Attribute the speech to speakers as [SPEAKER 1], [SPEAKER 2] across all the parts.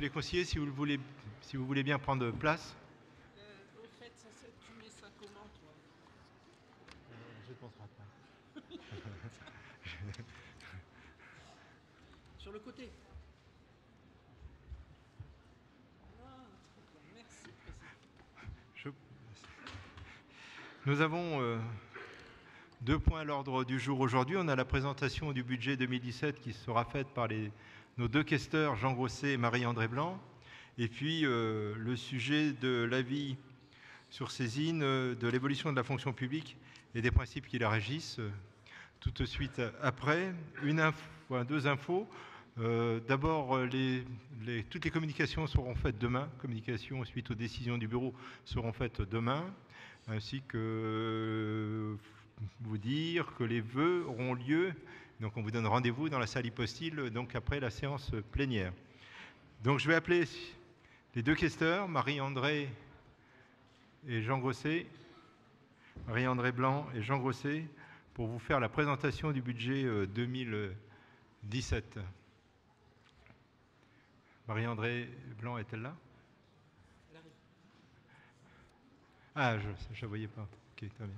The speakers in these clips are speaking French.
[SPEAKER 1] Les conseillers, si vous, le voulez, si vous voulez bien prendre place.
[SPEAKER 2] Euh, au fait, ça, tu mets ça comment, toi
[SPEAKER 1] Je ne penserai pas.
[SPEAKER 2] Sur le côté Ah, merci, Président.
[SPEAKER 1] Je- Nous avons euh, deux points à l'ordre du jour aujourd'hui. On a la présentation du budget 2017 qui sera faite par les- nos deux questeurs, Jean Grosset et Marie-André Blanc. Et puis euh, le sujet de l'avis sur saisine euh, de l'évolution de la fonction publique et des principes qui la régissent. euh, Tout de suite après, une deux infos. D'abord, toutes les communications seront faites demain. Communications suite aux décisions du bureau seront faites demain ainsi que vous dire que les vœux auront lieu. Donc on vous donne rendez-vous dans la salle hypostyle donc après la séance plénière. Donc je vais appeler les deux questeurs, Marie-André et Jean Grosset, Marie-André Blanc et Jean Grosset, pour vous faire la présentation du budget euh, 2017. Marie-André Blanc est-elle là? Ah, je ne voyais pas. Ok, très bien.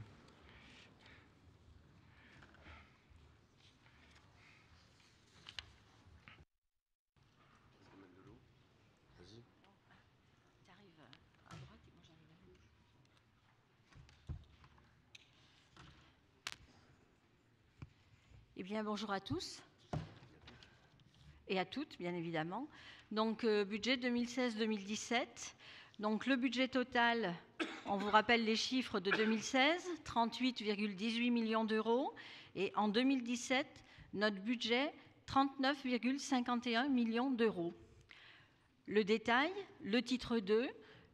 [SPEAKER 3] T'arrives à droite et moi j'arrive à gauche. Eh bien, bonjour à tous et à toutes, bien évidemment. Donc, euh, budget 2016-2017. Donc, le budget total, on vous rappelle les chiffres de 2016, 38,18 millions d'euros. Et en 2017, notre budget, 39,51 millions d'euros. Le détail, le titre 2.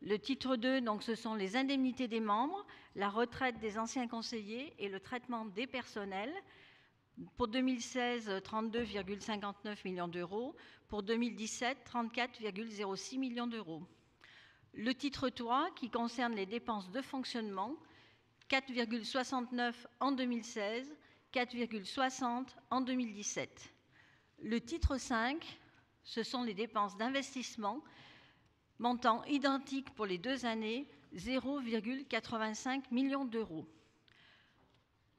[SPEAKER 3] Le titre 2, donc, ce sont les indemnités des membres, la retraite des anciens conseillers et le traitement des personnels. Pour 2016, 32,59 millions d'euros. Pour 2017, 34,06 millions d'euros. Le titre 3, qui concerne les dépenses de fonctionnement, 4,69 en 2016, 4,60 en 2017. Le titre 5, ce sont les dépenses d'investissement, montant identique pour les deux années, 0,85 millions d'euros.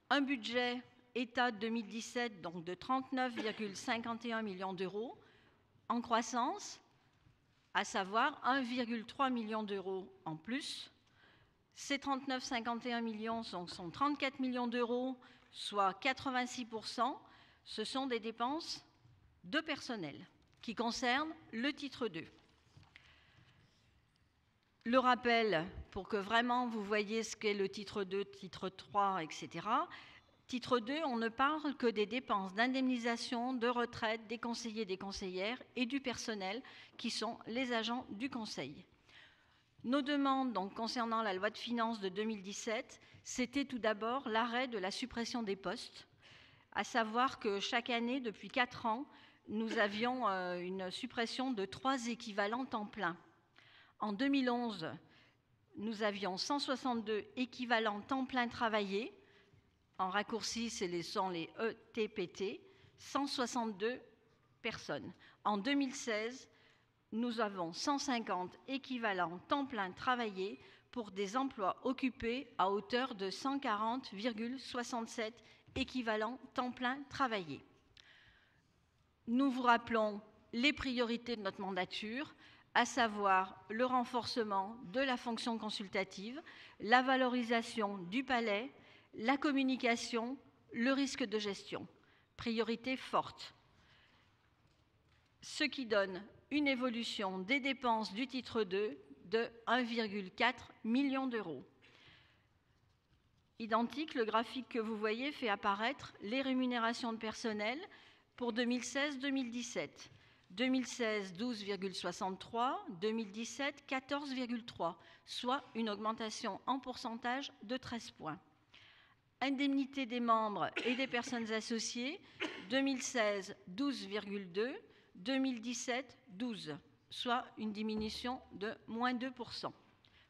[SPEAKER 3] Un budget État 2017 donc de 39,51 millions d'euros, en croissance, à savoir 1,3 million d'euros en plus. Ces 39,51 millions sont, sont 34 millions d'euros, soit 86%. Ce sont des dépenses de personnel qui concernent le titre 2. Le rappel, pour que vraiment vous voyez ce qu'est le titre 2, titre 3, etc. Titre 2, on ne parle que des dépenses d'indemnisation, de retraite des conseillers, des conseillères et du personnel qui sont les agents du conseil. Nos demandes concernant la loi de finances de 2017, c'était tout d'abord l'arrêt de la suppression des postes, à savoir que chaque année, depuis quatre ans, nous avions euh, une suppression de trois équivalents temps plein. En 2011, nous avions 162 équivalents temps plein travaillés, en raccourci, ce sont les E ETPT, 162 personnes. En 2016, nous avons 150 équivalents temps plein travaillés pour des emplois occupés à hauteur de 140,67 équivalents temps plein travaillés. Nous vous rappelons les priorités de notre mandature, à savoir le renforcement de la fonction consultative, la valorisation du palais, la communication, le risque de gestion. Priorité forte. Ce qui donne une évolution des dépenses du titre 2 de 1,4 million d'euros. Identique, le graphique que vous voyez fait apparaître les rémunérations de personnel pour 2016-2017. 2016, 12,63, 2017, 14,3, soit une augmentation en pourcentage de 13 points indemnité des membres et des personnes associées, 2016 12,2, 2017 12, soit une diminution de moins 2%,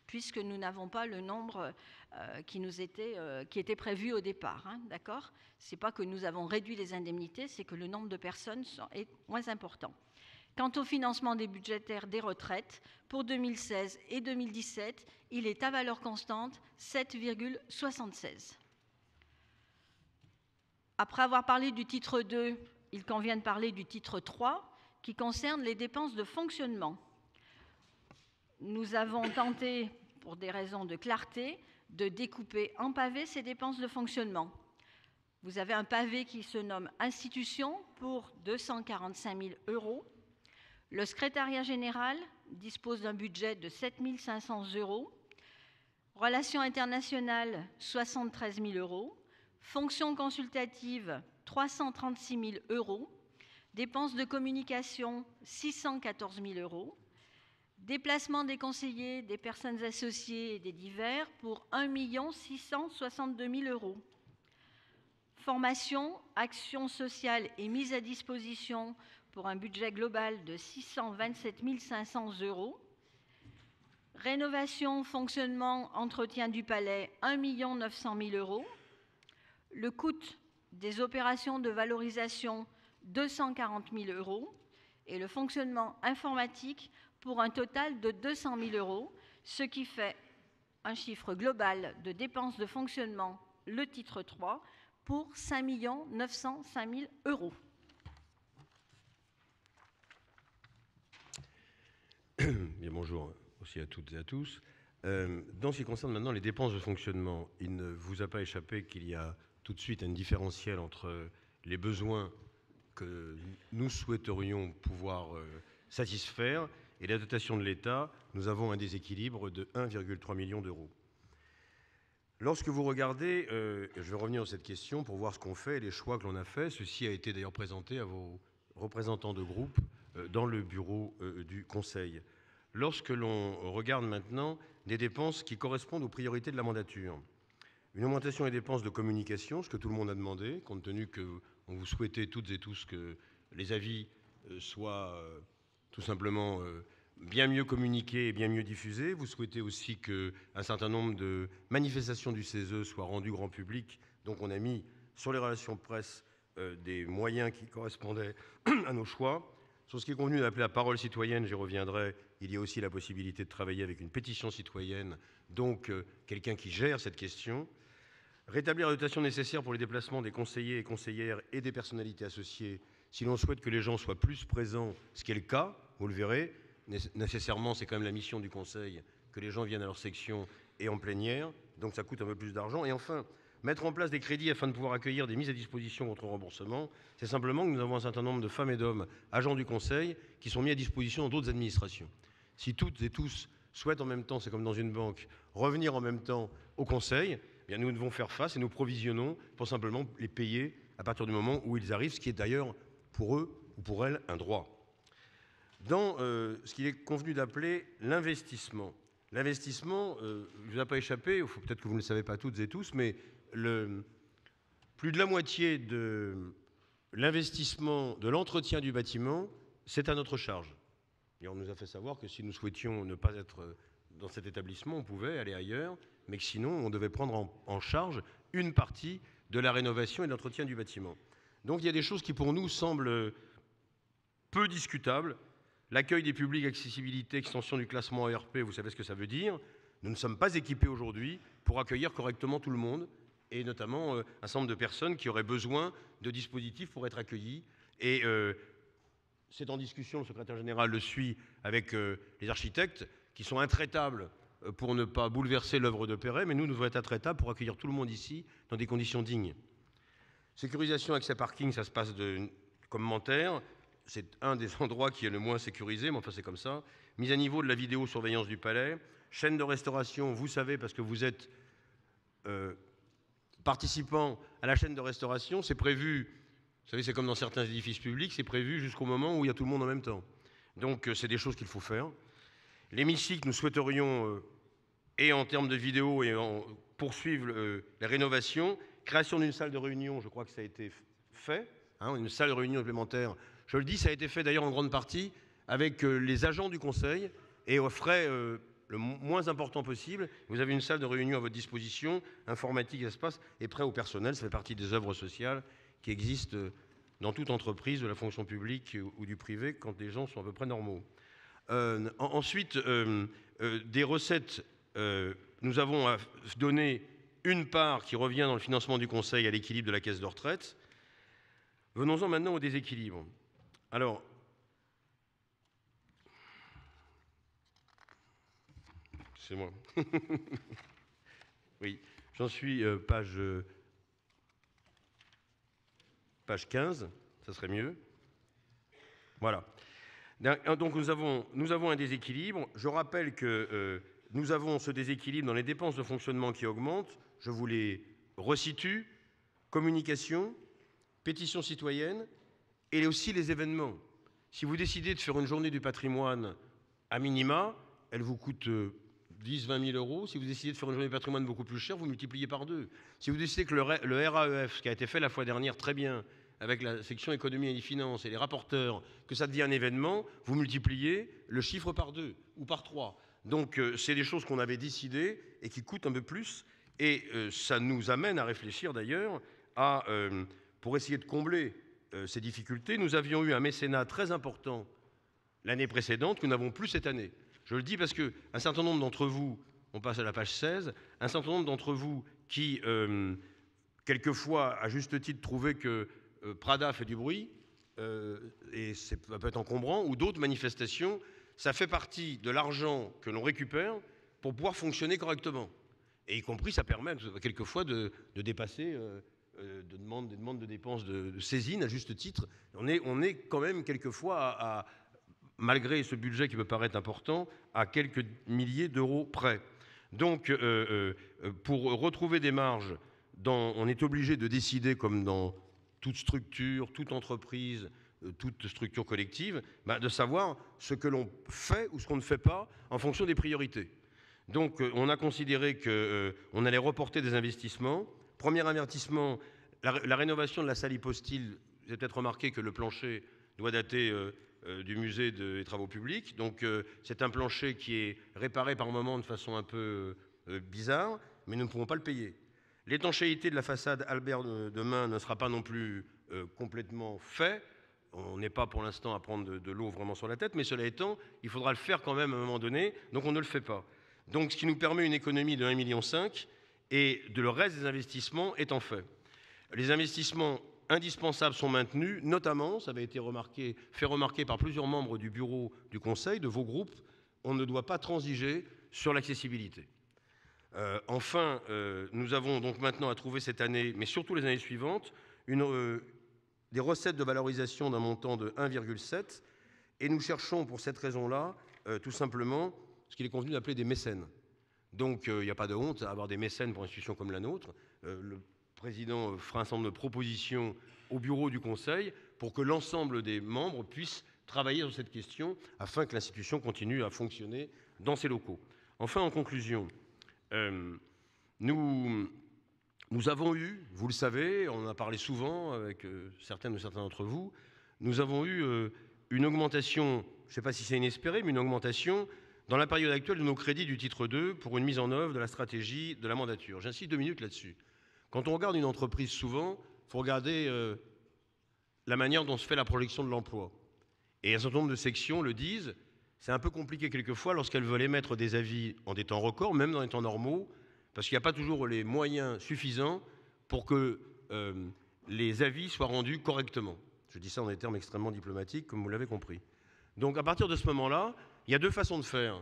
[SPEAKER 3] puisque nous n'avons pas le nombre euh, qui, nous était, euh, qui était prévu au départ. Hein, D'accord? Ce n'est pas que nous avons réduit les indemnités, c'est que le nombre de personnes est moins important. Quant au financement des budgétaires des retraites, pour 2016 et 2017, il est à valeur constante 7,76. Après avoir parlé du titre 2, il convient de parler du titre 3 qui concerne les dépenses de fonctionnement. Nous avons tenté, pour des raisons de clarté, de découper en pavés ces dépenses de fonctionnement. Vous avez un pavé qui se nomme Institution pour 245 000 euros. Le secrétariat général dispose d'un budget de 7 500 euros. Relations internationales, 73 000 euros. Fonctions consultatives, 336 000 euros. Dépenses de communication, 614 000 euros. Déplacement des conseillers, des personnes associées et des divers pour 1 662 000 euros. Formation, action sociale et mise à disposition pour un budget global de 627 500 euros. Rénovation, fonctionnement, entretien du palais, 1 900 000 euros. Le coût des opérations de valorisation, 240 000 euros. Et le fonctionnement informatique pour un total de 200 000 euros, ce qui fait un chiffre global de dépenses de fonctionnement, le titre 3, pour 5 905 000 euros.
[SPEAKER 4] Bien, bonjour aussi à toutes et à tous. Euh, dans ce qui concerne maintenant les dépenses de fonctionnement, il ne vous a pas échappé qu'il y a tout de suite un différentiel entre les besoins que nous souhaiterions pouvoir euh, satisfaire et la dotation de l'État. Nous avons un déséquilibre de 1,3 million d'euros. Lorsque vous regardez, euh, je vais revenir sur cette question pour voir ce qu'on fait et les choix que l'on a faits. Ceci a été d'ailleurs présenté à vos représentants de groupe euh, dans le bureau euh, du Conseil. Lorsque l'on regarde maintenant des dépenses qui correspondent aux priorités de la mandature, une augmentation des dépenses de communication, ce que tout le monde a demandé, compte tenu que on vous souhaitait toutes et tous que les avis soient tout simplement bien mieux communiquer et bien mieux diffuser. Vous souhaitez aussi qu'un certain nombre de manifestations du CESE soient rendues grand public. Donc on a mis sur les relations presse euh, des moyens qui correspondaient à nos choix. Sur ce qui est convenu d'appeler la parole citoyenne, j'y reviendrai, il y a aussi la possibilité de travailler avec une pétition citoyenne, donc euh, quelqu'un qui gère cette question. Rétablir la dotation nécessaire pour les déplacements des conseillers et conseillères et des personnalités associées, si l'on souhaite que les gens soient plus présents, ce qui est le cas, vous le verrez, nécessairement, c'est quand même la mission du Conseil que les gens viennent à leur section et en plénière, donc ça coûte un peu plus d'argent. Et enfin, mettre en place des crédits afin de pouvoir accueillir des mises à disposition contre remboursement, c'est simplement que nous avons un certain nombre de femmes et d'hommes, agents du Conseil, qui sont mis à disposition dans d'autres administrations. Si toutes et tous souhaitent en même temps, c'est comme dans une banque, revenir en même temps au Conseil, eh nous devons faire face et nous provisionnons pour simplement les payer à partir du moment où ils arrivent, ce qui est d'ailleurs pour eux ou pour elles un droit dans euh, ce qu'il est convenu d'appeler l'investissement. L'investissement, euh, ne vous a pas échappé, peut-être que vous ne le savez pas toutes et tous, mais plus de la moitié de l'investissement de l'entretien du bâtiment, c'est à notre charge. Et on nous a fait savoir que si nous souhaitions ne pas être dans cet établissement, on pouvait aller ailleurs, mais que sinon, on devait prendre en, charge une partie de la rénovation et de l'entretien du bâtiment. Donc il y a des choses qui pour nous semblent peu discutables, L'accueil des publics, accessibilité, extension du classement ERP, vous savez ce que ça veut dire. Nous ne sommes pas équipés aujourd'hui pour accueillir correctement tout le monde, et notamment euh, un certain nombre de personnes qui auraient besoin de dispositifs pour être accueillis. Et euh, c'est en discussion, le secrétaire général le suit avec euh, les architectes, qui sont intraitables pour ne pas bouleverser l'œuvre de Perret, mais nous, nous devons être intraitables pour accueillir tout le monde ici dans des conditions dignes. Sécurisation accès parking, ça se passe de commentaires c'est un des endroits qui est le moins sécurisé, mais enfin c'est comme ça. Mise à niveau de la vidéosurveillance du palais. Chaîne de restauration, vous savez, parce que vous êtes euh, participant à la chaîne de restauration, c'est prévu, vous savez, c'est comme dans certains édifices publics, c'est prévu jusqu'au moment où il y a tout le monde en même temps. Donc euh, c'est des choses qu'il faut faire. L'hémicycle, nous souhaiterions, euh, et en termes de vidéo, et en, poursuivre la rénovation. Création d'une salle de réunion, je crois que ça a été fait, hein, une salle de réunion supplémentaire je le dis, ça a été fait d'ailleurs en grande partie avec euh, les agents du Conseil et aux frais euh, le moins important possible. Vous avez une salle de réunion à votre disposition, informatique, espace, et prêt au personnel. Ça fait partie des œuvres sociales qui existent euh, dans toute entreprise, de la fonction publique ou du privé, quand les gens sont à peu près normaux. Ensuite, des recettes, nous avons donné une part qui revient dans le financement du Conseil à l'équilibre de la caisse de retraite. Venons-en maintenant au déséquilibre. Alors, c'est moi. oui, j'en suis page, page 15, ça serait mieux. Voilà. Donc nous avons, nous avons un déséquilibre. Je rappelle que euh, nous avons ce déséquilibre dans les dépenses de fonctionnement qui augmentent. Je vous les resitue. Communication, pétition citoyenne et aussi les événements. Si vous décidez de faire une journée du patrimoine à minima, elle vous coûte 10, 20 000 euros. Si vous décidez de faire une journée du patrimoine beaucoup plus chère, vous multipliez par deux. Si vous décidez que le, le RAEF, ce qui a été fait la fois dernière très bien, avec la section économie et finances et les rapporteurs que ça devient un événement, vous multipliez le chiffre par deux ou par trois. Donc euh, c'est des choses qu'on avait décidées et qui coûtent un peu plus. Et euh, ça nous amène à réfléchir d'ailleurs à, euh, pour essayer de combler ces difficultés, nous avions eu un mécénat très important l'année précédente que nous n'avons plus cette année. Je le dis parce qu'un certain nombre d'entre vous, on passe à la page 16, un certain nombre d'entre vous qui, quelquefois, à juste titre, trouvaient que Prada fait du bruit, et ça peut être encombrant, ou d'autres manifestations, ça fait partie de l'argent que l'on récupère pour pouvoir fonctionner correctement. Et y compris, ça permet quelquefois de, dépasser euh, de demandes, des demandes de dépenses de, saisine à juste titre. On est, quand même quelquefois, malgré ce budget qui peut paraître important, à quelques milliers d'euros près. Donc, pour retrouver des marges, on est obligé de décider, comme dans toute structure, toute entreprise, euh, toute structure collective, bah, de savoir ce que l'on fait ou ce qu'on ne fait pas en fonction des priorités. Donc euh, on a considéré qu'on euh, allait reporter des investissements. Premier investissement, la, rénovation de la salle hypostyle. Vous avez peut-être remarqué que le plancher doit dater du musée des travaux publics. Donc c'est un plancher qui est réparé par moment de façon un peu bizarre, mais nous ne pouvons pas le payer. L'étanchéité de la façade Albert demain ne sera pas non plus euh, complètement fait. On n'est pas pour l'instant à prendre de, l'eau vraiment sur la tête, mais cela étant, il faudra le faire quand même à un moment donné, donc on ne le fait pas. Donc ce qui nous permet une économie de 1,5 million et de le reste des investissements étant fait. Les investissements indispensables sont maintenus, notamment, ça avait été remarqué, fait remarquer par plusieurs membres du bureau du Conseil, de vos groupes, on ne doit pas transiger sur l'accessibilité. Euh, enfin, euh, nous avons donc maintenant à trouver cette année, mais surtout les années suivantes, euh, des recettes de valorisation d'un montant de 1,7. Et nous cherchons pour cette raison-là, tout simplement, ce qu'il est convenu d'appeler des mécènes. Donc il n'y a pas de honte à avoir des mécènes pour une institution comme la nôtre. le président fera un certain nombre de propositions au bureau du Conseil pour que l'ensemble des membres puissent travailler sur cette question afin que l'institution continue à fonctionner dans ses locaux. Enfin, en conclusion, euh, nous, nous avons eu, vous le savez, on en a parlé souvent avec euh, certaines ou certains d'entre vous, nous avons eu euh, une augmentation, je ne sais pas si c'est inespéré, mais une augmentation dans la période actuelle de nos crédits du titre 2 pour une mise en œuvre de la stratégie de la mandature. J'insiste deux minutes là-dessus. Quand on regarde une entreprise, souvent, il faut regarder la manière dont se fait la projection de l'emploi. Et un certain nombre de sections le disent, c'est un peu compliqué quelquefois lorsqu'elles veulent émettre des avis en des temps records, même dans des temps normaux, parce qu'il n'y a pas toujours les moyens suffisants pour que euh, les avis soient rendus correctement. Je dis ça en des termes extrêmement diplomatiques, comme vous l'avez compris. Donc à partir de ce moment-là, il y a deux façons de faire.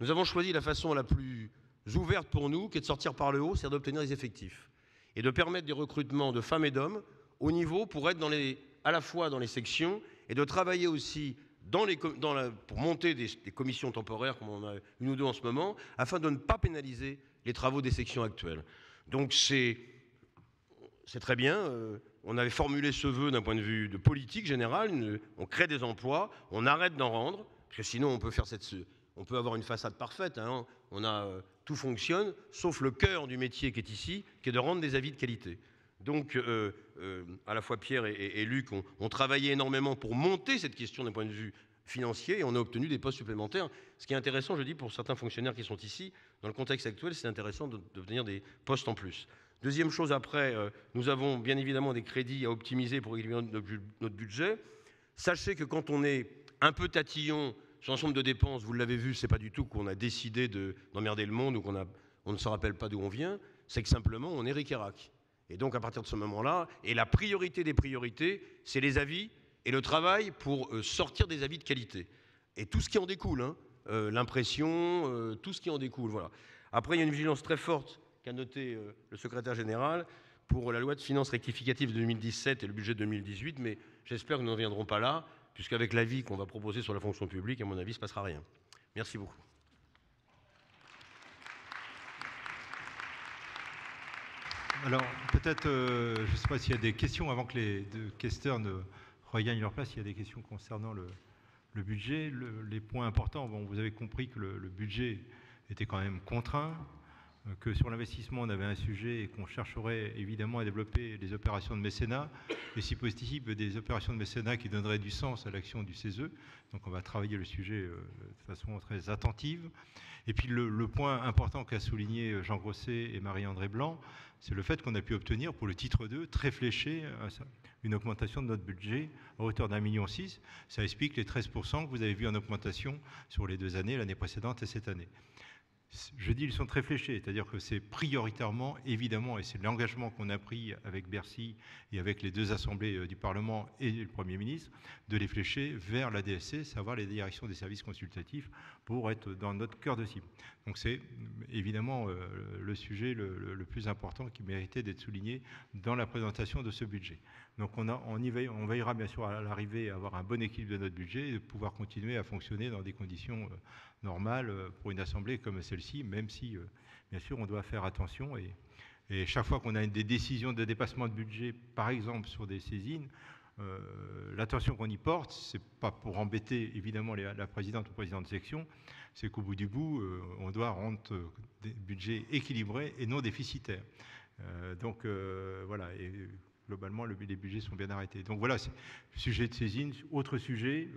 [SPEAKER 4] Nous avons choisi la façon la plus ouverte pour nous, qui est de sortir par le haut, c'est d'obtenir des effectifs et de permettre des recrutements de femmes et d'hommes au niveau pour être dans les, à la fois dans les sections et de travailler aussi pour monter des, commissions temporaires, comme on a une ou deux en ce moment, afin de ne pas pénaliser les travaux des sections actuelles. Donc c'est très bien. Euh, on avait formulé ce vœu d'un point de vue de politique générale. on crée des emplois, on arrête d'en rendre, parce que sinon on peut faire cette, on peut avoir une façade parfaite. Hein. on a euh, tout fonctionne, sauf le cœur du métier qui est ici, qui est de rendre des avis de qualité. Donc, euh, à la fois Pierre et, Luc ont, travaillé énormément pour monter cette question d'un point de vue financier et on a obtenu des postes supplémentaires. Ce qui est intéressant, je dis, pour certains fonctionnaires qui sont ici, dans le contexte actuel, c'est intéressant d'obtenir des postes en plus. Deuxième chose, après, euh, nous avons bien évidemment des crédits à optimiser pour équilibrer notre, bu- notre budget. Sachez que quand on est un peu tatillon sur l'ensemble de dépenses, vous l'avez vu, c'est pas du tout qu'on a décidé de- d'emmerder le monde ou qu'on on ne se rappelle pas d'où on vient, c'est que simplement on est ric et donc à partir de ce moment-là, et la priorité des priorités, c'est les avis et le travail pour euh, sortir des avis de qualité. Et tout ce qui en découle, hein, l'impression, euh, tout ce qui en découle, voilà. Après, il y a une vigilance très forte qu'a noté euh, le secrétaire général pour la loi de finances rectificative de 2017 et le budget de 2018, mais j'espère que nous n'en viendrons pas là, puisqu'avec l'avis qu'on va proposer sur la fonction publique, à mon avis, il ne se passera rien. Merci beaucoup.
[SPEAKER 1] Alors, peut-être, euh, je ne sais pas s'il y a des questions avant que les deux questeurs ne regagnent leur place. Il y a des questions concernant le, le budget. Le- les points importants, bon, vous avez compris que le, budget était quand même contraint, que sur l'investissement, on avait un sujet et qu'on chercherait évidemment à développer des opérations de mécénat, et si possible, des opérations de mécénat qui donneraient du sens à l'action du CESE. Donc, on va travailler le sujet euh, de façon très attentive. Et puis, le, point important qu'a souligné Jean Grosset et Marie-André Blanc, c'est le fait qu'on a pu obtenir pour le titre 2, très fléché, euh, une augmentation de notre budget à hauteur d'un million six. Ça explique les 13% que vous avez vu en augmentation sur les deux années, l'année précédente et cette année. Je dis ils sont très fléchés, c'est-à-dire que c'est prioritairement, évidemment, et c'est l'engagement qu'on a pris avec Bercy et avec les deux assemblées euh, du Parlement et le Premier ministre, de les flécher vers la DSC, savoir les directions des services consultatifs, pour être dans notre cœur de cible. Donc c'est évidemment euh, le sujet le, plus important qui méritait d'être souligné dans la présentation de ce budget. Donc on, on, veillera bien sûr à l'arrivée à avoir un bon équilibre de notre budget et de pouvoir continuer à fonctionner dans des conditions euh, normales euh, pour une assemblée comme celle-ci, même si bien sûr on doit faire attention et, et chaque fois qu'on a des décisions de dépassement de budget, par exemple sur des saisines, euh, l'attention qu'on y porte, c'est pas pour embêter évidemment la présidente ou président de section, c'est qu'au bout du bout, euh, on doit rendre euh, des budgets équilibrés et non déficitaires. Donc voilà, et globalement, le- les budgets sont bien arrêtés. Donc voilà, sujet de saisine. Autre sujet,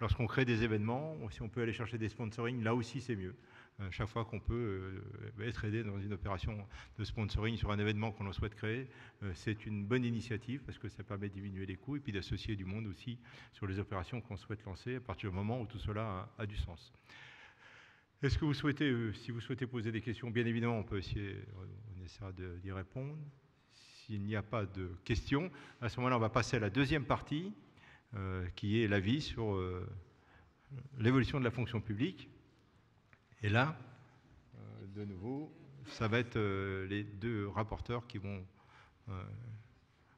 [SPEAKER 1] lorsqu'on crée des événements, si on peut aller chercher des sponsoring, là aussi c'est mieux. Chaque fois qu'on peut euh, être aidé dans une opération de sponsoring sur un événement qu'on souhaite créer, euh, c'est une bonne initiative parce que ça permet de diminuer les coûts et puis d'associer du monde aussi sur les opérations qu'on souhaite lancer à partir du moment où tout cela a, du sens. Est-ce que vous souhaitez, euh, si vous souhaitez poser des questions, bien évidemment, on peut essayer, on essaiera d'y répondre. S'il n'y a pas de questions, à ce moment-là, on va passer à la deuxième partie, qui est l'avis sur l'évolution de la fonction publique. Et là, euh, de nouveau, ça va être euh, les deux rapporteurs qui vont, euh,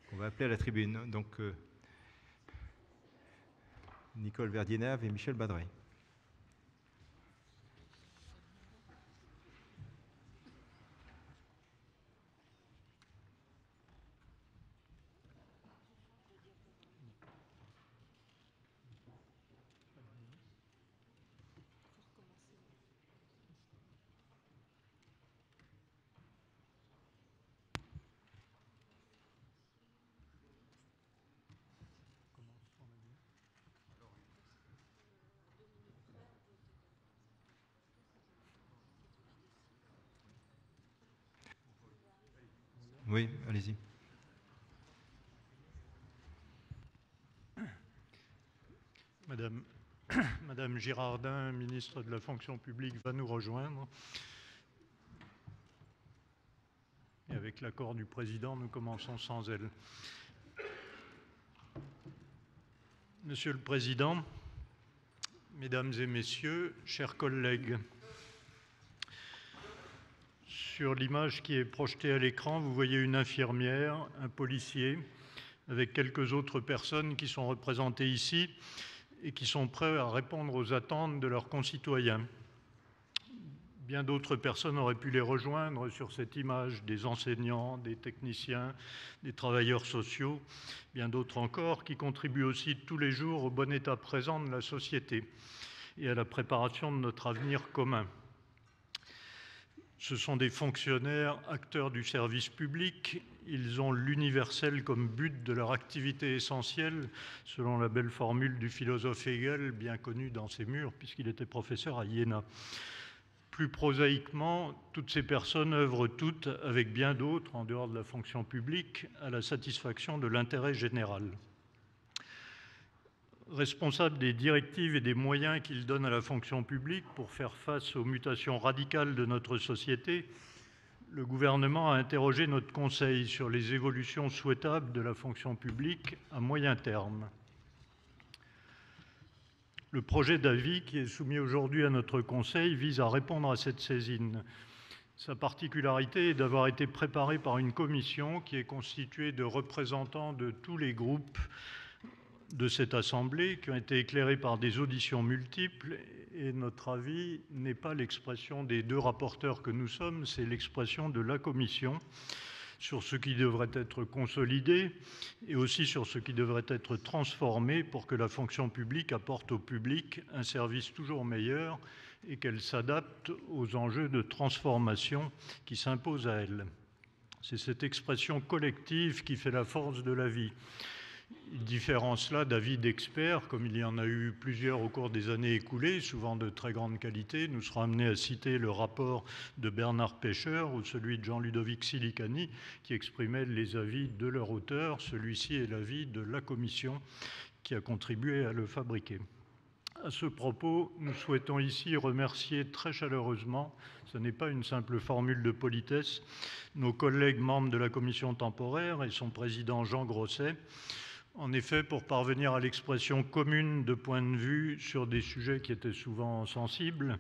[SPEAKER 1] qu'on va appeler à la tribune. Donc, Nicole Verdienave et Michel Badré. Oui, allez-y.
[SPEAKER 5] Madame, Madame Girardin, ministre de la fonction publique, va nous rejoindre. Et avec l'accord du président, nous commençons sans elle. Monsieur le Président, Mesdames et Messieurs, chers collègues, sur l'image qui est projetée à l'écran, vous voyez une infirmière, un policier, avec quelques autres personnes qui sont représentées ici et qui sont prêts à répondre aux attentes de leurs concitoyens. Bien d'autres personnes auraient pu les rejoindre sur cette image, des enseignants, des techniciens, des travailleurs sociaux, bien d'autres encore qui contribuent aussi tous les jours au bon état présent de la société et à la préparation de notre avenir commun. Ce sont des fonctionnaires, acteurs du service public. Ils ont l'universel comme but de leur activité essentielle, selon la belle formule du philosophe Hegel, bien connu dans ses murs, puisqu'il était professeur à Iéna. Plus prosaïquement, toutes ces personnes œuvrent toutes, avec bien d'autres, en dehors de la fonction publique, à la satisfaction de l'intérêt général. Responsable des directives et des moyens qu'il donne à la fonction publique pour faire face aux mutations radicales de notre société, le gouvernement a interrogé notre Conseil sur les évolutions souhaitables de la fonction publique à moyen terme. Le projet d'avis qui est soumis aujourd'hui à notre Conseil vise à répondre à cette saisine. Sa particularité est d'avoir été préparé par une commission qui est constituée de représentants de tous les groupes de cette Assemblée, qui ont été éclairés par des auditions multiples et notre avis n'est pas l'expression des deux rapporteurs que nous sommes, c'est l'expression de la Commission sur ce qui devrait être consolidé et aussi sur ce qui devrait être transformé pour que la fonction publique apporte au public un service toujours meilleur et qu'elle s'adapte aux enjeux de transformation qui s'imposent à elle. C'est cette expression collective qui fait la force de la vie différence-là d'avis d'experts, comme il y en a eu plusieurs au cours des années écoulées, souvent de très grande qualité. Nous serons amenés à citer le rapport de Bernard Pêcheur ou celui de Jean-Ludovic Silicani, qui exprimait les avis de leur auteur. Celui-ci est l'avis de la commission qui a contribué à le fabriquer. À ce propos, nous souhaitons ici remercier très chaleureusement, ce n'est pas une simple formule de politesse, nos collègues membres de la commission temporaire et son président Jean Grosset, en effet, pour parvenir à l'expression commune de points de vue sur des sujets qui étaient souvent sensibles,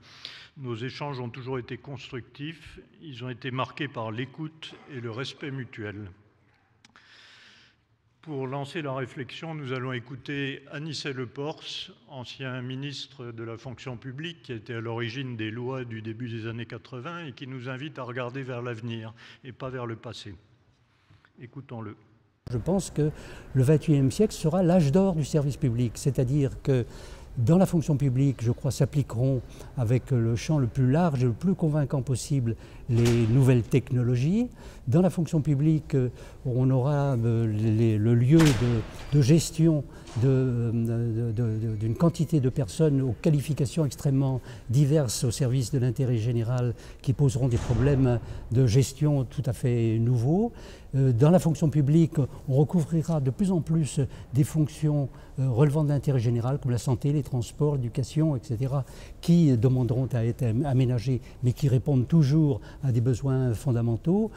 [SPEAKER 5] nos échanges ont toujours été constructifs, ils ont été marqués par l'écoute et le respect mutuel. Pour lancer la réflexion, nous allons écouter Anicet Lepors, ancien ministre de la fonction publique, qui été à l'origine des lois du début des années 80 et qui nous invite à regarder vers l'avenir et pas vers le passé. Écoutons-le.
[SPEAKER 6] Je pense que le XXIe siècle sera l'âge d'or du service public, c'est-à-dire que dans la fonction publique, je crois, s'appliqueront avec le champ le plus large et le plus convaincant possible les nouvelles technologies. Dans la fonction publique, on aura euh, le lieu de, gestion d'une quantité de personnes aux qualifications extrêmement diverses au service de l'intérêt général qui poseront des problèmes de gestion tout à fait nouveaux. Euh, dans la fonction publique, on recouvrira de plus en plus des fonctions euh, relevant de l'intérêt général comme la santé, les transports, l'éducation, etc., qui demanderont à être aménagées, mais qui répondent toujours à des besoins fondamentaux.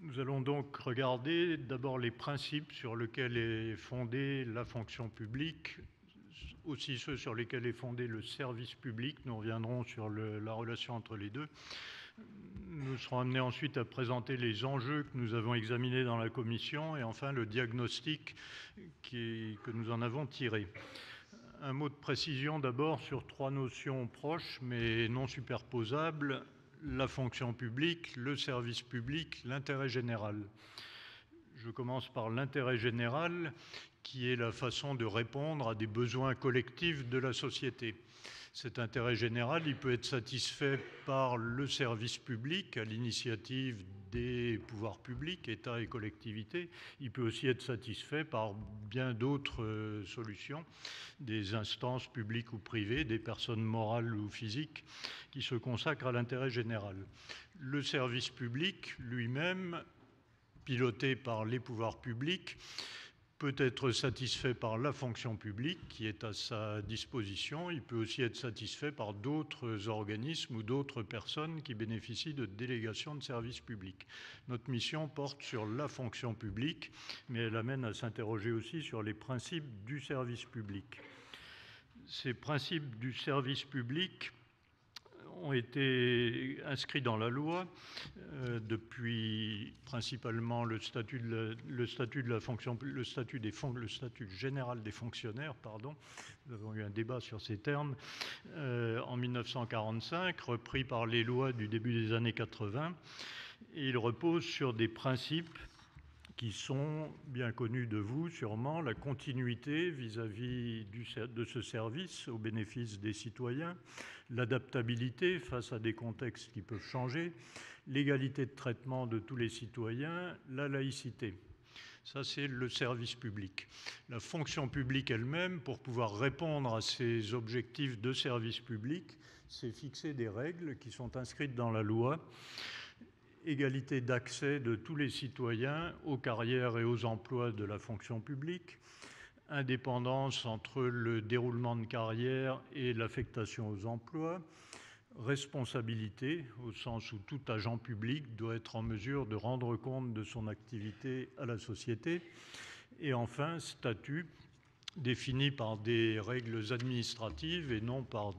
[SPEAKER 5] Nous allons donc regarder d'abord les principes sur lesquels est fondée la fonction publique, aussi ceux sur lesquels est fondé le service public. Nous reviendrons sur la relation entre les deux. Nous serons amenés ensuite à présenter les enjeux que nous avons examinés dans la commission et enfin le diagnostic que nous en avons tiré. Un mot de précision d'abord sur trois notions proches mais non superposables, la fonction publique, le service public, l'intérêt général. Je commence par l'intérêt général qui est la façon de répondre à des besoins collectifs de la société. Cet intérêt général, il peut être satisfait par le service public à l'initiative des pouvoirs publics, État et collectivités. Il peut aussi être satisfait par bien d'autres euh, solutions, des instances publiques ou privées, des personnes morales ou physiques qui se consacrent à l'intérêt général. Le service public lui-même, piloté par les pouvoirs publics, peut être satisfait par la fonction publique qui est à sa disposition. Il peut aussi être satisfait par d'autres organismes ou d'autres personnes qui bénéficient de délégations de services publics. Notre mission porte sur la fonction publique, mais elle amène à s'interroger aussi sur les principes du service public. Ces principes du service public ont été inscrits dans la loi euh, depuis principalement le statut de la, le statut de la fonction, le statut, des, le statut général des fonctionnaires, pardon. Nous avons eu un débat sur ces termes euh, en 1945, repris par les lois du début des années 80. Et il repose sur des principes qui sont bien connus de vous sûrement, la continuité vis-à-vis de ce service au bénéfice des citoyens, l'adaptabilité face à des contextes qui peuvent changer, l'égalité de traitement de tous les citoyens, la laïcité. Ça, c'est le service public. La fonction publique elle-même, pour pouvoir répondre à ces objectifs de service public, c'est fixer des règles qui sont inscrites dans la loi. Égalité d'accès de tous les citoyens aux carrières et aux emplois de la fonction publique, indépendance entre le déroulement de carrière et l'affectation aux emplois, responsabilité, au sens où tout agent public doit être en mesure de rendre compte de son activité à la société, et enfin statut défini par des règles administratives et non par,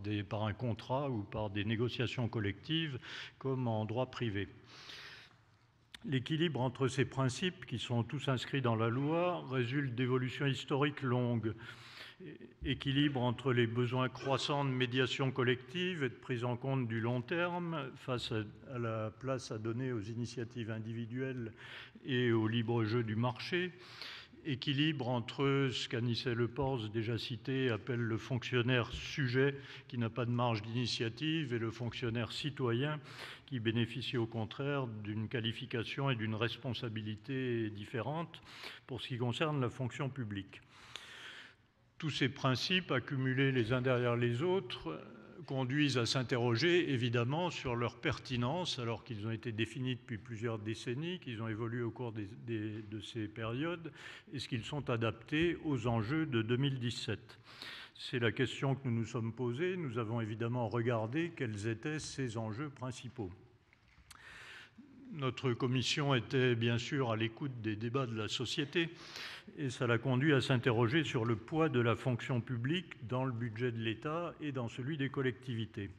[SPEAKER 5] un contrat ou par des négociations collectives comme en droit privé. L'équilibre entre ces principes, qui sont tous inscrits dans la loi, résulte d'évolutions historiques longues. Équilibre entre les besoins croissants de médiation collective et de prise en compte du long terme face à, la place à donner aux initiatives individuelles et au libre jeu du marché. Équilibre entre ce qu'Anissé Lepors, déjà cité, appelle le fonctionnaire sujet qui n'a pas de marge d'initiative et le fonctionnaire citoyen qui bénéficie au contraire d'une qualification et d'une responsabilité différentes pour ce qui concerne la fonction publique. Tous ces principes, accumulés les uns derrière les autres, conduisent à s'interroger évidemment sur leur pertinence, alors qu'ils ont été définis depuis plusieurs décennies, qu'ils ont évolué au cours de ces périodes, est-ce qu'ils sont adaptés aux enjeux de 2017 c'est la question que nous nous sommes posée. Nous avons évidemment regardé quels étaient ces enjeux principaux. Notre commission était bien sûr à l'écoute des débats de la société et ça l'a conduit à s'interroger sur le poids de la fonction publique dans le budget de l'État et dans celui des collectivités.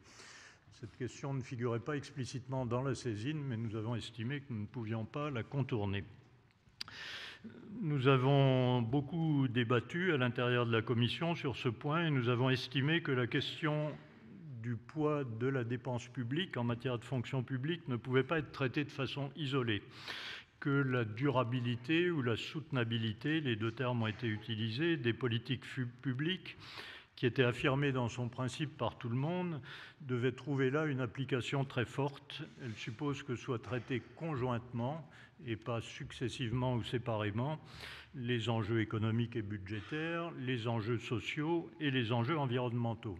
[SPEAKER 5] Cette question ne figurait pas explicitement dans la saisine, mais nous avons estimé que nous ne pouvions pas la contourner. Nous avons beaucoup débattu à l'intérieur de la Commission sur ce point et nous avons estimé que la question du poids de la dépense publique en matière de fonction publique ne pouvait pas être traitée de façon isolée, que la durabilité ou la soutenabilité, les deux termes ont été utilisés, des politiques publiques qui étaient affirmées dans son principe par tout le monde, devaient trouver là une application très forte. Elle suppose que soient traités conjointement et pas successivement ou séparément les enjeux économiques et budgétaires, les enjeux sociaux et les enjeux environnementaux.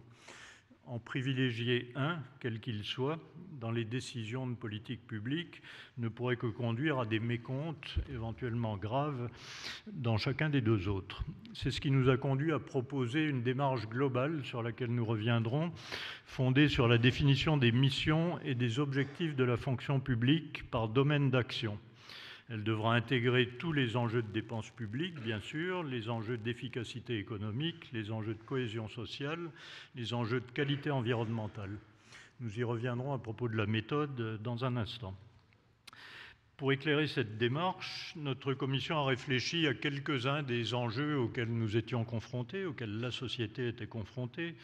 [SPEAKER 5] En privilégier un, quel qu'il soit, dans les décisions de politique publique, ne pourrait que conduire à des mécomptes éventuellement graves dans chacun des deux autres. C'est ce qui nous a conduit à proposer une démarche globale sur laquelle nous reviendrons, fondée sur la définition des missions et des objectifs de la fonction publique par domaine d'action. Elle devra intégrer tous les enjeux de dépenses publiques, bien sûr, les enjeux d'efficacité économique, les enjeux de cohésion sociale, les enjeux de qualité environnementale. Nous y reviendrons à propos de la méthode dans un instant. Pour éclairer cette démarche, notre commission a réfléchi à quelques-uns des enjeux auxquels nous étions confrontés, auxquels la société était confrontée,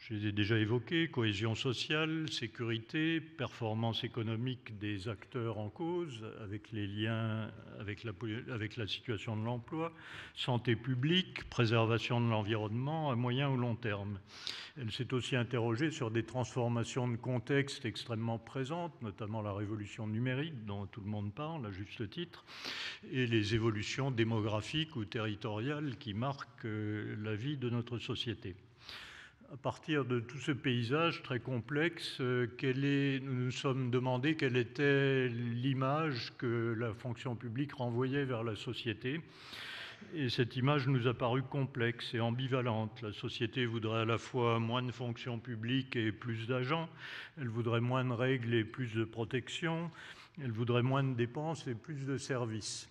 [SPEAKER 5] je les ai déjà évoqués, cohésion sociale, sécurité, performance économique des acteurs en cause, avec les liens avec la, avec la situation de l'emploi, santé publique, préservation de l'environnement à moyen ou long terme. Elle s'est aussi interrogée sur des transformations de contexte extrêmement présentes, notamment la révolution numérique dont tout le monde parle à juste titre, et les évolutions démographiques ou territoriales qui marquent euh, la vie de notre société à partir de tout ce paysage très complexe, euh, nous nous sommes demandé quelle était l'image que la fonction publique renvoyait vers la société. Et cette image nous a paru complexe et ambivalente. La société voudrait à la fois moins de fonctions publiques et plus d'agents, elle voudrait moins de règles et plus de protection, elle voudrait moins de dépenses et plus de services.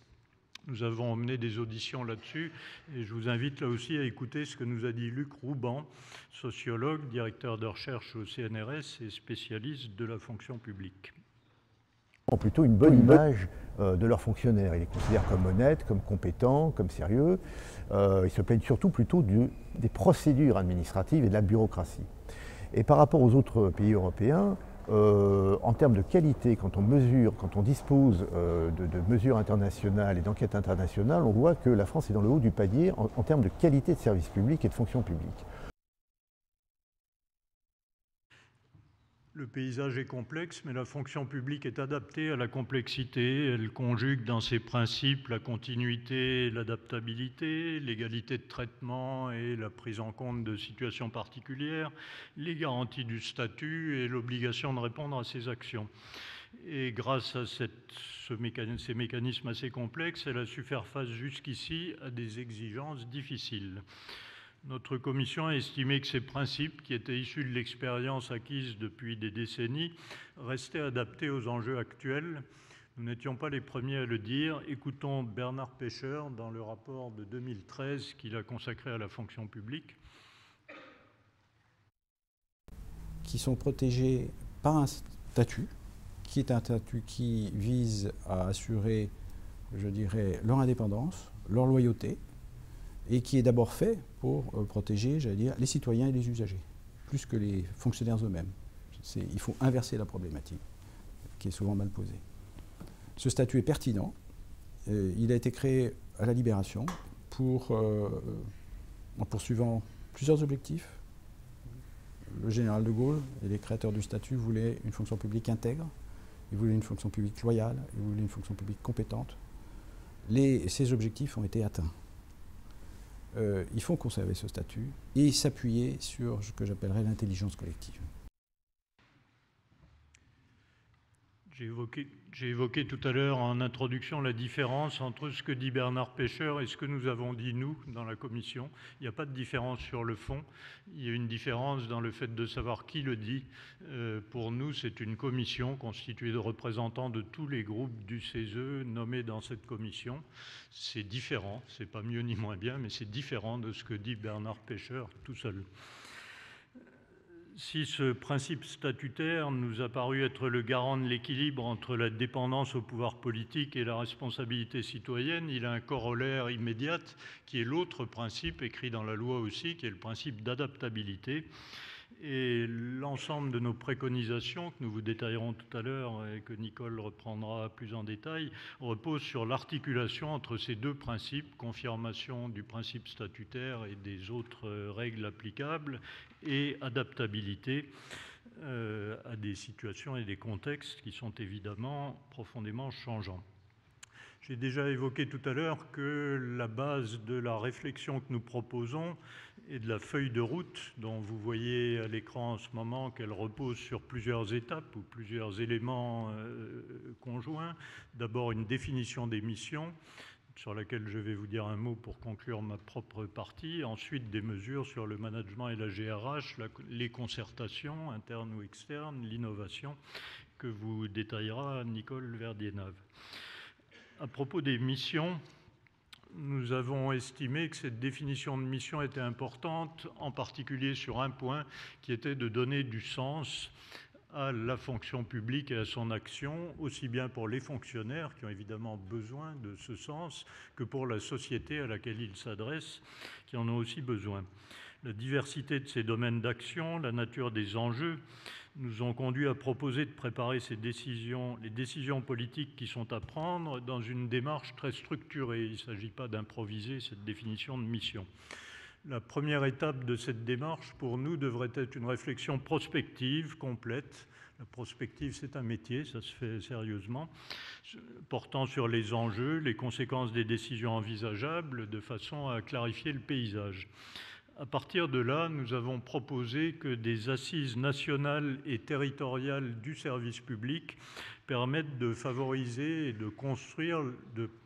[SPEAKER 5] Nous avons mené des auditions là-dessus et je vous invite là aussi à écouter ce que nous a dit Luc Rouban, sociologue, directeur de recherche au CNRS et spécialiste de la fonction publique.
[SPEAKER 7] Plutôt une bonne image euh, de leurs fonctionnaires. Ils les considèrent comme honnêtes, comme compétents, comme sérieux. Euh, ils se plaignent surtout plutôt des procédures administratives et de la bureaucratie. Et par rapport aux autres pays européens, euh, en termes de qualité, quand on mesure, quand on dispose euh, de, mesures internationales et d'enquêtes internationales, on voit que la France est dans le haut du panier en, termes de qualité de service public et de fonction publique.
[SPEAKER 5] Le paysage est complexe, mais la fonction publique est adaptée à la complexité. Elle conjugue dans ses principes la continuité, l'adaptabilité, l'égalité de traitement et la prise en compte de situations particulières, les garanties du statut et l'obligation de répondre à ses actions. Et grâce à ces mécanismes assez complexes, elle a su faire face jusqu'ici à des exigences difficiles. Notre commission a estimé que ces principes, qui étaient issus de l'expérience acquise depuis des décennies, restaient adaptés aux enjeux actuels. Nous n'étions pas les premiers à le dire. Écoutons Bernard Pêcheur dans le rapport de 2013 qu'il a consacré à la fonction publique.
[SPEAKER 8] Qui sont protégés par un statut, qui est un statut qui vise à assurer, je dirais, leur indépendance, leur loyauté, et qui est d'abord fait pour euh, protéger, j'allais dire, les citoyens et les usagers, plus que les fonctionnaires eux-mêmes. Il faut inverser la problématique, qui est souvent mal posée. Ce statut est pertinent. Euh, il a été créé à la Libération pour, euh, en poursuivant plusieurs objectifs. Le général de Gaulle et les créateurs du statut voulaient une fonction publique intègre, ils voulaient une fonction publique loyale, ils voulaient une fonction publique compétente. Ces objectifs ont été atteints. Euh, il faut conserver ce statut et s'appuyer sur ce que j'appellerais l'intelligence collective.
[SPEAKER 5] J'ai évoqué, tout à l'heure en introduction la différence entre ce que dit Bernard Pêcheur et ce que nous avons dit nous dans la commission. Il n'y a pas de différence sur le fond, il y a une différence dans le fait de savoir qui le dit. Euh, pour nous, c'est une commission constituée de représentants de tous les groupes du CESE nommés dans cette commission. C'est différent, c'est pas mieux ni moins bien, mais c'est différent de ce que dit Bernard Pêcheur tout seul si ce principe statutaire nous a paru être le garant de l'équilibre entre la dépendance au pouvoir politique et la responsabilité citoyenne, il a un corollaire immédiat qui est l'autre principe écrit dans la loi aussi, qui est le principe d'adaptabilité. Et l'ensemble de nos préconisations, que nous vous détaillerons tout à l'heure et que Nicole reprendra plus en détail, repose sur l'articulation entre ces deux principes, confirmation du principe statutaire et des autres règles applicables, et adaptabilité euh, à des situations et des contextes qui sont évidemment profondément changeants. J'ai déjà évoqué tout à l'heure que la base de la réflexion que nous proposons et de la feuille de route dont vous voyez à l'écran en ce moment qu'elle repose sur plusieurs étapes ou plusieurs éléments euh, conjoints. D'abord une définition des missions sur laquelle je vais vous dire un mot pour conclure ma propre partie. Ensuite, des mesures sur le management et la GRH, les concertations internes ou externes, l'innovation, que vous détaillera Nicole Verdienave. À propos des missions, nous avons estimé que cette définition de mission était importante, en particulier sur un point qui était de donner du sens à la fonction publique et à son action, aussi bien pour les fonctionnaires qui ont évidemment besoin de ce sens que pour la société à laquelle ils s'adressent qui en ont aussi besoin. La diversité de ces domaines d'action, la nature des enjeux nous ont conduit à proposer de préparer ces décisions, les décisions politiques qui sont à prendre dans une démarche très structurée. Il ne s'agit pas d'improviser cette définition de mission. La première étape de cette démarche, pour nous, devrait être une réflexion prospective, complète. La prospective, c'est un métier, ça se fait sérieusement, portant sur les enjeux, les conséquences des décisions envisageables, de façon à clarifier le paysage. À partir de là, nous avons proposé que des assises nationales et territoriales du service public permettent de favoriser et de construire,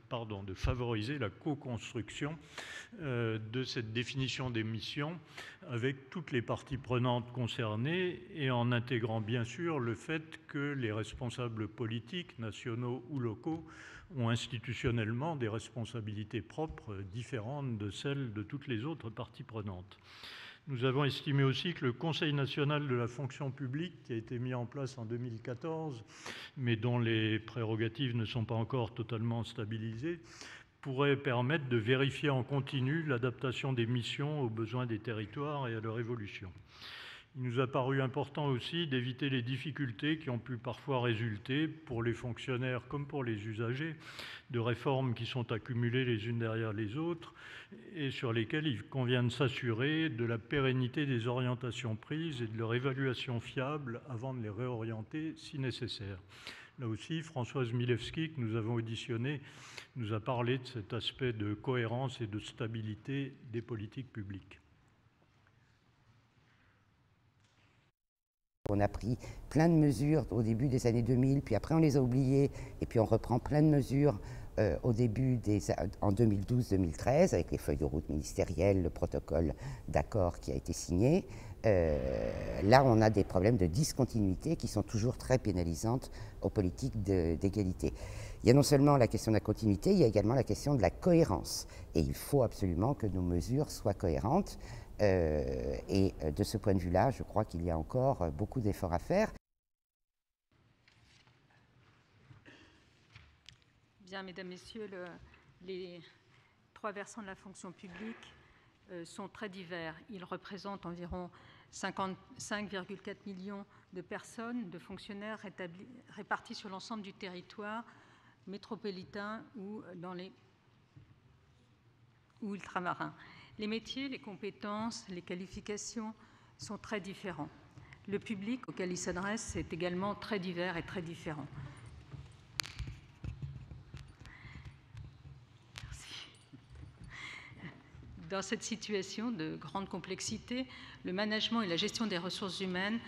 [SPEAKER 5] pardon, de favoriser la co-construction euh, de cette définition des missions avec toutes les parties prenantes concernées et en intégrant bien sûr le fait que les responsables politiques, nationaux ou locaux, ont institutionnellement des responsabilités propres différentes de celles de toutes les autres parties prenantes. Nous avons estimé aussi que le Conseil national de la fonction publique, qui a été mis en place en 2014, mais dont les prérogatives ne sont pas encore totalement stabilisées, pourrait permettre de vérifier en continu l'adaptation des missions aux besoins des territoires et à leur évolution. Il nous a paru important aussi d'éviter les difficultés qui ont pu parfois résulter pour les fonctionnaires comme pour les usagers de réformes qui sont accumulées les unes derrière les autres et sur lesquelles il convient de s'assurer de la pérennité des orientations prises et de leur évaluation fiable avant de les réorienter si nécessaire. Là aussi, Françoise Milewski, que nous avons auditionné, nous a parlé de cet aspect de cohérence et de stabilité des politiques publiques.
[SPEAKER 9] On a pris plein de mesures au début des années 2000, puis après on les a oubliées, et puis on reprend plein de mesures euh, au début en 2012-2013 avec les feuilles de route ministérielles, le protocole d'accord qui a été signé. Euh, là, on a des problèmes de discontinuité qui sont toujours très pénalisantes aux politiques d'égalité. Il y a non seulement la question de la continuité, il y a également la question de la cohérence. Et il faut absolument que nos mesures soient cohérentes. Euh, et euh, de ce point de vue-là, je crois qu'il y a encore euh, beaucoup d'efforts à faire.
[SPEAKER 10] Bien, Mesdames, Messieurs, les trois versants de la fonction publique sont très divers. Ils représentent environ 55,4 millions de personnes, de fonctionnaires répartis sur l'ensemble du territoire métropolitain ou dans les ou ultramarins. Les métiers, les compétences, les qualifications sont très différents. Le public auquel il s'adresse est également très divers et très différent. Dans cette situation de grande complexité, le management et la gestion des ressources humaines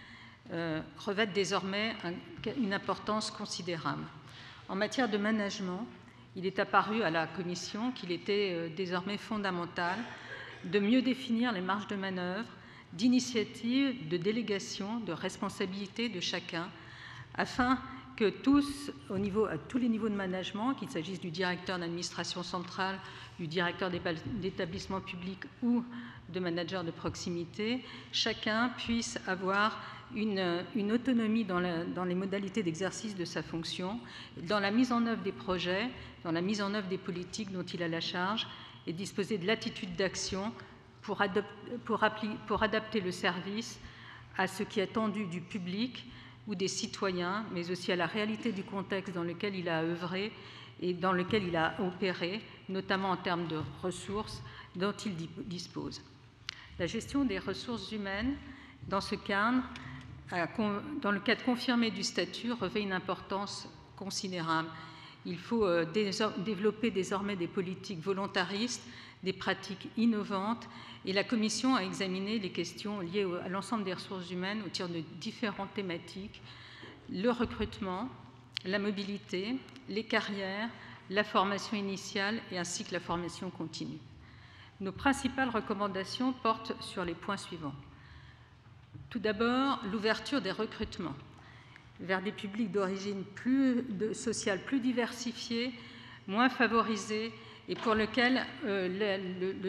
[SPEAKER 10] euh, revêtent désormais une importance considérable. En matière de management, il est apparu à la Commission qu'il était euh, désormais fondamental de mieux définir les marges de manœuvre, d'initiative, de délégation, de responsabilité de chacun, afin que tous, à tous les niveaux de management, qu'il s'agisse du directeur d'administration centrale, du directeur d'établissement public ou de manager de proximité, chacun puisse avoir une, autonomie dans, les modalités d'exercice de sa fonction, dans la mise en œuvre des projets, dans la mise en œuvre des politiques dont il a la charge, et disposer de l'attitude d'action pour, adapter le service à ce qui est attendu du public ou des citoyens, mais aussi à la réalité du contexte dans lequel il a œuvré et dans lequel il a opéré, notamment en termes de ressources dont il dispose. La gestion des ressources humaines, dans ce cadre, dans le cadre confirmé du statut, revêt une importance considérable. Il faut euh, développer désormais des politiques volontaristes, des pratiques innovantes, et la Commission a examiné les questions liées à l'ensemble des ressources humaines au titre de différentes thématiques, le recrutement, la mobilité, les carrières, la formation initiale et ainsi que la formation continue. Nos principales recommandations portent sur les points suivants. Tout d'abord, l'ouverture des recrutements vers des publics d'origine plus sociale plus diversifiés, moins favorisés et pour lesquels euh,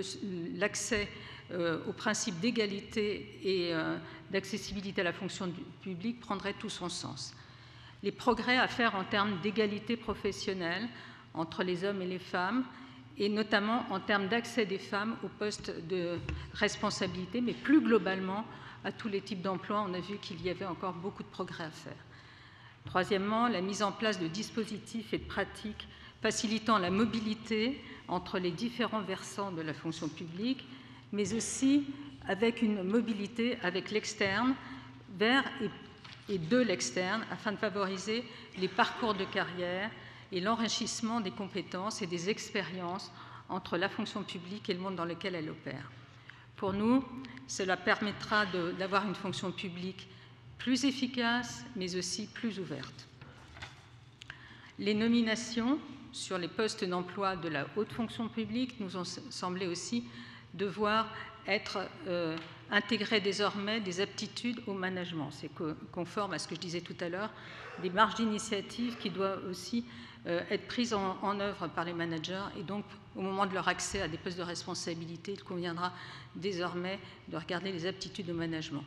[SPEAKER 10] l'accès euh, au principe d'égalité et euh, d'accessibilité à la fonction publique prendrait tout son sens. Les progrès à faire en termes d'égalité professionnelle entre les hommes et les femmes, et notamment en termes d'accès des femmes aux postes de responsabilité, mais plus globalement à tous les types d'emplois, on a vu qu'il y avait encore beaucoup de progrès à faire. Troisièmement, la mise en place de dispositifs et de pratiques facilitant la mobilité entre les différents versants de la fonction publique, mais aussi avec une mobilité avec l'externe, vers et de l'externe, afin de favoriser les parcours de carrière et l'enrichissement des compétences et des expériences entre la fonction publique et le monde dans lequel elle opère. Pour nous, cela permettra d'avoir une fonction publique plus efficace, mais aussi plus ouverte. Les nominations sur les postes d'emploi de la haute fonction publique nous ont semblé aussi devoir être euh, intégrées désormais des aptitudes au management. C'est conforme à ce que je disais tout à l'heure, des marges d'initiative qui doivent aussi euh, être prises en, en, œuvre par les managers et donc au moment de leur accès à des postes de responsabilité, il conviendra désormais de regarder les aptitudes au management.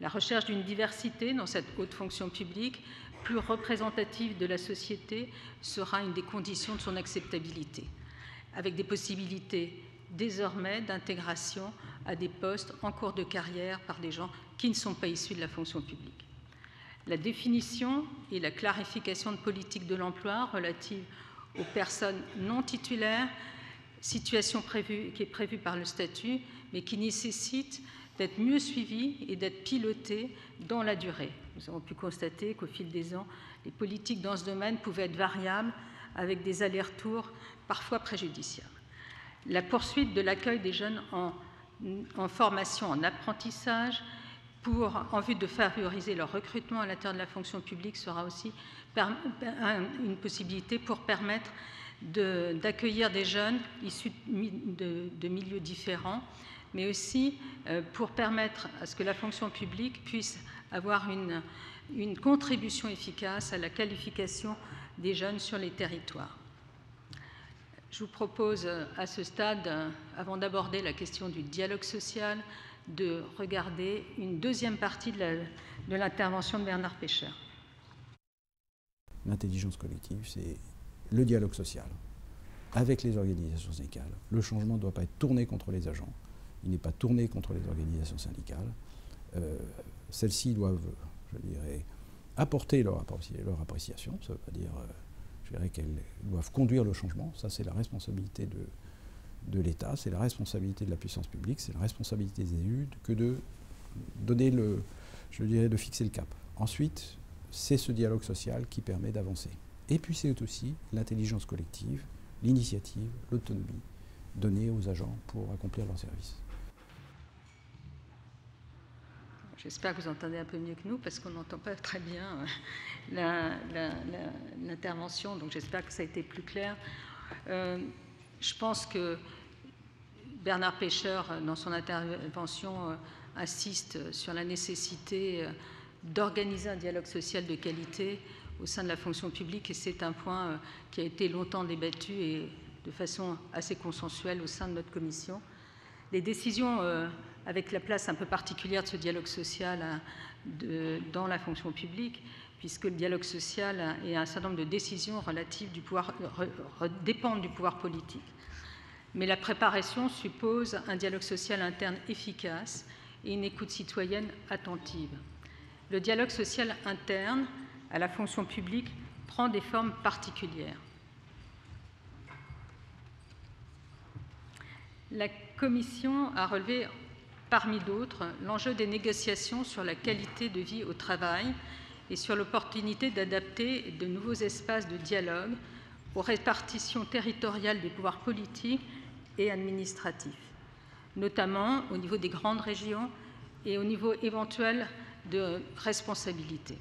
[SPEAKER 10] La recherche d'une diversité dans cette haute fonction publique, plus représentative de la société, sera une des conditions de son acceptabilité, avec des possibilités désormais d'intégration à des postes en cours de carrière par des gens qui ne sont pas issus de la fonction publique. La définition et la clarification de politique de l'emploi relative aux personnes non titulaires, situation prévue, qui est prévue par le statut, mais qui nécessite d'être mieux suivie et d'être pilotée dans la durée. Nous avons pu constater qu'au fil des ans, les politiques dans ce domaine pouvaient être variables avec des allers-retours parfois préjudiciables. La poursuite de l'accueil des jeunes en, formation, en apprentissage, pour, en vue de favoriser leur recrutement à l'intérieur de la fonction publique sera aussi une possibilité pour permettre d'accueillir des jeunes issus de, milieux différents, mais aussi euh, pour permettre à ce que la fonction publique puisse avoir une, une contribution efficace à la qualification des jeunes sur les territoires. Je vous propose à ce stade, avant d'aborder la question du dialogue social, de regarder une deuxième partie de l'intervention de, de Bernard Pécher.
[SPEAKER 8] L'intelligence collective, c'est le dialogue social avec les organisations syndicales. Le changement ne doit pas être tourné contre les agents, il n'est pas tourné contre les organisations syndicales. Euh, Celles-ci doivent, je dirais, apporter leur, appréciation, ça veut dire, euh, je dirais qu'elles doivent conduire le changement, ça c'est la responsabilité de, de l'État, c'est la responsabilité de la puissance publique, c'est la responsabilité des élus que de donner le, je dirais, de fixer le cap. Ensuite, c'est ce dialogue social qui permet d'avancer. Et puis c'est aussi l'intelligence collective, l'initiative, l'autonomie donnée aux agents pour accomplir leur service.
[SPEAKER 10] J'espère que vous entendez un peu mieux que nous parce qu'on n'entend pas très bien euh, l'intervention, donc j'espère que ça a été plus clair. Euh, je pense que Bernard Pêcheur, dans son intervention, euh, insiste sur la nécessité euh, d'organiser un dialogue social de qualité au sein de la fonction publique et c'est un point euh, qui a été longtemps débattu et de façon assez consensuelle au sein de notre commission. Les décisions, avec la place un peu particulière de ce dialogue social hein, dans la fonction publique, puisque le dialogue social et un certain nombre de décisions relatives du pouvoir dépendent du pouvoir politique. Mais la préparation suppose un dialogue social interne efficace et une écoute citoyenne attentive. Le dialogue social interne à la fonction publique prend des formes particulières. La Commission a relevé, parmi d'autres, l'enjeu des négociations sur la qualité de vie au travail et sur l'opportunité d'adapter de nouveaux espaces de dialogue aux répartitions territoriales des pouvoirs politiques et administratifs, notamment au niveau des grandes régions et au niveau éventuel de responsabilité.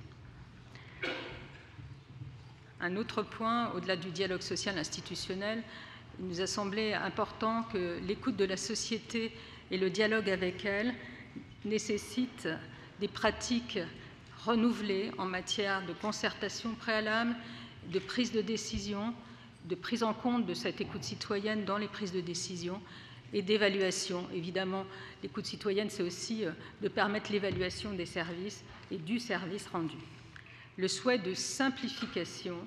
[SPEAKER 10] Un autre point, au-delà du dialogue social institutionnel, il nous a semblé important que l'écoute de la société et le dialogue avec elle nécessitent des pratiques renouvelées en matière de concertation préalable, de prise de décision, de prise en compte de cette écoute citoyenne dans les prises de décision et d'évaluation. Évidemment, l'écoute citoyenne, c'est aussi euh, de permettre l'évaluation des services et du service rendu. Le souhait de simplification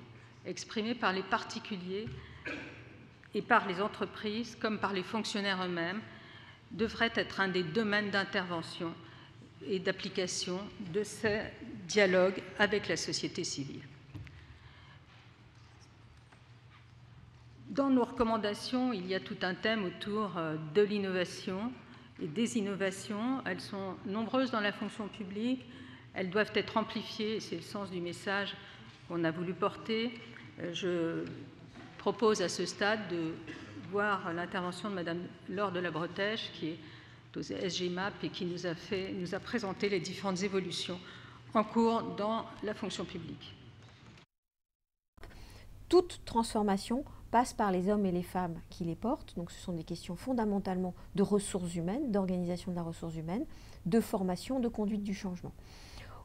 [SPEAKER 10] exprimé par les particuliers et par les entreprises comme par les fonctionnaires eux-mêmes devrait être un des domaines d'intervention et d'application de ce dialogue avec la société civile. Dans nos recommandations, il y a tout un thème autour euh, de l'innovation et des innovations. Elles sont nombreuses dans la fonction publique. Elles doivent être amplifiées. C'est le sens du message qu'on a voulu porter. Euh, je propose à ce stade de voir l'intervention de Mme Laure de la Bretèche, qui est au SGMAP et qui nous a, fait, nous a présenté les différentes évolutions en cours dans la fonction publique.
[SPEAKER 11] Toute transformation passe par les hommes et les femmes qui les portent. Donc ce sont des questions fondamentalement de ressources humaines, d'organisation de la ressource humaine, de formation, de conduite du changement.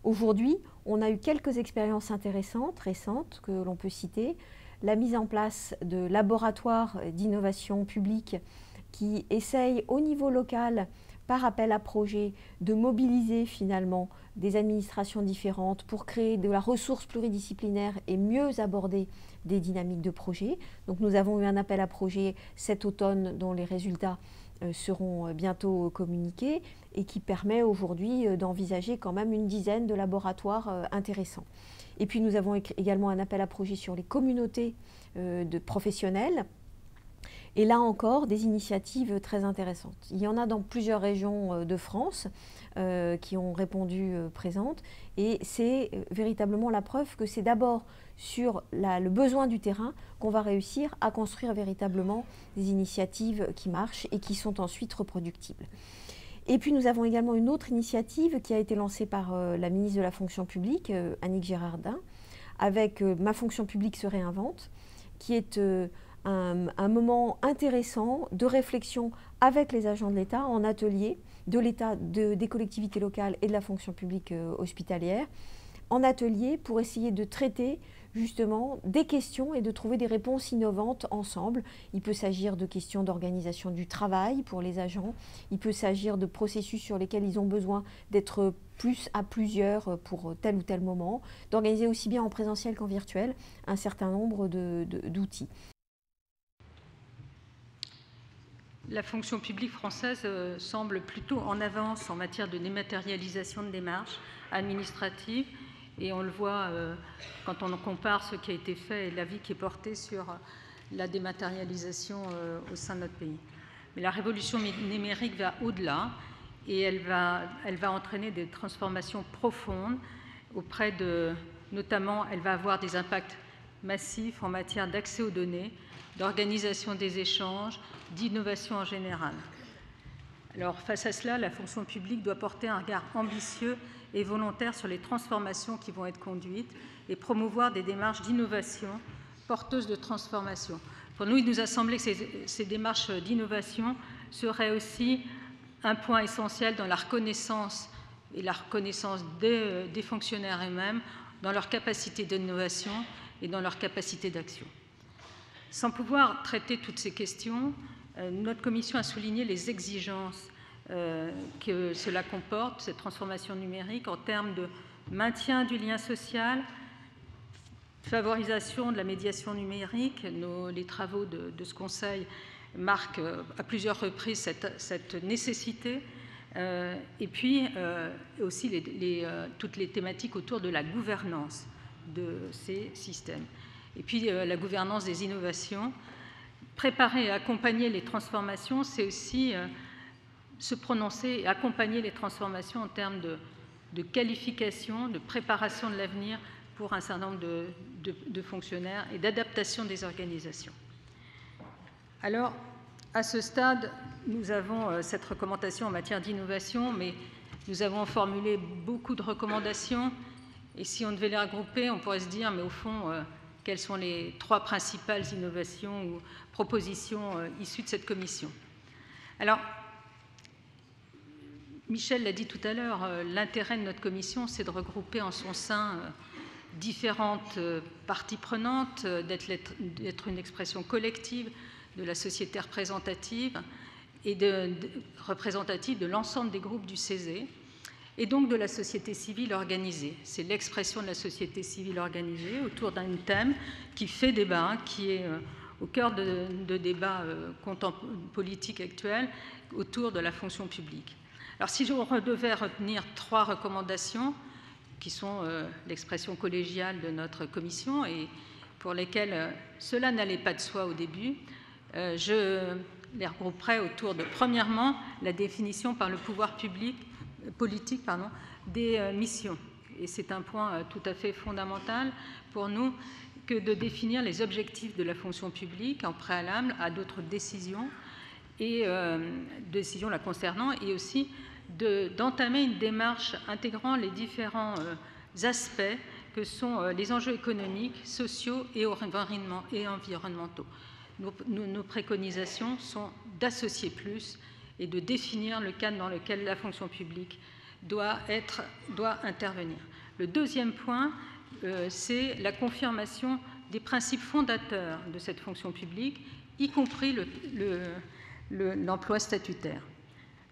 [SPEAKER 11] Aujourd'hui, on a eu quelques expériences intéressantes, récentes, que l'on peut citer. La mise en place de laboratoires d'innovation publique qui essayent au niveau local, par appel à projet, de mobiliser finalement des administrations différentes pour créer de la ressource pluridisciplinaire et mieux aborder des dynamiques de projet. Donc nous avons eu un appel à projet cet automne dont les résultats seront bientôt communiquées et qui permet aujourd'hui d'envisager quand même une dizaine de laboratoires intéressants. Et puis nous avons également un appel à projet sur les communautés de professionnels et là encore, des initiatives très intéressantes. Il y en a dans plusieurs régions de France. Euh, qui ont répondu euh, présentes. Et c'est euh, véritablement la preuve que c'est d'abord sur le besoin du terrain qu'on va réussir à construire véritablement des initiatives qui marchent et qui sont ensuite reproductibles. Et puis nous avons également une autre initiative qui a été lancée par la ministre de la fonction publique, Annick Girardin, avec Ma fonction publique se réinvente, qui est un, moment intéressant de réflexion avec les agents de l'État en atelier de l'État, des collectivités locales et de la fonction publique euh, hospitalière, en atelier pour essayer de traiter justement des questions et de trouver des réponses innovantes ensemble. Il peut s'agir de questions d'organisation du travail pour les agents, il peut s'agir de processus sur lesquels ils ont besoin d'être plus à plusieurs pour tel ou tel moment, d'organiser aussi bien en présentiel qu'en virtuel un certain nombre d'outils.
[SPEAKER 10] La fonction publique française euh, semble plutôt en avance en matière de dématérialisation de démarches administratives et on le voit euh, quand on compare ce qui a été fait et l'avis qui est porté sur la dématérialisation euh, au sein de notre pays. Mais la révolution numérique va au-delà et elle va, elle va entraîner des transformations profondes auprès de, notamment, elle va avoir des impacts massifs en matière d'accès aux données, d'organisation des échanges, d'innovation en général. Alors, face à cela, la fonction publique doit porter un regard ambitieux et volontaire sur les transformations qui vont être conduites et promouvoir des démarches d'innovation porteuses de transformation. Pour nous, il nous a semblé que ces, démarches d'innovation seraient aussi un point essentiel dans la reconnaissance et la reconnaissance des, des fonctionnaires eux-mêmes, dans leur capacité d'innovation et dans leur capacité d'action. Sans pouvoir traiter toutes ces questions, notre commission a souligné les exigences euh, que cela comporte, cette transformation numérique, en termes de maintien du lien social, favorisation de la médiation numérique. les travaux de, ce Conseil marquent euh, à plusieurs reprises cette, nécessité. et puis aussi toutes les thématiques autour de la gouvernance de ces systèmes. Et puis la gouvernance des innovations, préparer et accompagner les transformations, c'est aussi euh, se prononcer et accompagner les transformations en termes de, qualification, de préparation de l'avenir pour un certain nombre de, fonctionnaires et d'adaptation des organisations. Alors, à ce stade, nous avons euh, cette recommandation en matière d'innovation, mais nous avons formulé beaucoup de recommandations. Et si on devait les regrouper, on pourrait se dire, mais au fond, euh, quelles sont les trois principales innovations ou propositions euh, issues de cette commission. Alors, Michel l'a dit tout à l'heure, euh, l'intérêt de notre commission, c'est de regrouper en son sein euh, différentes parties prenantes, d'être une expression collective de la société représentative et représentative de l'ensemble des groupes du CESE et donc de la société civile organisée. C'est l'expression de la société civile organisée autour d'un thème qui fait débat, qui est euh, au cœur de, débats euh, politiques actuels autour de la fonction publique. Alors si je devais retenir trois recommandations, qui sont euh, l'expression collégiale de notre commission et pour lesquelles cela n'allait pas de soi au début, je les regrouperai autour de, premièrement, la définition par le pouvoir public politique pardon, des euh, missions. Et c'est un point euh, tout à fait fondamental pour nous que de définir les objectifs de la fonction publique en préalable à d'autres décisions et euh, décisions la concernant et aussi d'entamer une démarche intégrant les différents aspects que sont les enjeux économiques, sociaux et, environnementaux. nos préconisations sont d'associer plus et de définir le cadre dans lequel la fonction publique doit, intervenir. Le deuxième point, euh, c'est la confirmation des principes fondateurs de cette fonction publique, y compris l'emploi le, statutaire.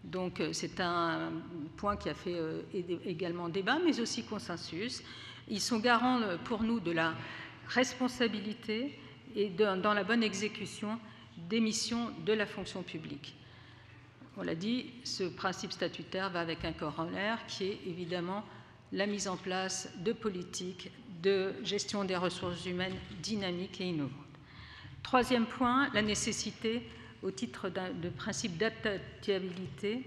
[SPEAKER 10] Donc euh, c'est un point qui a fait euh, également débat, mais aussi consensus. Ils sont garants pour nous de la responsabilité et dans la bonne exécution des missions de la fonction publique. On l'a dit, ce principe statutaire va avec un corollaire qui est évidemment la mise en place de politiques de gestion des ressources humaines dynamiques et innovantes. Troisième point, la nécessité, au titre de principe d'adaptabilité,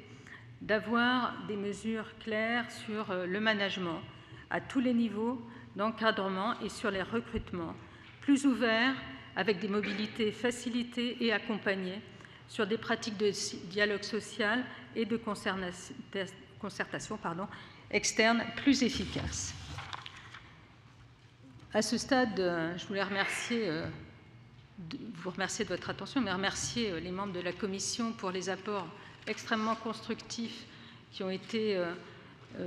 [SPEAKER 10] d'avoir des mesures claires sur euh, le management à tous les niveaux d'encadrement et sur les recrutements, plus ouverts avec des mobilités facilitées et accompagnées sur des pratiques de dialogue social et de concertation externe plus efficaces. À ce stade, euh, je voulais euh, vous remercier de votre attention, mais remercier euh, les membres de la Commission pour les apports extrêmement constructifs qui ont été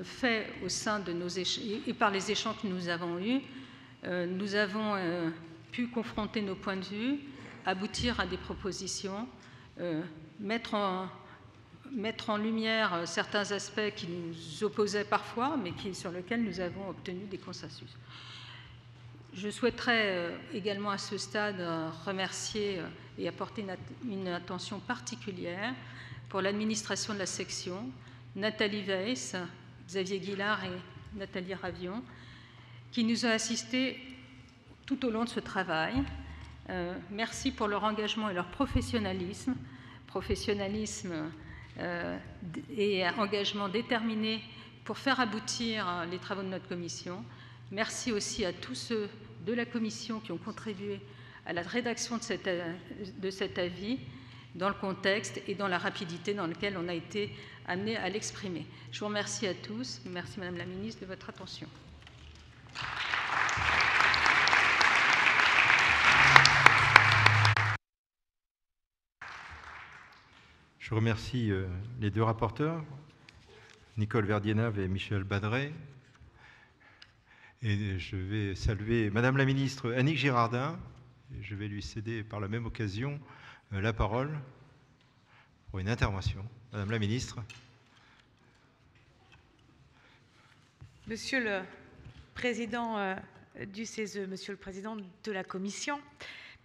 [SPEAKER 10] faits au sein de nos et par les échanges que nous avons eus. Nous avons pu confronter nos points de vue, aboutir à des propositions, mettre en, mettre en lumière certains aspects qui nous opposaient parfois, mais sur lesquels nous avons obtenu des consensus. Je souhaiterais euh, également à ce stade euh, remercier euh, et apporter une, attention particulière pour l'administration de la section, Nathalie Weiss, Xavier Guillard et Nathalie Ravion, qui nous ont assistés tout au long de ce travail. Merci pour leur engagement et leur professionnalisme, professionnalisme et engagement déterminé pour faire aboutir les travaux de notre commission. Merci aussi à tous ceux de la Commission qui ont contribué à la rédaction de, cet avis dans le contexte et dans la rapidité dans laquelle on a été amené à l'exprimer. Je vous remercie à tous. Merci Madame la Ministre de votre attention.
[SPEAKER 1] Je remercie euh, les deux rapporteurs, Nicole Verdienave et Michel Badret, et je vais saluer Madame la ministre Annick Girardin. Je vais lui céder par la même occasion euh, la parole pour une intervention. Madame la ministre.
[SPEAKER 12] Monsieur le Président euh, du CESE, Monsieur le Président de la Commission,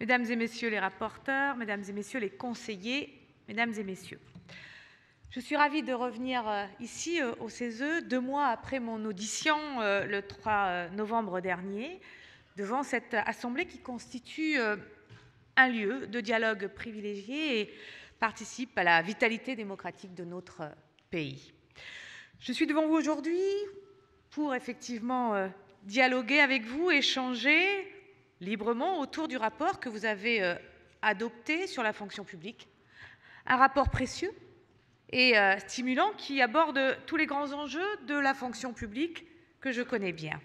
[SPEAKER 12] Mesdames et Messieurs les rapporteurs, Mesdames et Messieurs les conseillers, Mesdames et Messieurs. Je suis ravie de revenir euh, ici euh, au CESE deux mois après mon audition euh, le 3 novembre dernier devant cette assemblée qui constitue un lieu de dialogue privilégié et participe à la vitalité démocratique de notre pays. Je suis devant vous aujourd'hui pour effectivement dialoguer avec vous, échanger librement autour du rapport que vous avez adopté sur la fonction publique. Un rapport précieux et euh, stimulant qui aborde tous les grands enjeux de la fonction publique que je connais bien.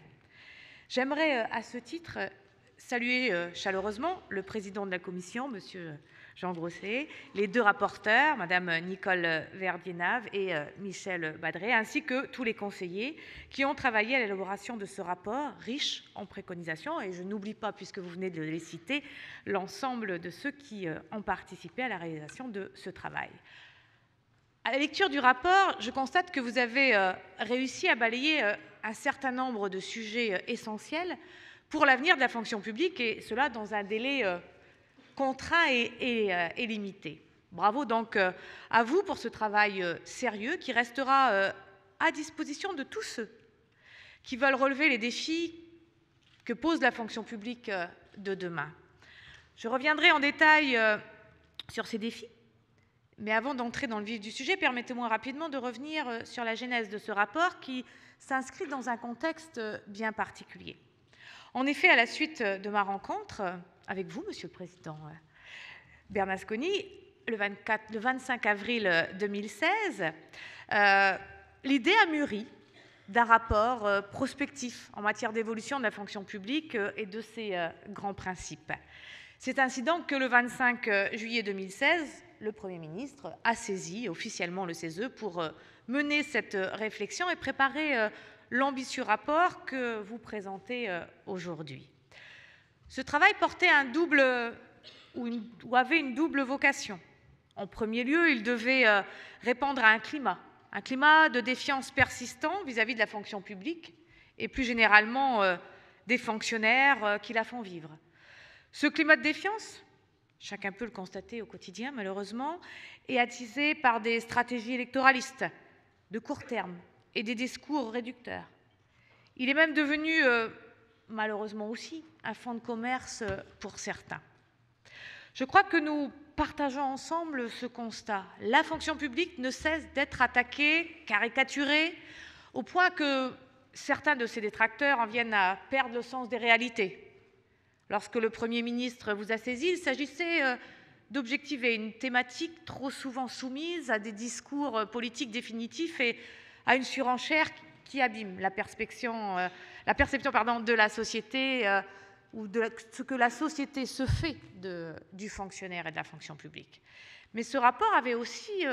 [SPEAKER 12] J'aimerais euh, à ce titre saluer euh, chaleureusement le président de la commission, Monsieur Jean Grosset, les deux rapporteurs, Madame Nicole Verdienave et Michel Badré, ainsi que tous les conseillers qui ont travaillé à l'élaboration de ce rapport riche en préconisations. Et je n'oublie pas, puisque vous venez de les citer, l'ensemble de ceux qui ont participé à la réalisation de ce travail. À la lecture du rapport, je constate que vous avez euh, réussi à balayer euh, un certain nombre de sujets euh, essentiels pour l'avenir de la fonction publique, et cela dans un délai contraint et, limité. Bravo donc à vous pour ce travail sérieux qui restera à disposition de tous ceux qui veulent relever les défis que pose la fonction publique de demain. Je reviendrai en détail sur ces défis mais avant d'entrer dans le vif du sujet, permettez-moi rapidement de revenir euh, sur la genèse de ce rapport qui s'inscrit dans un contexte euh, bien particulier. En effet, à la suite euh, de ma rencontre avec vous, Monsieur le Président Bernasconi, le, 24, le 25 avril 2016, l'idée a mûri d'un rapport prospectif en matière d'évolution de la fonction publique et de ses grands principes. C'est ainsi donc que le 25 juillet 2016, le Premier ministre a saisi officiellement le CESE pour euh, mener cette euh, réflexion et préparer euh, l'ambitieux rapport que vous présentez aujourd'hui. Ce travail portait un double ou, avait une double vocation. En premier lieu, il devait répondre à un climat, un climat de défiance persistant vis-à-vis -vis de la fonction publique et plus généralement des fonctionnaires qui la font vivre. Ce climat de défiance, chacun peut le constater au quotidien malheureusement, et attisé par des stratégies électoralistes de court terme et des discours réducteurs. Il est même devenu, euh, malheureusement aussi, un fonds de commerce euh, pour certains. Je crois que nous partageons ensemble ce constat. La fonction publique ne cesse d'être attaquée, caricaturée, au point que certains de ses détracteurs en viennent à perdre le sens des réalités. Lorsque le Premier ministre vous a saisi, il s'agissait euh, d'objectiver une thématique trop souvent soumise à des discours euh, politiques définitifs et à une surenchère qui abîme la perception, euh, la perception pardon, de la société ou de ce que la société se fait de, du fonctionnaire et de la fonction publique. Mais ce rapport avait aussi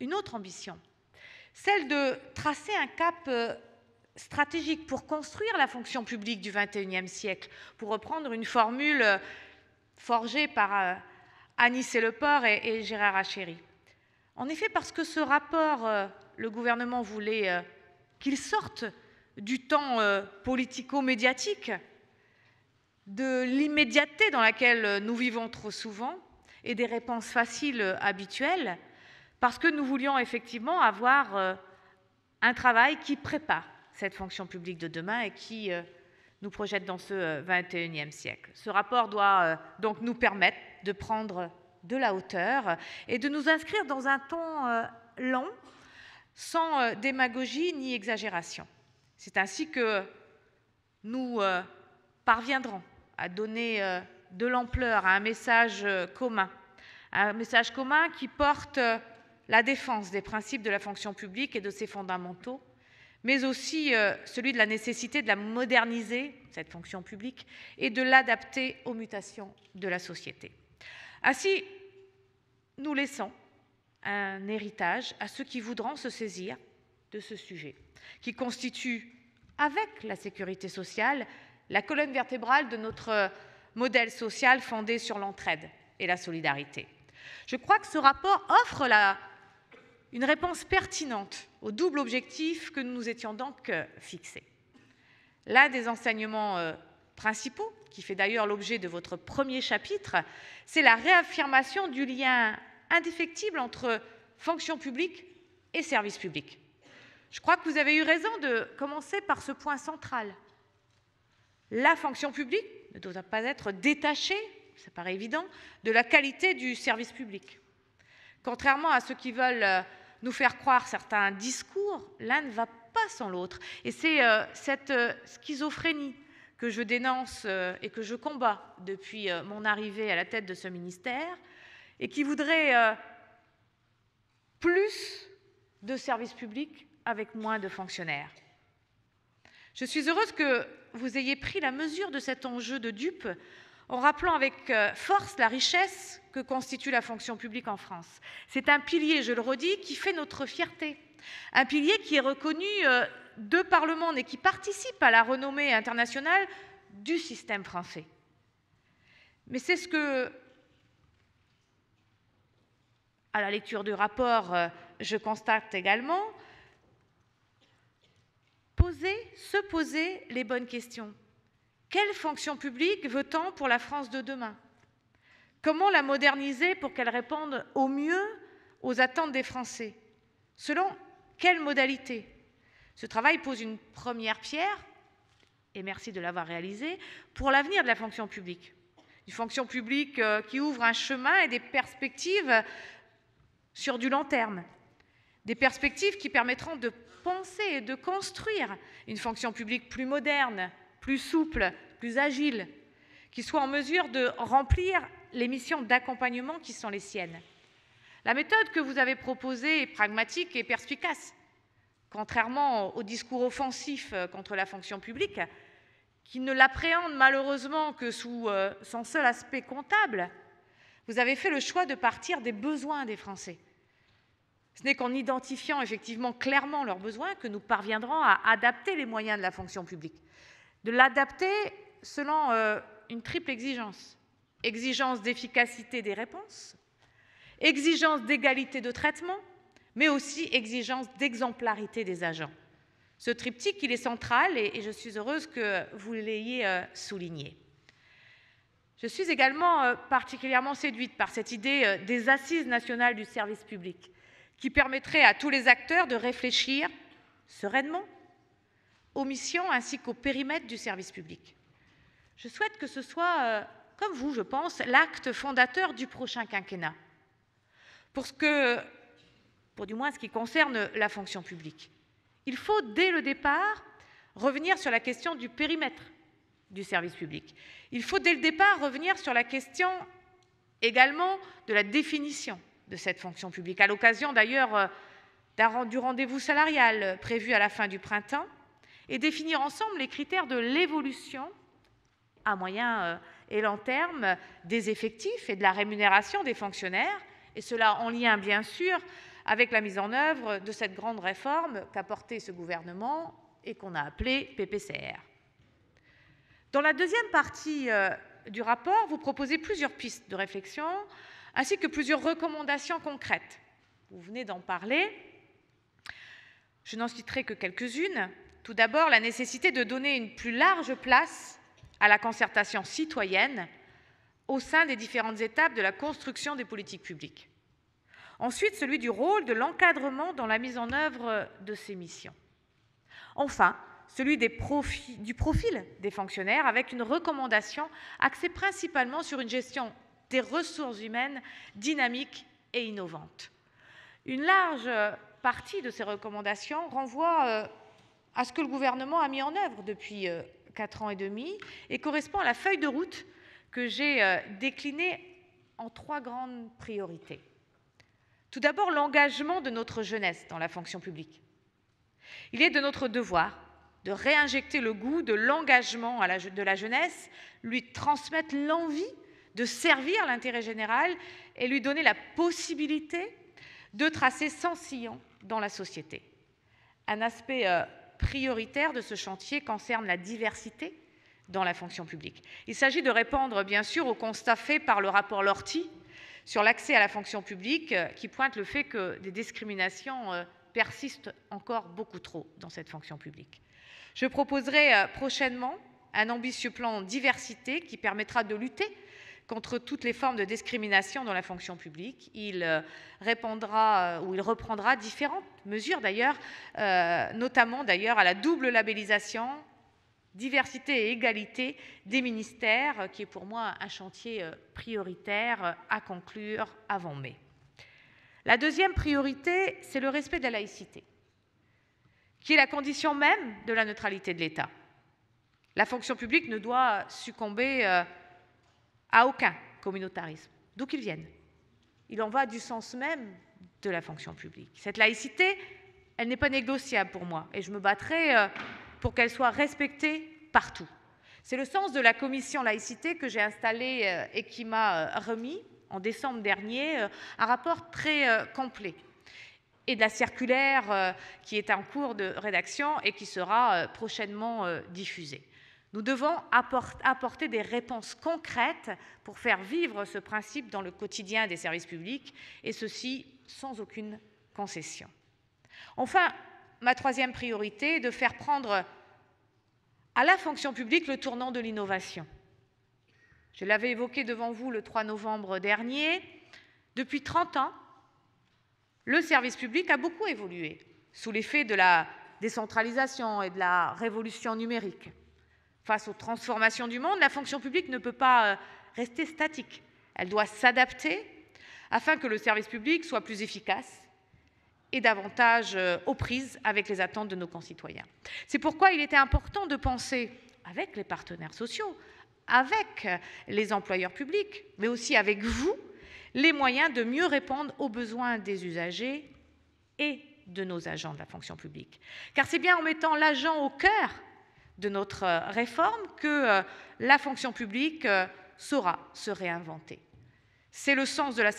[SPEAKER 12] une autre ambition, celle de tracer un cap euh, stratégique pour construire la fonction publique du XXIe siècle, pour reprendre une formule euh, forgée par euh, et Leport et, et Gérard Achéry. En effet, parce que ce rapport, le gouvernement voulait qu'il sorte du temps politico-médiatique, de l'immédiateté dans laquelle nous vivons trop souvent et des réponses faciles habituelles, parce que nous voulions effectivement avoir euh, un travail qui prépare cette fonction publique de demain et qui euh, nous projette dans ce 21e euh, siècle. Ce rapport doit donc nous permettre de prendre de la hauteur et de nous inscrire dans un ton long, sans démagogie ni exagération. C'est ainsi que nous parviendrons à donner de l'ampleur à un message commun, un message commun qui porte la défense des principes de la fonction publique et de ses fondamentaux, mais aussi euh, celui de la nécessité de la moderniser, cette fonction publique, et de l'adapter aux mutations de la société. Ainsi, nous laissons un héritage à ceux qui voudront se saisir de ce sujet, qui constitue, avec la sécurité sociale, la colonne vertébrale de notre modèle social fondé sur l'entraide et la solidarité. Je crois que ce rapport offre une réponse pertinente au double objectif que nous nous étions donc euh, fixés. L'un des enseignements euh, principaux, qui fait d'ailleurs l'objet de votre premier chapitre, c'est la réaffirmation du lien indéfectible entre fonction publique et service public. Je crois que vous avez eu raison de commencer par ce point central. La fonction publique ne doit pas être détachée, ça paraît évident, de la qualité du service public. Contrairement à ceux qui veulent euh, nous faire croire certains discours, l'un ne va pas sans l'autre. Et c'est euh, cette euh, schizophrénie que je dénonce et que je combats depuis mon arrivée à la tête de ce ministère, et qui voudrait plus de services publics avec moins de fonctionnaires. Je suis heureuse que vous ayez pris la mesure de cet enjeu de dupe en rappelant avec euh, force la richesse que constitue la fonction publique en France. C'est un pilier, je le redis, qui fait notre fierté. Un pilier qui est reconnu euh, de par le monde et qui participe à la renommée internationale du système français. Mais c'est ce que, à la lecture du rapport, euh, je constate également, poser, se poser les bonnes questions. Quelle fonction publique veut-on pour la France de demain? Comment la moderniser pour qu'elle réponde au mieux aux attentes des Français? Selon quelles modalités Ce travail pose une première pierre, et merci de l'avoir réalisé, pour l'avenir de la fonction publique. Une fonction publique euh, qui ouvre un chemin et des perspectives sur du long terme. Des perspectives qui permettront de penser et de construire une fonction publique plus moderne, plus souple, plus agile, qui soit en mesure de remplir les missions d'accompagnement qui sont les siennes. La méthode que vous avez proposée est pragmatique et perspicace, contrairement au discours offensif euh, contre la fonction publique, qui ne l'appréhende malheureusement que sous euh, son seul aspect comptable. Vous avez fait le choix de partir des besoins des Français. Ce n'est qu'en identifiant effectivement clairement leurs besoins que nous parviendrons à adapter les moyens de la fonction publique de l'adapter selon euh, une triple exigence. Exigence d'efficacité des réponses, exigence d'égalité de traitement, mais aussi exigence d'exemplarité des agents. Ce triptyque, il est central et, je suis heureuse que vous l'ayez euh, souligné. Je suis également euh, particulièrement séduite par cette idée euh, des assises nationales du service public, qui permettrait à tous les acteurs de réfléchir sereinement aux missions ainsi qu'au périmètre du service public. Je souhaite que ce soit, euh, comme vous, je pense, l'acte fondateur du prochain quinquennat, pour, ce que, pour du moins ce qui concerne la fonction publique. Il faut, dès le départ, revenir sur la question du périmètre du service public. Il faut dès le départ revenir sur la question également de la définition de cette fonction publique, à l'occasion d'ailleurs euh, du rendez-vous salarial prévu à la fin du printemps, et définir ensemble les critères de l'évolution à moyen euh, et long terme des effectifs et de la rémunération des fonctionnaires, et cela en lien bien sûr avec la mise en œuvre de cette grande réforme qu'a portée ce gouvernement et qu'on a appelée PPCR. Dans la deuxième partie euh, du rapport, vous proposez plusieurs pistes de réflexion ainsi que plusieurs recommandations concrètes. Vous venez d'en parler. Je n'en citerai que quelques-unes. Tout d'abord, la nécessité de donner une plus large place à la concertation citoyenne au sein des différentes étapes de la construction des politiques publiques. Ensuite, celui du rôle de l'encadrement dans la mise en œuvre de ces missions. Enfin, celui du profil des fonctionnaires, avec une recommandation axée principalement sur une gestion des ressources humaines dynamique et innovante. Une large partie de ces recommandations renvoie euh, à ce que le gouvernement a mis en œuvre depuis euh, quatre ans et demi et correspond à la feuille de route que j'ai euh, déclinée en trois grandes priorités. Tout d'abord, l'engagement de notre jeunesse dans la fonction publique. Il est de notre devoir de réinjecter le goût de l'engagement de la jeunesse, lui transmettre l'envie de servir l'intérêt général et lui donner la possibilité de tracer sans sillon dans la société. Un aspect euh, prioritaire de ce chantier concerne la diversité dans la fonction publique. Il s'agit de répondre, bien sûr, au constat fait par le rapport Lorty sur l'accès à la fonction publique, euh, qui pointe le fait que des discriminations euh, persistent encore beaucoup trop dans cette fonction publique. Je proposerai euh, prochainement un ambitieux plan diversité qui permettra de lutter contre toutes les formes de discrimination dans la fonction publique. Il euh, répondra euh, ou il reprendra différentes mesures d'ailleurs, notamment d'ailleurs à la double labellisation diversité et égalité des ministères, qui est pour moi un chantier prioritaire à conclure avant mai. La deuxième priorité, c'est le respect de la laïcité qui est la condition même de la neutralité de l'État. La fonction publique ne doit succomber euh, à aucun communautarisme, d'où qu'il vienne. Il en va du sens même de la fonction publique. Cette laïcité, elle n'est pas négociable pour moi, et je me battrai euh, pour qu'elle soit respectée partout. C'est le sens de la commission laïcité que j'ai installée euh, et qui m'a remis en décembre dernier un rapport très complet et de la circulaire euh, qui est en cours de rédaction et qui sera euh, prochainement euh, diffusée. Nous devons apporter des réponses concrètes pour faire vivre ce principe dans le quotidien des services publics, et ceci sans aucune concession. Enfin, ma troisième priorité est de faire prendre à la fonction publique le tournant de l'innovation. Je l'avais évoqué devant vous le 3 novembre dernier. Depuis 30 ans, le service public a beaucoup évolué sous l'effet de la décentralisation et de la révolution numérique. Face aux transformations du monde, la fonction publique ne peut pas euh, rester statique. Elle doit s'adapter afin que le service public soit plus efficace et davantage euh, aux prises avec les attentes de nos concitoyens. C'est pourquoi il était important de penser avec les partenaires sociaux, avec euh, les employeurs publics, mais aussi avec vous, les moyens de mieux répondre aux besoins des usagers et de nos agents de la fonction publique. Car c'est bien en mettant l'agent au cœur de notre euh, réforme que euh, la fonction publique euh, saura se réinventer. C'est le sens de la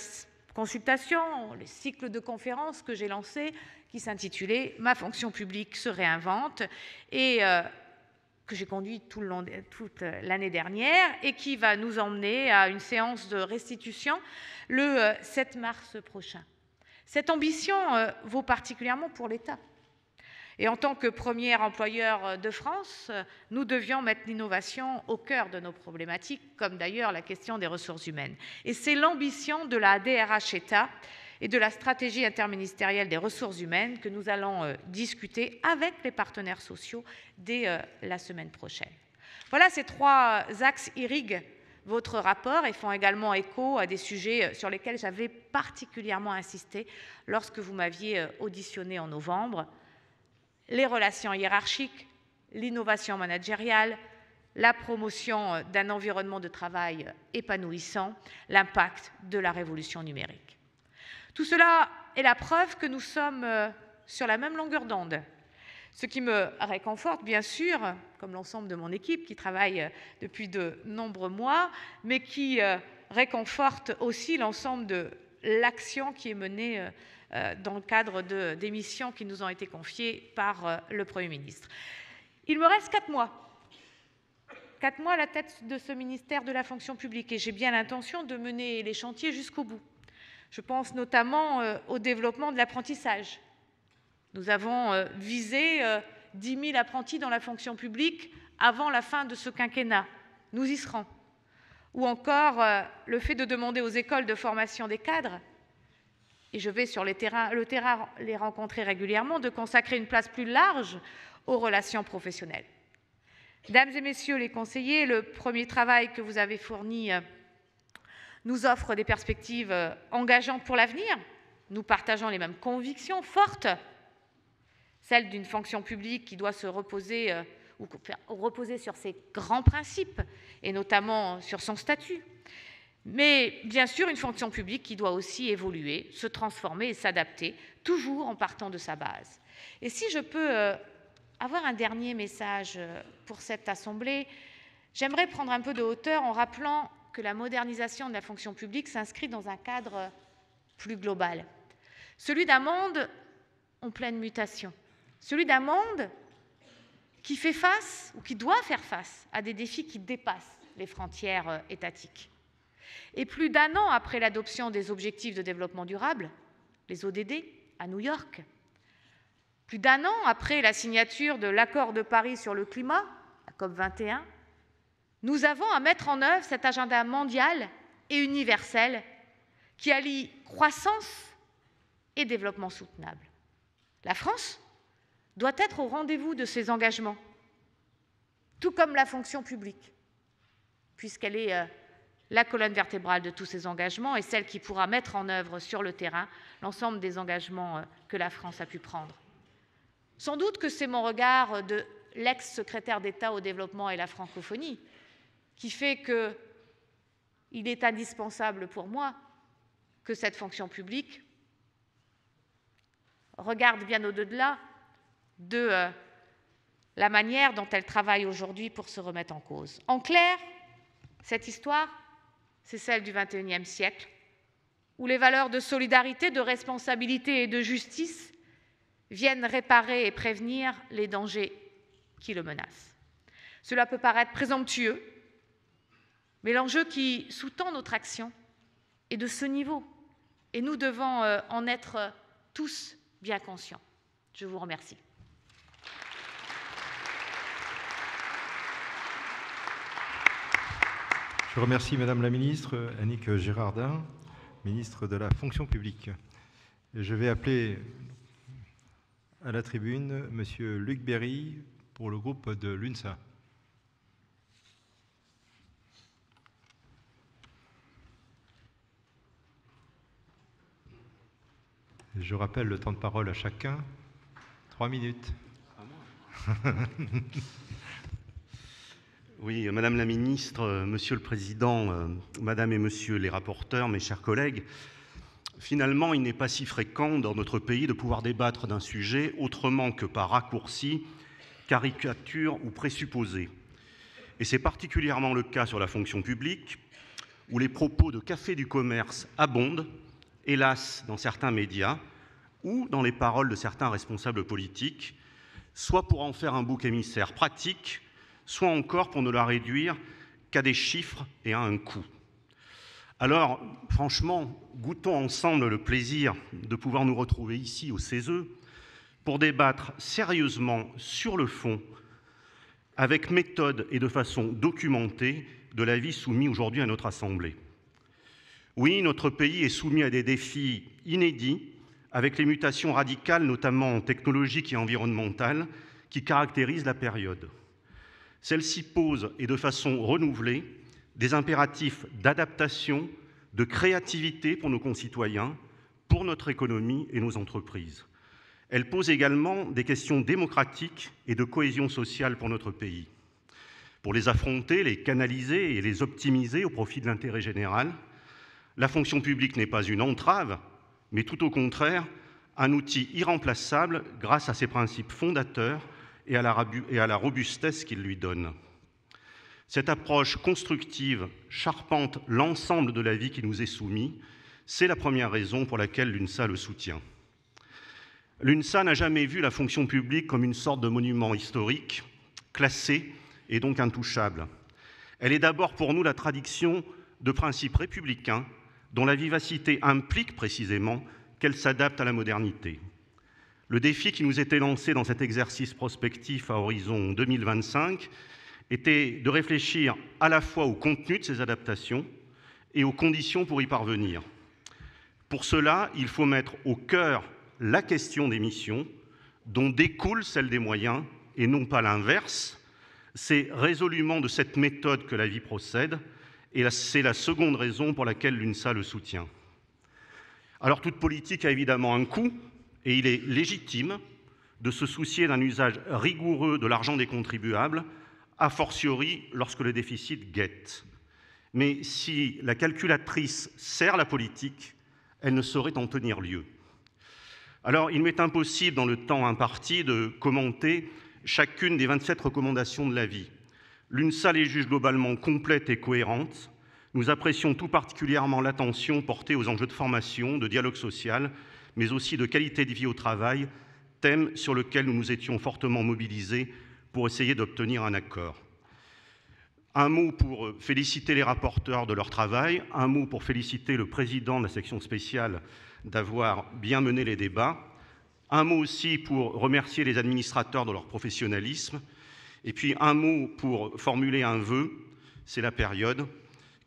[SPEAKER 12] consultation, le cycle de conférences que j'ai lancé qui s'intitulait Ma fonction publique se réinvente et que j'ai conduit tout toute l'année dernière et qui va nous emmener à une séance de restitution le 7 euh, mars prochain. Cette ambition euh, vaut particulièrement pour l'État. Et en tant que premier employeur de France, nous devions mettre l'innovation au cœur de nos problématiques, comme d'ailleurs la question des ressources humaines. Et c'est l'ambition de la DRH État et de la stratégie interministérielle des ressources humaines que nous allons euh, discuter avec les partenaires sociaux dès euh, la semaine prochaine. Voilà, ces trois axes irriguent votre rapport et font également écho à des sujets euh, sur lesquels j'avais particulièrement insisté lorsque vous m'aviez auditionné en novembre. Les relations hiérarchiques, l'innovation managériale, la promotion d'un environnement de travail épanouissant, l'impact de la révolution numérique. Tout cela est la preuve que nous sommes euh, sur la même longueur d'onde. Ce qui me réconforte, bien sûr, comme l'ensemble de mon équipe qui travaille euh, depuis de nombreux mois, mais qui euh, réconforte aussi l'ensemble de l'action qui est menée dans le cadre de, des missions qui nous ont été confiées par le Premier ministre. Il me reste quatre mois. Quatre mois à la tête de ce ministère de la fonction publique et j'ai bien l'intention de mener les chantiers jusqu'au bout. Je pense notamment euh, au développement de l'apprentissage. Nous avons euh, visé 10 euh, 000 apprentis dans la fonction publique avant la fin de ce quinquennat. Nous y serons. Ou encore le fait de demander aux écoles de formation des cadres, et je vais sur le terrain les rencontrer régulièrement, de consacrer une place plus large aux relations professionnelles. Mesdames et messieurs les conseillers, le premier travail que vous avez fourni nous offre des perspectives euh, engageantes pour l'avenir. Nous partageons les mêmes convictions fortes, celles d'une fonction publique qui doit se reposer euh, ou reposer sur ses grands principes et notamment sur son statut. Mais bien sûr, une fonction publique qui doit aussi évoluer, se transformer et s'adapter, toujours en partant de sa base. Et si je peux euh, avoir un dernier message pour cette Assemblée, j'aimerais prendre un peu de hauteur en rappelant que la modernisation de la fonction publique s'inscrit dans un cadre plus global, celui d'un monde en pleine mutation, celui d'un monde qui fait face ou qui doit faire face à des défis qui dépassent les frontières euh, étatiques. Et plus d'un an après l'adoption des objectifs de développement durable, les ODD, à New York, plus d'un an après la signature de l'accord de Paris sur le climat, la COP 21, nous avons à mettre en œuvre cet agenda mondial et universel qui allie croissance et développement soutenable. La France doit être au rendez-vous de ces engagements, tout comme la fonction publique, puisqu'elle est euh, la colonne vertébrale de tous ces engagements et celle qui pourra mettre en œuvre sur le terrain l'ensemble des engagements euh, que la France a pu prendre. Sans doute que c'est mon regard de l'ex-secrétaire d'État au développement et la francophonie qui fait qu'il est indispensable pour moi que cette fonction publique regarde bien au-delà de euh, la manière dont elle travaille aujourd'hui pour se remettre en cause. En clair, cette histoire, c'est celle du XXIe siècle, où les valeurs de solidarité, de responsabilité et de justice viennent réparer et prévenir les dangers qui le menacent. Cela peut paraître présomptueux, mais l'enjeu qui sous-tend notre action est de ce niveau. Et nous devons euh, en être euh, tous bien conscients. Je vous remercie.
[SPEAKER 1] Je remercie Madame la Ministre Annick Girardin, ministre de la Fonction publique. je vais appeler à la tribune Monsieur Luc Berry pour le groupe de l'UNSA. Je rappelle le temps de parole à chacun. Trois minutes.
[SPEAKER 13] oui, Madame la Ministre, Monsieur le Président, euh, Madame et Monsieur les rapporteurs, mes chers collègues, finalement, il n'est pas si fréquent dans notre pays de pouvoir débattre d'un sujet autrement que par raccourci, caricature ou présupposé. Et c'est particulièrement le cas sur la fonction publique, où les propos de café du commerce abondent hélas, dans certains médias ou dans les paroles de certains responsables politiques, soit pour en faire un bouc émissaire pratique, soit encore pour ne la réduire qu'à des chiffres et à un coût. Alors, franchement, goûtons ensemble le plaisir de pouvoir nous retrouver ici au CESE pour débattre sérieusement sur le fond, avec méthode et de façon documentée, de l'avis soumis aujourd'hui à notre Assemblée. Oui, notre pays est soumis à des défis inédits, avec les mutations radicales, notamment technologiques et environnementales, qui caractérisent la période. Celle-ci pose, et de façon renouvelée, des impératifs d'adaptation, de créativité pour nos concitoyens, pour notre économie et nos entreprises. Elle pose également des questions démocratiques et de cohésion sociale pour notre pays. Pour les affronter, les canaliser et les optimiser au profit de l'intérêt général, la fonction publique n'est pas une entrave, mais tout au contraire, un outil irremplaçable grâce à ses principes fondateurs et à la, robustesse qu'il lui donne. Cette approche constructive charpente l'ensemble de la vie qui nous est soumis. C'est la première raison pour laquelle l'UNSA le soutient. L'UNSA n'a jamais vu la fonction publique comme une sorte de monument historique, classé et donc intouchable. Elle est d'abord pour nous la traduction de principes républicains dont la vivacité implique précisément qu'elle s'adapte à la modernité. Le défi qui nous était lancé dans cet exercice prospectif à horizon 2025 était de réfléchir à la fois au contenu de ces adaptations et aux conditions pour y parvenir. Pour cela, il faut mettre au cœur la question des missions, dont découle celle des moyens, et non pas l'inverse. C'est résolument de cette méthode que la vie procède, c'est la seconde raison pour laquelle l'UNSA le soutient. Alors toute politique a évidemment un coût, et il est légitime de se soucier d'un usage rigoureux de l'argent des contribuables, a fortiori lorsque le déficit guette. Mais si la calculatrice sert la politique, elle ne saurait en tenir lieu. Alors, il m'est impossible, dans le temps imparti, de commenter chacune des 27 recommandations de l'avis. L'UNSA les juge globalement complète et cohérente. Nous apprécions tout particulièrement l'attention portée aux enjeux de formation, de dialogue social, mais aussi de qualité de vie au travail, thème sur lequel nous nous étions fortement mobilisés pour essayer d'obtenir un accord. Un mot pour féliciter les rapporteurs de leur travail, un mot pour féliciter le président de la section spéciale d'avoir bien mené les débats, un mot aussi pour remercier les administrateurs de leur professionnalisme, et puis un mot pour formuler un vœu, c'est la période,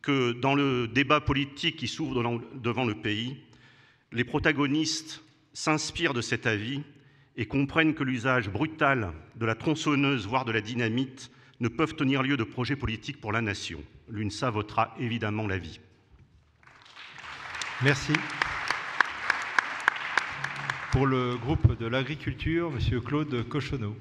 [SPEAKER 13] que dans le débat politique qui s'ouvre devant le pays, les protagonistes s'inspirent de cet avis et comprennent que l'usage brutal de la tronçonneuse, voire de la dynamite, ne peuvent tenir lieu de projet politique pour la nation. L'UNSA votera évidemment l'avis.
[SPEAKER 1] Merci. Pour le groupe de l'agriculture, M. Claude Cochonneau.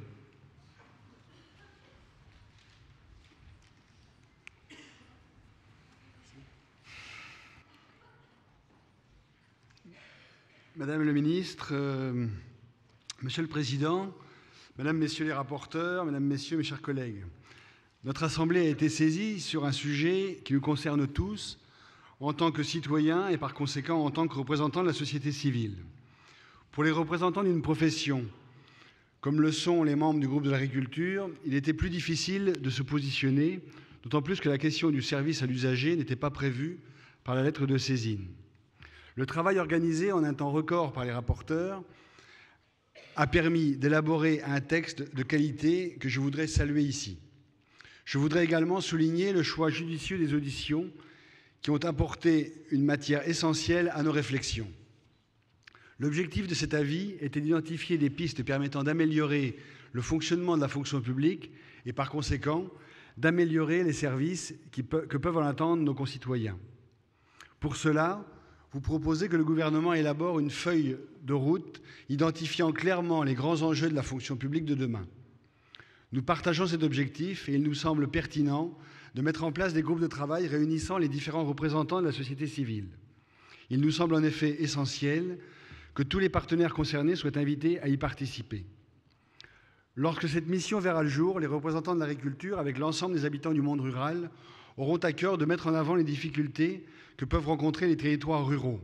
[SPEAKER 14] Madame le ministre, euh, Monsieur le Président, Mesdames, Messieurs les rapporteurs, Mesdames, Messieurs, mes chers collègues, notre Assemblée a été saisie sur un sujet qui nous concerne tous en tant que citoyens et par conséquent en tant que représentants de la société civile. Pour les représentants d'une profession, comme le sont les membres du groupe de l'agriculture, il était plus difficile de se positionner, d'autant plus que la question du service à l'usager n'était pas prévue par la lettre de saisine. Le travail organisé en un temps record par les rapporteurs a permis d'élaborer un texte de qualité que je voudrais saluer ici. Je voudrais également souligner le choix judicieux des auditions qui ont apporté une matière essentielle à nos réflexions. L'objectif de cet avis était d'identifier des pistes permettant d'améliorer le fonctionnement de la fonction publique et par conséquent d'améliorer les services que peuvent en attendre nos concitoyens. Pour cela, vous proposez que le gouvernement élabore une feuille de route identifiant clairement les grands enjeux de la fonction publique de demain. Nous partageons cet objectif et il nous semble pertinent de mettre en place des groupes de travail réunissant les différents représentants de la société civile. Il nous semble en effet essentiel que tous les partenaires concernés soient invités à y participer. Lorsque cette mission verra le jour, les représentants de l'agriculture, avec l'ensemble des habitants du monde rural, auront à cœur de mettre en avant les difficultés que peuvent rencontrer les territoires ruraux.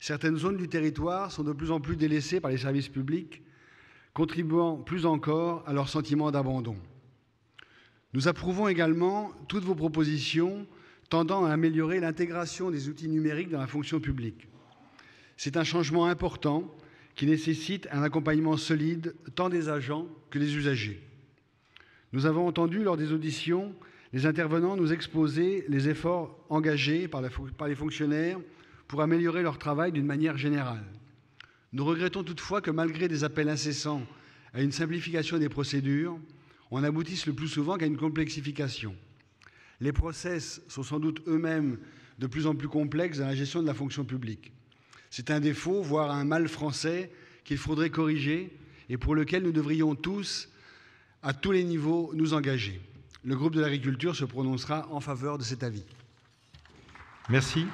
[SPEAKER 14] Certaines zones du territoire sont de plus en plus délaissées par les services publics, contribuant plus encore à leur sentiment d'abandon. Nous approuvons également toutes vos propositions tendant à améliorer l'intégration des outils numériques dans la fonction publique. C'est un changement important qui nécessitent un accompagnement solide tant des agents que des usagers. Nous avons entendu lors des auditions les intervenants nous exposer les efforts engagés par, par les fonctionnaires pour améliorer leur travail d'une manière générale. Nous regrettons toutefois que malgré des appels incessants à une simplification des procédures, on aboutisse le plus souvent qu'à une complexification. Les process sont sans doute eux-mêmes de plus en plus complexes dans la gestion de la fonction publique. C'est un défaut, voire un mal français qu'il faudrait corriger et pour lequel nous devrions tous, à tous les niveaux, nous engager. Le groupe de l'agriculture se prononcera en faveur de cet avis.
[SPEAKER 1] Merci.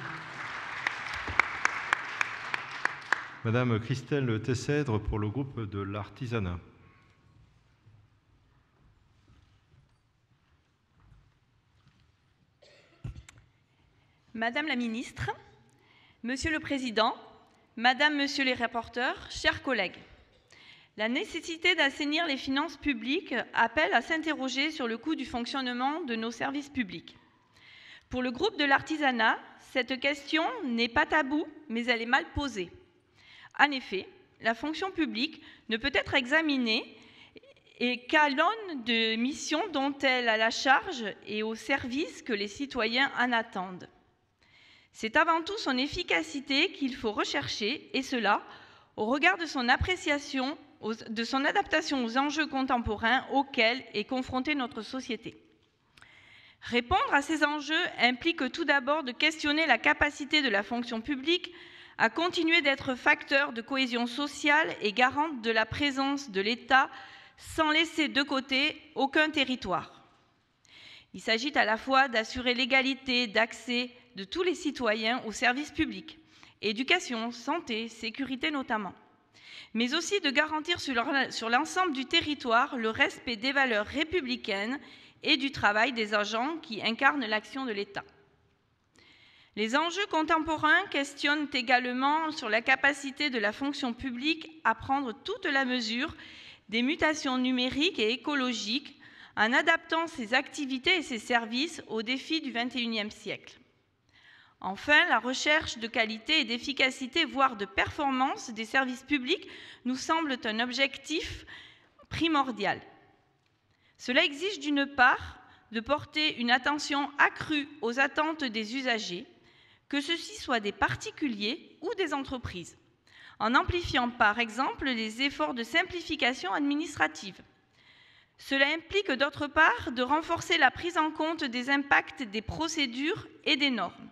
[SPEAKER 1] Madame Christelle Tessèdre pour le groupe de l'artisanat.
[SPEAKER 15] Madame la ministre, Monsieur le Président, Madame, Monsieur les rapporteurs, chers collègues, la nécessité d'assainir les finances publiques appelle à s'interroger sur le coût du fonctionnement de nos services publics. Pour le groupe de l'artisanat, cette question n'est pas taboue, mais elle est mal posée. En effet, la fonction publique ne peut être examinée et qu'à l'aune de missions dont elle a la charge et aux services que les citoyens en attendent. C'est avant tout son efficacité qu'il faut rechercher, et cela au regard de son appréciation, de son adaptation aux enjeux contemporains auxquels est confrontée notre société. Répondre à ces enjeux implique tout d'abord de questionner la capacité de la fonction publique à continuer d'être facteur de cohésion sociale et garante de la présence de l'État sans laisser de côté aucun territoire. Il s'agit à la fois d'assurer l'égalité d'accès de tous les citoyens aux services publics, éducation, santé, sécurité notamment, mais aussi de garantir sur l'ensemble du territoire le respect des valeurs républicaines et du travail des agents qui incarnent l'action de l'État. Les enjeux contemporains questionnent également sur la capacité de la fonction publique à prendre toute la mesure des mutations numériques et écologiques en adaptant ses activités et ses services aux défis du XXIe siècle. Enfin, la recherche de qualité et d'efficacité, voire de performance des services publics nous semble un objectif primordial. Cela exige d'une part de porter une attention accrue aux attentes des usagers, que ceux-ci soient des particuliers ou des entreprises, en amplifiant par exemple les efforts de simplification administrative. Cela implique d'autre part de renforcer la prise en compte des impacts des procédures et des normes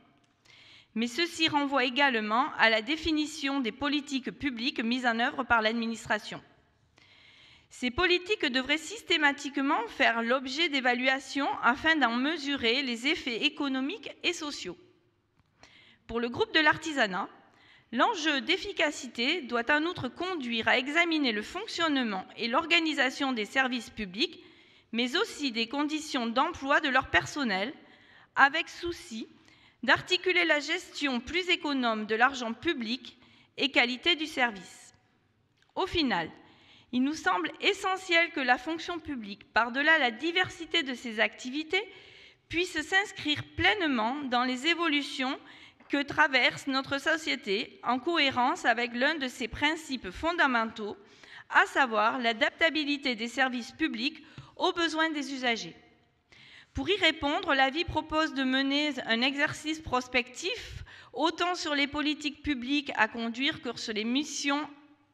[SPEAKER 15] mais ceci renvoie également à la définition des politiques publiques mises en œuvre par l'administration. Ces politiques devraient systématiquement faire l'objet d'évaluations afin d'en mesurer les effets économiques et sociaux. Pour le groupe de l'artisanat, l'enjeu d'efficacité doit en outre conduire à examiner le fonctionnement et l'organisation des services publics, mais aussi des conditions d'emploi de leur personnel, avec souci d'articuler la gestion plus économe de l'argent public et qualité du service. Au final, il nous semble essentiel que la fonction publique, par-delà la diversité de ses activités, puisse s'inscrire pleinement dans les évolutions que traverse notre société en cohérence avec l'un de ses principes fondamentaux, à savoir l'adaptabilité des services publics aux besoins des usagers. Pour y répondre, l'avis propose de mener un exercice prospectif autant sur les politiques publiques à conduire que sur les missions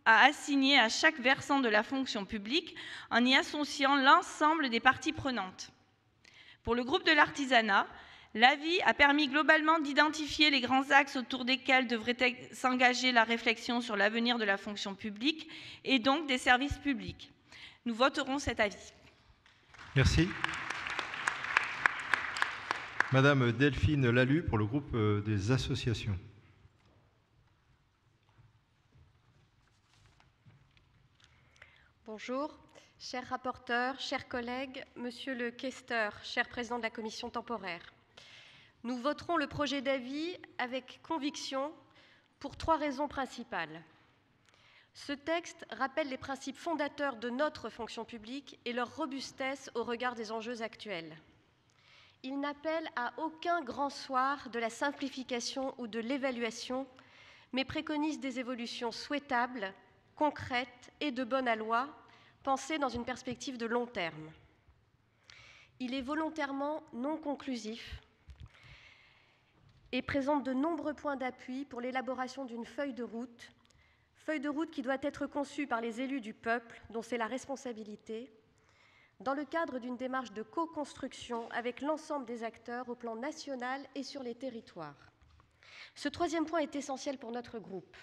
[SPEAKER 15] à assigner à chaque versant de la fonction publique en y associant l'ensemble des parties prenantes. Pour le groupe de l'artisanat, l'avis a permis globalement d'identifier les grands axes autour desquels devrait s'engager la réflexion sur l'avenir de la fonction publique et donc des services publics. Nous voterons cet avis.
[SPEAKER 1] Merci. Madame Delphine Lalu pour le groupe euh, des associations.
[SPEAKER 16] Bonjour, chers rapporteurs, chers collègues, monsieur le questeur, cher président de la commission temporaire. Nous voterons le projet d'avis avec conviction pour trois raisons principales. Ce texte rappelle les principes fondateurs de notre fonction publique et leur robustesse au regard des enjeux actuels il n'appelle à aucun grand soir de la simplification ou de l'évaluation, mais préconise des évolutions souhaitables, concrète et de bonne aloi, pensée dans une perspective de long terme. Il est volontairement non conclusif et présente de nombreux points d'appui pour l'élaboration d'une feuille de route, feuille de route qui doit être conçue par les élus du peuple, dont c'est la responsabilité, dans le cadre d'une démarche de co-construction avec l'ensemble des acteurs au plan national et sur les territoires. Ce troisième point est essentiel pour notre groupe.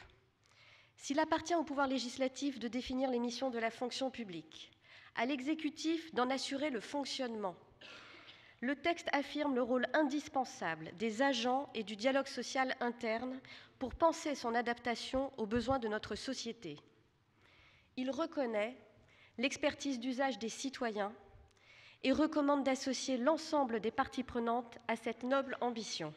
[SPEAKER 16] S'il appartient au pouvoir législatif de définir les missions de la fonction publique, à l'exécutif d'en assurer le fonctionnement, le texte affirme le rôle indispensable des agents et du dialogue social interne pour penser son adaptation aux besoins de notre société. Il reconnaît l'expertise d'usage des citoyens et recommande d'associer l'ensemble des parties prenantes à cette noble ambition.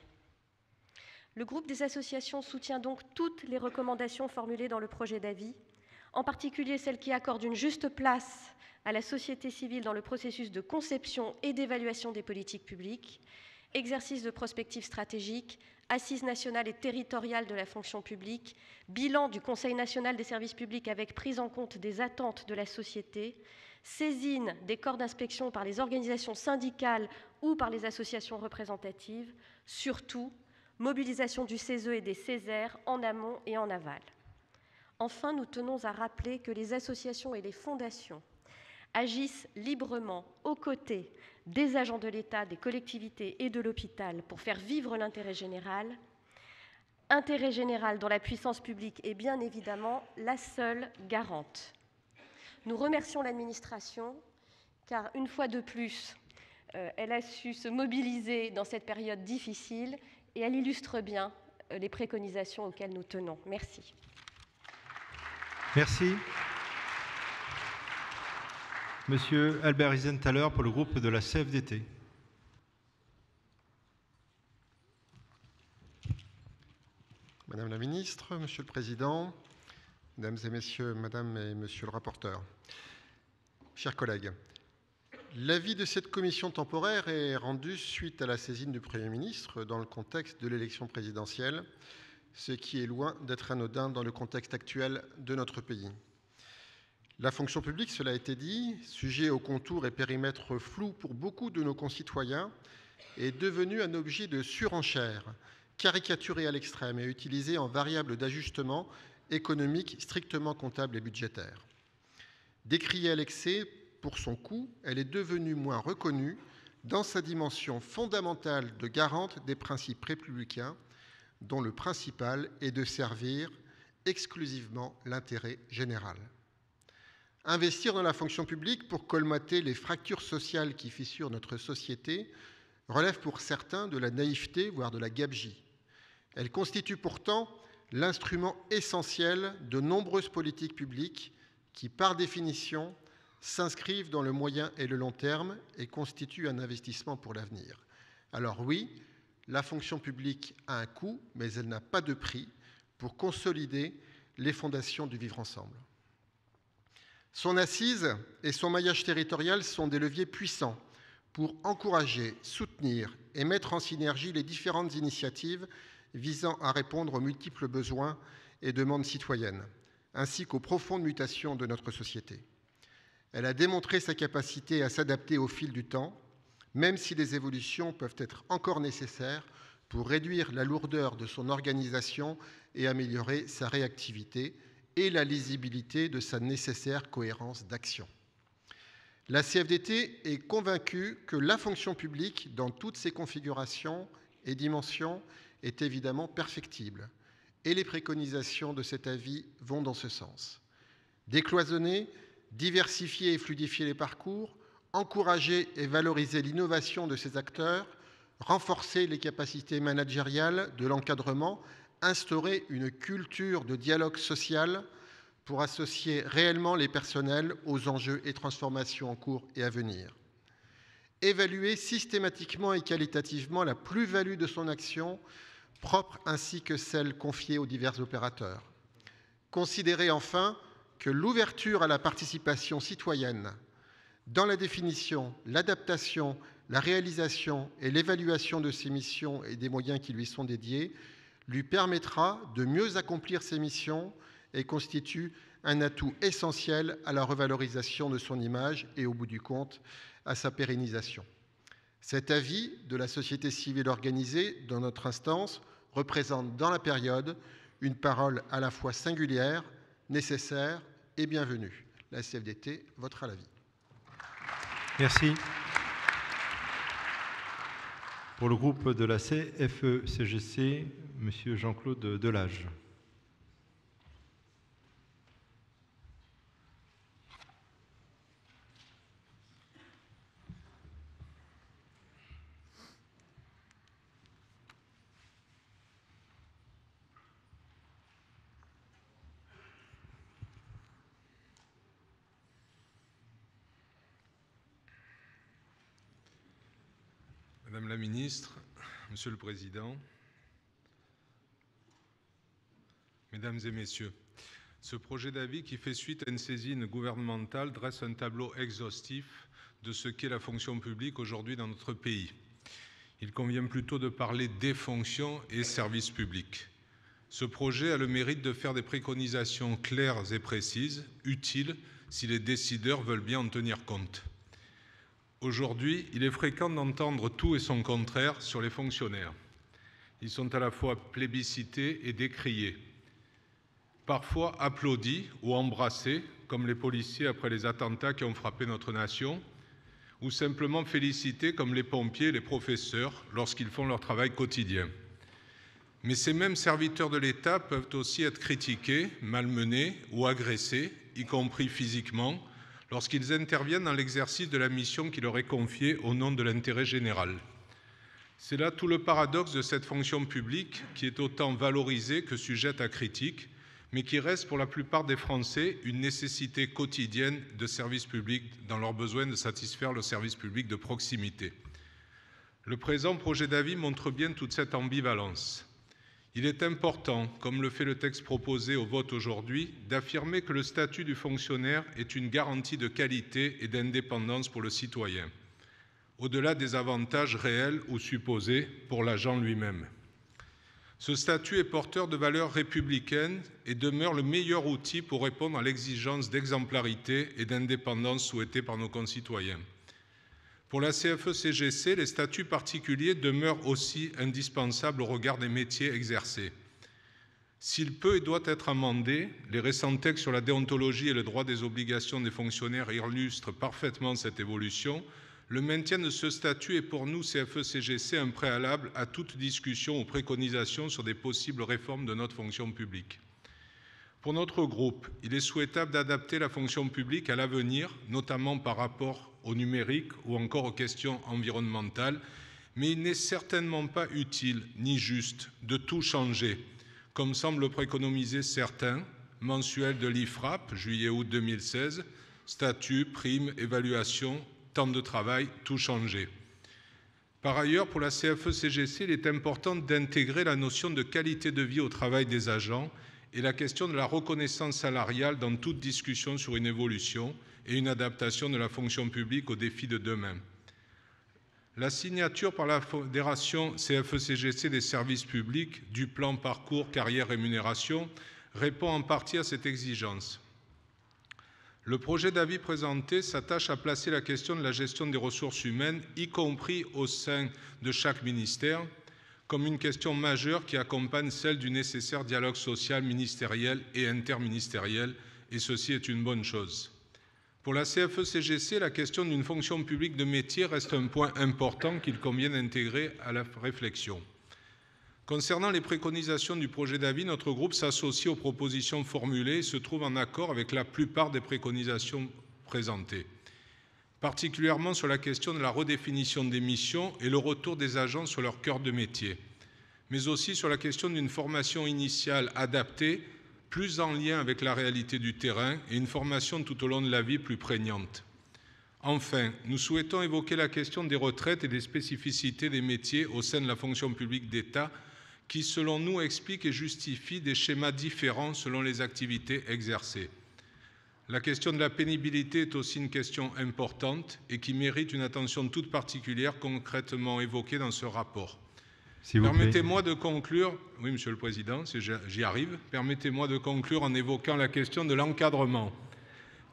[SPEAKER 16] Le groupe des associations soutient donc toutes les recommandations formulées dans le projet d'avis, en particulier celles qui accordent une juste place à la société civile dans le processus de conception et d'évaluation des politiques publiques, exercice de prospective stratégique, assises nationales et territoriales de la fonction publique, bilan du Conseil national des services publics avec prise en compte des attentes de la société, saisine des corps d'inspection par les organisations syndicales ou par les associations représentatives, surtout mobilisation du CESE et des Césaires en amont et en aval. Enfin, nous tenons à rappeler que les associations et les fondations agissent librement aux côtés des agents de l'État, des collectivités et de l'hôpital pour faire vivre l'intérêt général, intérêt général dont la puissance publique est bien évidemment la seule garante. Nous remercions l'administration car une fois de plus, euh, elle a su se mobiliser dans cette période difficile et elle illustre bien euh, les préconisations auxquelles nous tenons. Merci.
[SPEAKER 1] Merci. Monsieur Albert Isenthaler pour le groupe de la CFDT.
[SPEAKER 17] Madame la Ministre, Monsieur le Président, Mesdames et Messieurs, Madame et Monsieur le rapporteur, chers collègues, l'avis de cette commission temporaire est rendu suite à la saisine du Premier ministre dans le contexte de l'élection présidentielle, ce qui est loin d'être anodin dans le contexte actuel de notre pays. La fonction publique, cela a été dit, sujet aux contours et périmètres flous pour beaucoup de nos concitoyens, est devenue un objet de surenchère, caricaturé à l'extrême et utilisé en variable d'ajustement économique strictement comptable et budgétaire. Décriée à l'excès pour son coût, elle est devenue moins reconnue dans sa dimension fondamentale de garante des principes républicains, dont le principal est de servir exclusivement l'intérêt général. Investir dans la fonction publique pour colmater les fractures sociales qui fissurent notre société relève pour certains de la naïveté, voire de la gabegie. Elle constitue pourtant l'instrument essentiel de nombreuses politiques publiques qui, par définition, s'inscrivent dans le moyen et le long terme et constituent un investissement pour l'avenir. Alors oui, la fonction publique a un coût, mais elle n'a pas de prix pour consolider les fondations du vivre ensemble. Son assise et son maillage territorial sont des leviers puissants pour encourager, soutenir et mettre en synergie les différentes initiatives visant à répondre aux multiples besoins et demandes citoyennes, ainsi qu'aux profondes mutations de notre société. Elle a démontré sa capacité à s'adapter au fil du temps, même si des évolutions peuvent être encore nécessaires pour réduire la lourdeur de son organisation et améliorer sa réactivité, et la lisibilité de sa nécessaire cohérence d'action. La CFDT est convaincue que la fonction publique, dans toutes ses configurations et dimensions, est évidemment perfectible, et les préconisations de cet avis vont dans ce sens. Décloisonner, diversifier et fluidifier les parcours, encourager et valoriser l'innovation de ses acteurs, renforcer les capacités managériales de l'encadrement instaurer une culture de dialogue social pour associer réellement les personnels aux enjeux et transformations en cours et à venir. Évaluer systématiquement et qualitativement la plus-value de son action, propre ainsi que celle confiée aux divers opérateurs. Considérer enfin que l'ouverture à la participation citoyenne dans la définition, l'adaptation, la réalisation et l'évaluation de ses missions et des moyens qui lui sont dédiés lui permettra de mieux accomplir ses missions et constitue un atout essentiel à la revalorisation de son image et, au bout du compte, à sa pérennisation. Cet avis de la société civile organisée dans notre instance représente dans la période une parole à la fois singulière, nécessaire et bienvenue. La CFDT votera l'avis.
[SPEAKER 1] Merci. Pour le groupe de la CFE-CGC, M. Jean-Claude Delage.
[SPEAKER 18] Madame la Monsieur le Président, Mesdames et Messieurs, ce projet d'avis qui fait suite à une saisine gouvernementale dresse un tableau exhaustif de ce qu'est la fonction publique aujourd'hui dans notre pays. Il convient plutôt de parler des fonctions et services publics. Ce projet a le mérite de faire des préconisations claires et précises, utiles si les décideurs veulent bien en tenir compte. Aujourd'hui, il est fréquent d'entendre tout et son contraire sur les fonctionnaires. Ils sont à la fois plébiscités et décriés, parfois applaudis ou embrassés, comme les policiers après les attentats qui ont frappé notre nation, ou simplement félicités comme les pompiers et les professeurs lorsqu'ils font leur travail quotidien. Mais ces mêmes serviteurs de l'État peuvent aussi être critiqués, malmenés ou agressés, y compris physiquement, lorsqu'ils interviennent dans l'exercice de la mission qui leur est confiée au nom de l'intérêt général. C'est là tout le paradoxe de cette fonction publique qui est autant valorisée que sujette à critique, mais qui reste pour la plupart des Français une nécessité quotidienne de service public dans leur besoin de satisfaire le service public de proximité. Le présent projet d'avis montre bien toute cette ambivalence. Il est important, comme le fait le texte proposé au vote aujourd'hui, d'affirmer que le statut du fonctionnaire est une garantie de qualité et d'indépendance pour le citoyen, au-delà des avantages réels ou supposés pour l'agent lui-même. Ce statut est porteur de valeurs républicaines et demeure le meilleur outil pour répondre à l'exigence d'exemplarité et d'indépendance souhaitée par nos concitoyens. Pour la CFE-CGC, les statuts particuliers demeurent aussi indispensables au regard des métiers exercés. S'il peut et doit être amendé, les récents textes sur la déontologie et le droit des obligations des fonctionnaires illustrent parfaitement cette évolution. Le maintien de ce statut est pour nous, CFE-CGC, un préalable à toute discussion ou préconisation sur des possibles réformes de notre fonction publique. Pour notre groupe, il est souhaitable d'adapter la fonction publique à l'avenir, notamment par rapport au numérique ou encore aux questions environnementales, mais il n'est certainement pas utile ni juste de tout changer, comme semblent préconiser certains, mensuel de l'IFRAP, juillet-août 2016, statut, prime, évaluation, temps de travail, tout changer. Par ailleurs, pour la CFE-CGC, il est important d'intégrer la notion de qualité de vie au travail des agents et la question de la reconnaissance salariale dans toute discussion sur une évolution et une adaptation de la fonction publique aux défis de demain. La signature par la Fédération CFE-CGC des services publics du plan parcours carrière-rémunération répond en partie à cette exigence. Le projet d'avis présenté s'attache à placer la question de la gestion des ressources humaines, y compris au sein de chaque ministère, comme une question majeure qui accompagne celle du nécessaire dialogue social ministériel et interministériel, et ceci est une bonne chose. Pour la CFE-CGC, la question d'une fonction publique de métier reste un point important qu'il convient d'intégrer à la réflexion. Concernant les préconisations du projet d'avis, notre groupe s'associe aux propositions formulées et se trouve en accord avec la plupart des préconisations présentées particulièrement sur la question de la redéfinition des missions et le retour des agents sur leur cœur de métier, mais aussi sur la question d'une formation initiale adaptée, plus en lien avec la réalité du terrain et une formation tout au long de la vie plus prégnante. Enfin, nous souhaitons évoquer la question des retraites et des spécificités des métiers au sein de la fonction publique d'État qui, selon nous, expliquent et justifient des schémas différents selon les activités exercées. La question de la pénibilité est aussi une question importante et qui mérite une attention toute particulière concrètement évoquée dans ce rapport. Permettez-moi de conclure, oui Monsieur le Président, j'y arrive, permettez-moi de conclure en évoquant la question de l'encadrement,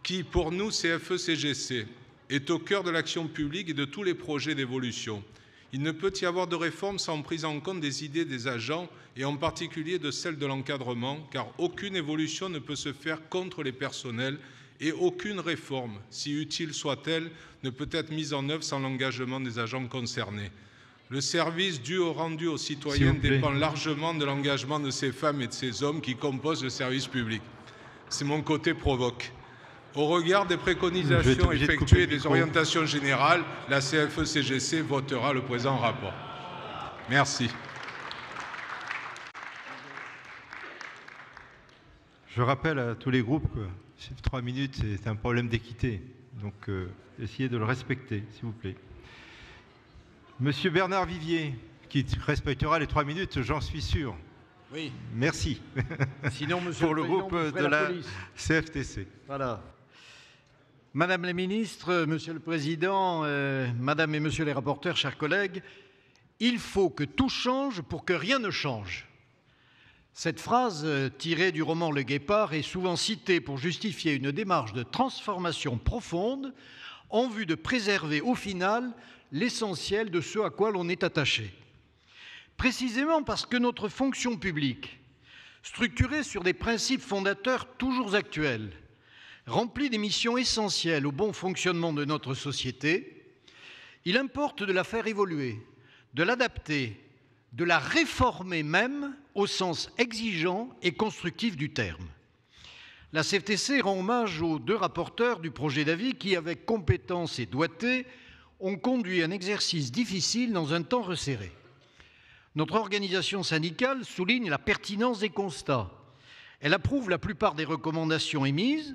[SPEAKER 18] qui pour nous, CFE-CGC, est au cœur de l'action publique et de tous les projets d'évolution. Il ne peut y avoir de réforme sans prise en compte des idées des agents et en particulier de celles de l'encadrement, car aucune évolution ne peut se faire contre les personnels et aucune réforme, si utile soit-elle, ne peut être mise en œuvre sans l'engagement des agents concernés. Le service dû au rendu aux citoyens dépend largement de l'engagement de ces femmes et de ces hommes qui composent le service public. C'est mon côté provoque. Au regard des préconisations effectuées et des orientations générales, la CFE-CGC votera le présent rapport. Merci.
[SPEAKER 1] Je rappelle à tous les groupes que ces trois minutes, c'est un problème d'équité. Donc, euh, essayez de le respecter, s'il vous plaît. Monsieur Bernard Vivier, qui respectera les trois minutes, j'en suis sûr.
[SPEAKER 19] Oui.
[SPEAKER 1] Merci.
[SPEAKER 19] Sinon, monsieur
[SPEAKER 1] Pour
[SPEAKER 19] le,
[SPEAKER 1] groupe de la. CFTC.
[SPEAKER 19] Voilà. Madame la ministre, Monsieur le Président, euh, Madame et Monsieur les rapporteurs, chers collègues, il faut que tout change pour que rien ne change. Cette phrase, euh, tirée du roman Le Guépard, est souvent citée pour justifier une démarche de transformation profonde en vue de préserver au final l'essentiel de ce à quoi l'on est attaché. Précisément parce que notre fonction publique, structurée sur des principes fondateurs toujours actuels, remplit des missions essentielles au bon fonctionnement de notre société, il importe de la faire évoluer, de l'adapter, de la réformer même au sens exigeant et constructif du terme. La CFTC rend hommage aux deux rapporteurs du projet d'avis qui, avec compétence et doigté, ont conduit un exercice difficile dans un temps resserré. Notre organisation syndicale souligne la pertinence des constats. Elle approuve la plupart des recommandations émises,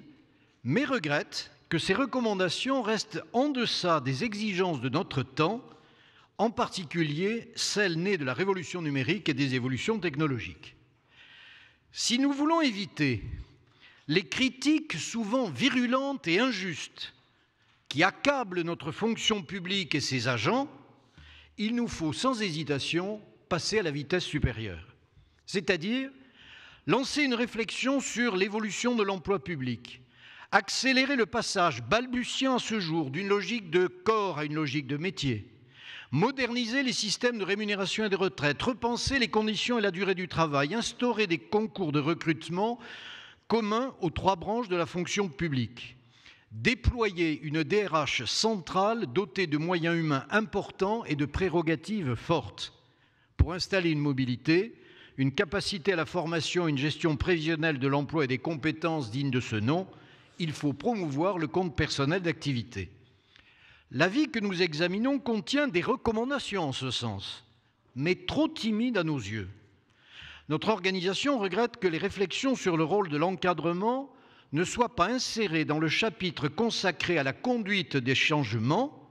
[SPEAKER 19] mais regrette que ces recommandations restent en deçà des exigences de notre temps, en particulier celles nées de la révolution numérique et des évolutions technologiques. Si nous voulons éviter les critiques souvent virulentes et injustes qui accablent notre fonction publique et ses agents, il nous faut sans hésitation passer à la vitesse supérieure, c'est-à-dire lancer une réflexion sur l'évolution de l'emploi public, accélérer le passage balbutiant à ce jour d'une logique de corps à une logique de métier, moderniser les systèmes de rémunération et de retraite, repenser les conditions et la durée du travail, instaurer des concours de recrutement communs aux trois branches de la fonction publique, déployer une DRH centrale dotée de moyens humains importants et de prérogatives fortes pour installer une mobilité, une capacité à la formation, une gestion prévisionnelle de l'emploi et des compétences dignes de ce nom, il faut promouvoir le compte personnel d'activité. L'avis que nous examinons contient des recommandations en ce sens, mais trop timides à nos yeux. Notre organisation regrette que les réflexions sur le rôle de l'encadrement ne soient pas insérées dans le chapitre consacré à la conduite des changements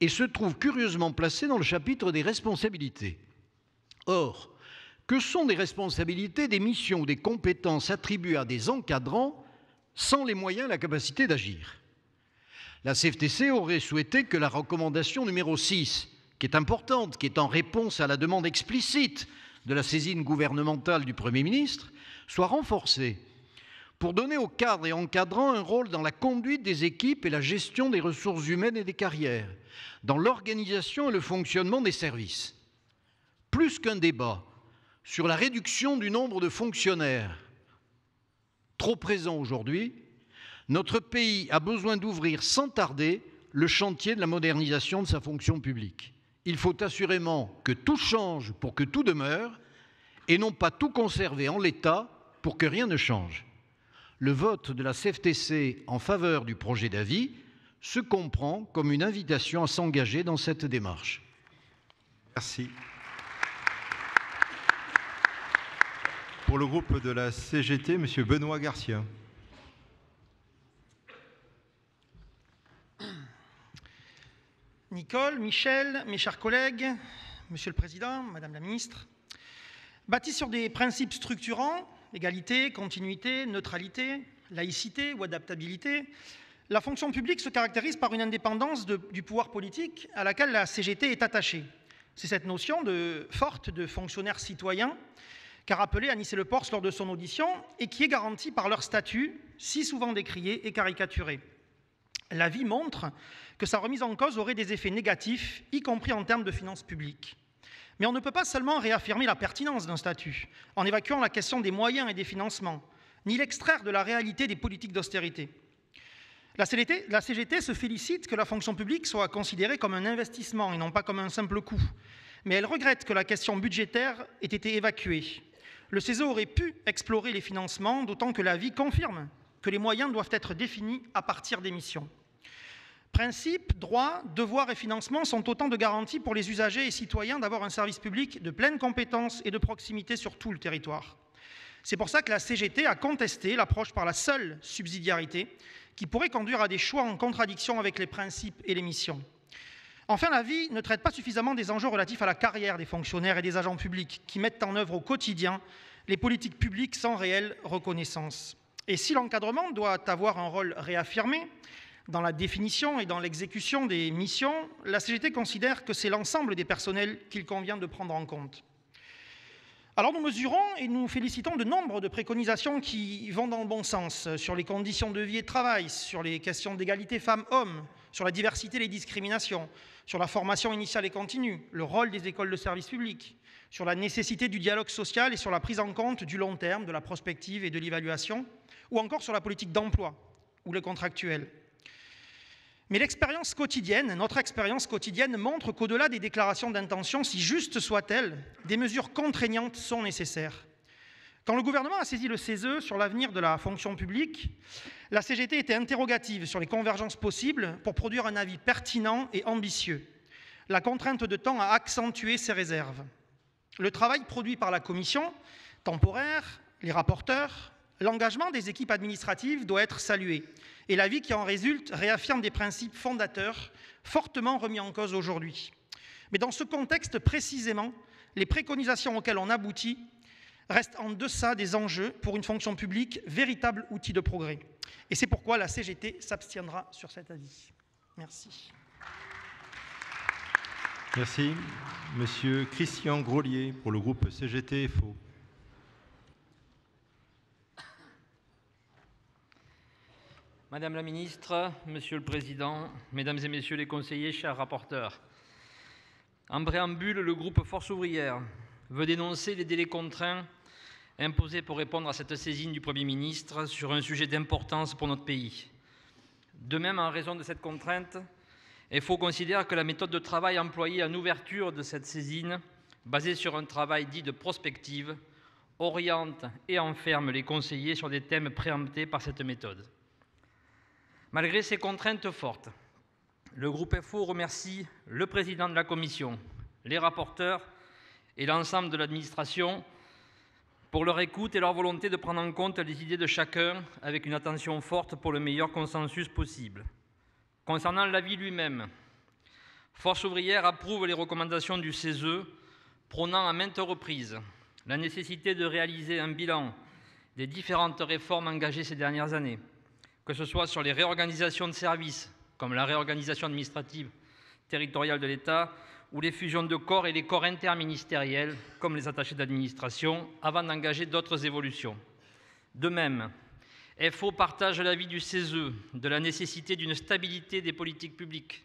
[SPEAKER 19] et se trouvent curieusement placées dans le chapitre des responsabilités. Or, que sont des responsabilités, des missions ou des compétences attribuées à des encadrants sans les moyens et la capacité d'agir? La CFTC aurait souhaité que la recommandation numéro 6, qui est importante, qui est en réponse à la demande explicite de la saisine gouvernementale du Premier ministre, soit renforcée pour donner aux cadres et encadrants un rôle dans la conduite des équipes et la gestion des ressources humaines et des carrières, dans l'organisation et le fonctionnement des services. Plus qu'un débat sur la réduction du nombre de fonctionnaires trop présents aujourd'hui, notre pays a besoin d'ouvrir sans tarder le chantier de la modernisation de sa fonction publique. Il faut assurément que tout change pour que tout demeure et non pas tout conserver en l'état pour que rien ne change. Le vote de la CFTC en faveur du projet d'avis se comprend comme une invitation à s'engager dans cette démarche.
[SPEAKER 1] Merci. Pour le groupe de la CGT, M. Benoît Garcia.
[SPEAKER 20] Nicole, Michel, mes chers collègues, Monsieur le Président, Madame la Ministre, bâti sur des principes structurants, égalité, continuité, neutralité, laïcité ou adaptabilité, la fonction publique se caractérise par une indépendance du pouvoir politique à laquelle la CGT est attachée. C'est cette notion de, forte de fonctionnaires citoyens qu'a rappelé Anissé Lepors lors de son audition et qui est garantie par leur statut, si souvent décrié et caricaturé. La vie montre que sa remise en cause aurait des effets négatifs, y compris en termes de finances publiques. Mais on ne peut pas seulement réaffirmer la pertinence d'un statut en évacuant la question des moyens et des financements, ni l'extraire de la réalité des politiques d'austérité. La CGT, se félicite que la fonction publique soit considérée comme un investissement et non pas comme un simple coût. Mais elle regrette que la question budgétaire ait été évacuée. Le CESE aurait pu explorer les financements, d'autant que l'avis confirme que les moyens doivent être définis à partir des missions. Principes, droits, devoirs et financements sont autant de garanties pour les usagers et citoyens d'avoir un service public de pleine compétence et de proximité sur tout le territoire. C'est pour ça que la CGT a contesté l'approche par la seule subsidiarité qui pourrait conduire à des choix en contradiction avec les principes et les missions. Enfin, l'avis ne traite pas suffisamment des enjeux relatifs à la carrière des fonctionnaires et des agents publics qui mettent en œuvre au quotidien les politiques publiques sans réelle reconnaissance. Et si l'encadrement doit avoir un rôle réaffirmé, dans la définition et dans l'exécution des missions, la CGT considère que c'est l'ensemble des personnels qu'il convient de prendre en compte. Alors nous mesurons et nous félicitons de nombre de préconisations qui vont dans le bon sens sur les conditions de vie et de travail, sur les questions d'égalité femmes-hommes, sur la diversité et les discriminations, sur la formation initiale et continue, le rôle des écoles de service public, sur la nécessité du dialogue social et sur la prise en compte du long terme, de la prospective et de l'évaluation, ou encore sur la politique d'emploi ou le contractuel. Mais l'expérience quotidienne, notre expérience quotidienne montre qu'au-delà des déclarations d'intention, si justes soient-elles, des mesures contraignantes sont nécessaires. Quand le gouvernement a saisi le CESE sur l'avenir de la fonction publique, la CGT était interrogative sur les convergences possibles pour produire un avis pertinent et ambitieux. La contrainte de temps a accentué ces réserves. Le travail produit par la commission, temporaire, les rapporteurs, l'engagement des équipes administratives doit être salué et l'avis qui en résulte réaffirme des principes fondateurs fortement remis en cause aujourd'hui. Mais dans ce contexte précisément, les préconisations auxquelles on aboutit restent en deçà des enjeux pour une fonction publique, véritable outil de progrès. Et c'est pourquoi la CGT s'abstiendra sur cet avis. Merci.
[SPEAKER 1] Merci. Monsieur Christian Grolier pour le groupe CGT FO.
[SPEAKER 21] Madame la ministre, Monsieur le Président, Mesdames et Messieurs les conseillers, chers rapporteurs, en préambule, le groupe Force ouvrière veut dénoncer les délais contraints imposés pour répondre à cette saisine du Premier ministre sur un sujet d'importance pour notre pays. De même, en raison de cette contrainte, FO considère que la méthode de travail employée en ouverture de cette saisine, basée sur un travail dit de prospective, oriente et enferme les conseillers sur des thèmes préemptés par cette méthode. Malgré ces contraintes fortes, le groupe FO remercie le président de la commission, les rapporteurs et l'ensemble de l'administration pour leur écoute et leur volonté de prendre en compte les idées de chacun avec une attention forte pour le meilleur consensus possible. Concernant l'avis lui-même, Force ouvrière approuve les recommandations du CESE, prônant à maintes reprises la nécessité de réaliser un bilan des différentes réformes engagées ces dernières années, que ce soit sur les réorganisations de services, comme la réorganisation administrative territoriale de l'État, ou les fusions de corps et les corps interministériels, comme les attachés d'administration, avant d'engager d'autres évolutions. De même, FO partage l'avis du CESE de la nécessité d'une stabilité des politiques publiques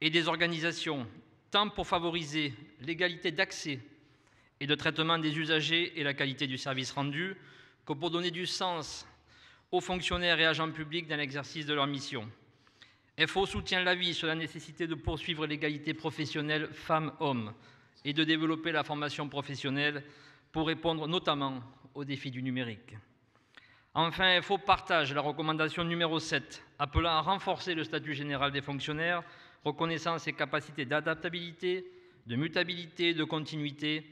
[SPEAKER 21] et des organisations, tant pour favoriser l'égalité d'accès et de traitement des usagers et la qualité du service rendu, que pour donner du sens aux fonctionnaires et agents publics dans l'exercice de leur mission. FO soutient l'avis sur la nécessité de poursuivre l'égalité professionnelle femmes-hommes et de développer la formation professionnelle pour répondre notamment aux défis du numérique. Enfin, FO partage la recommandation numéro 7 appelant à renforcer le statut général des fonctionnaires, reconnaissant ses capacités d'adaptabilité, de mutabilité, de continuité,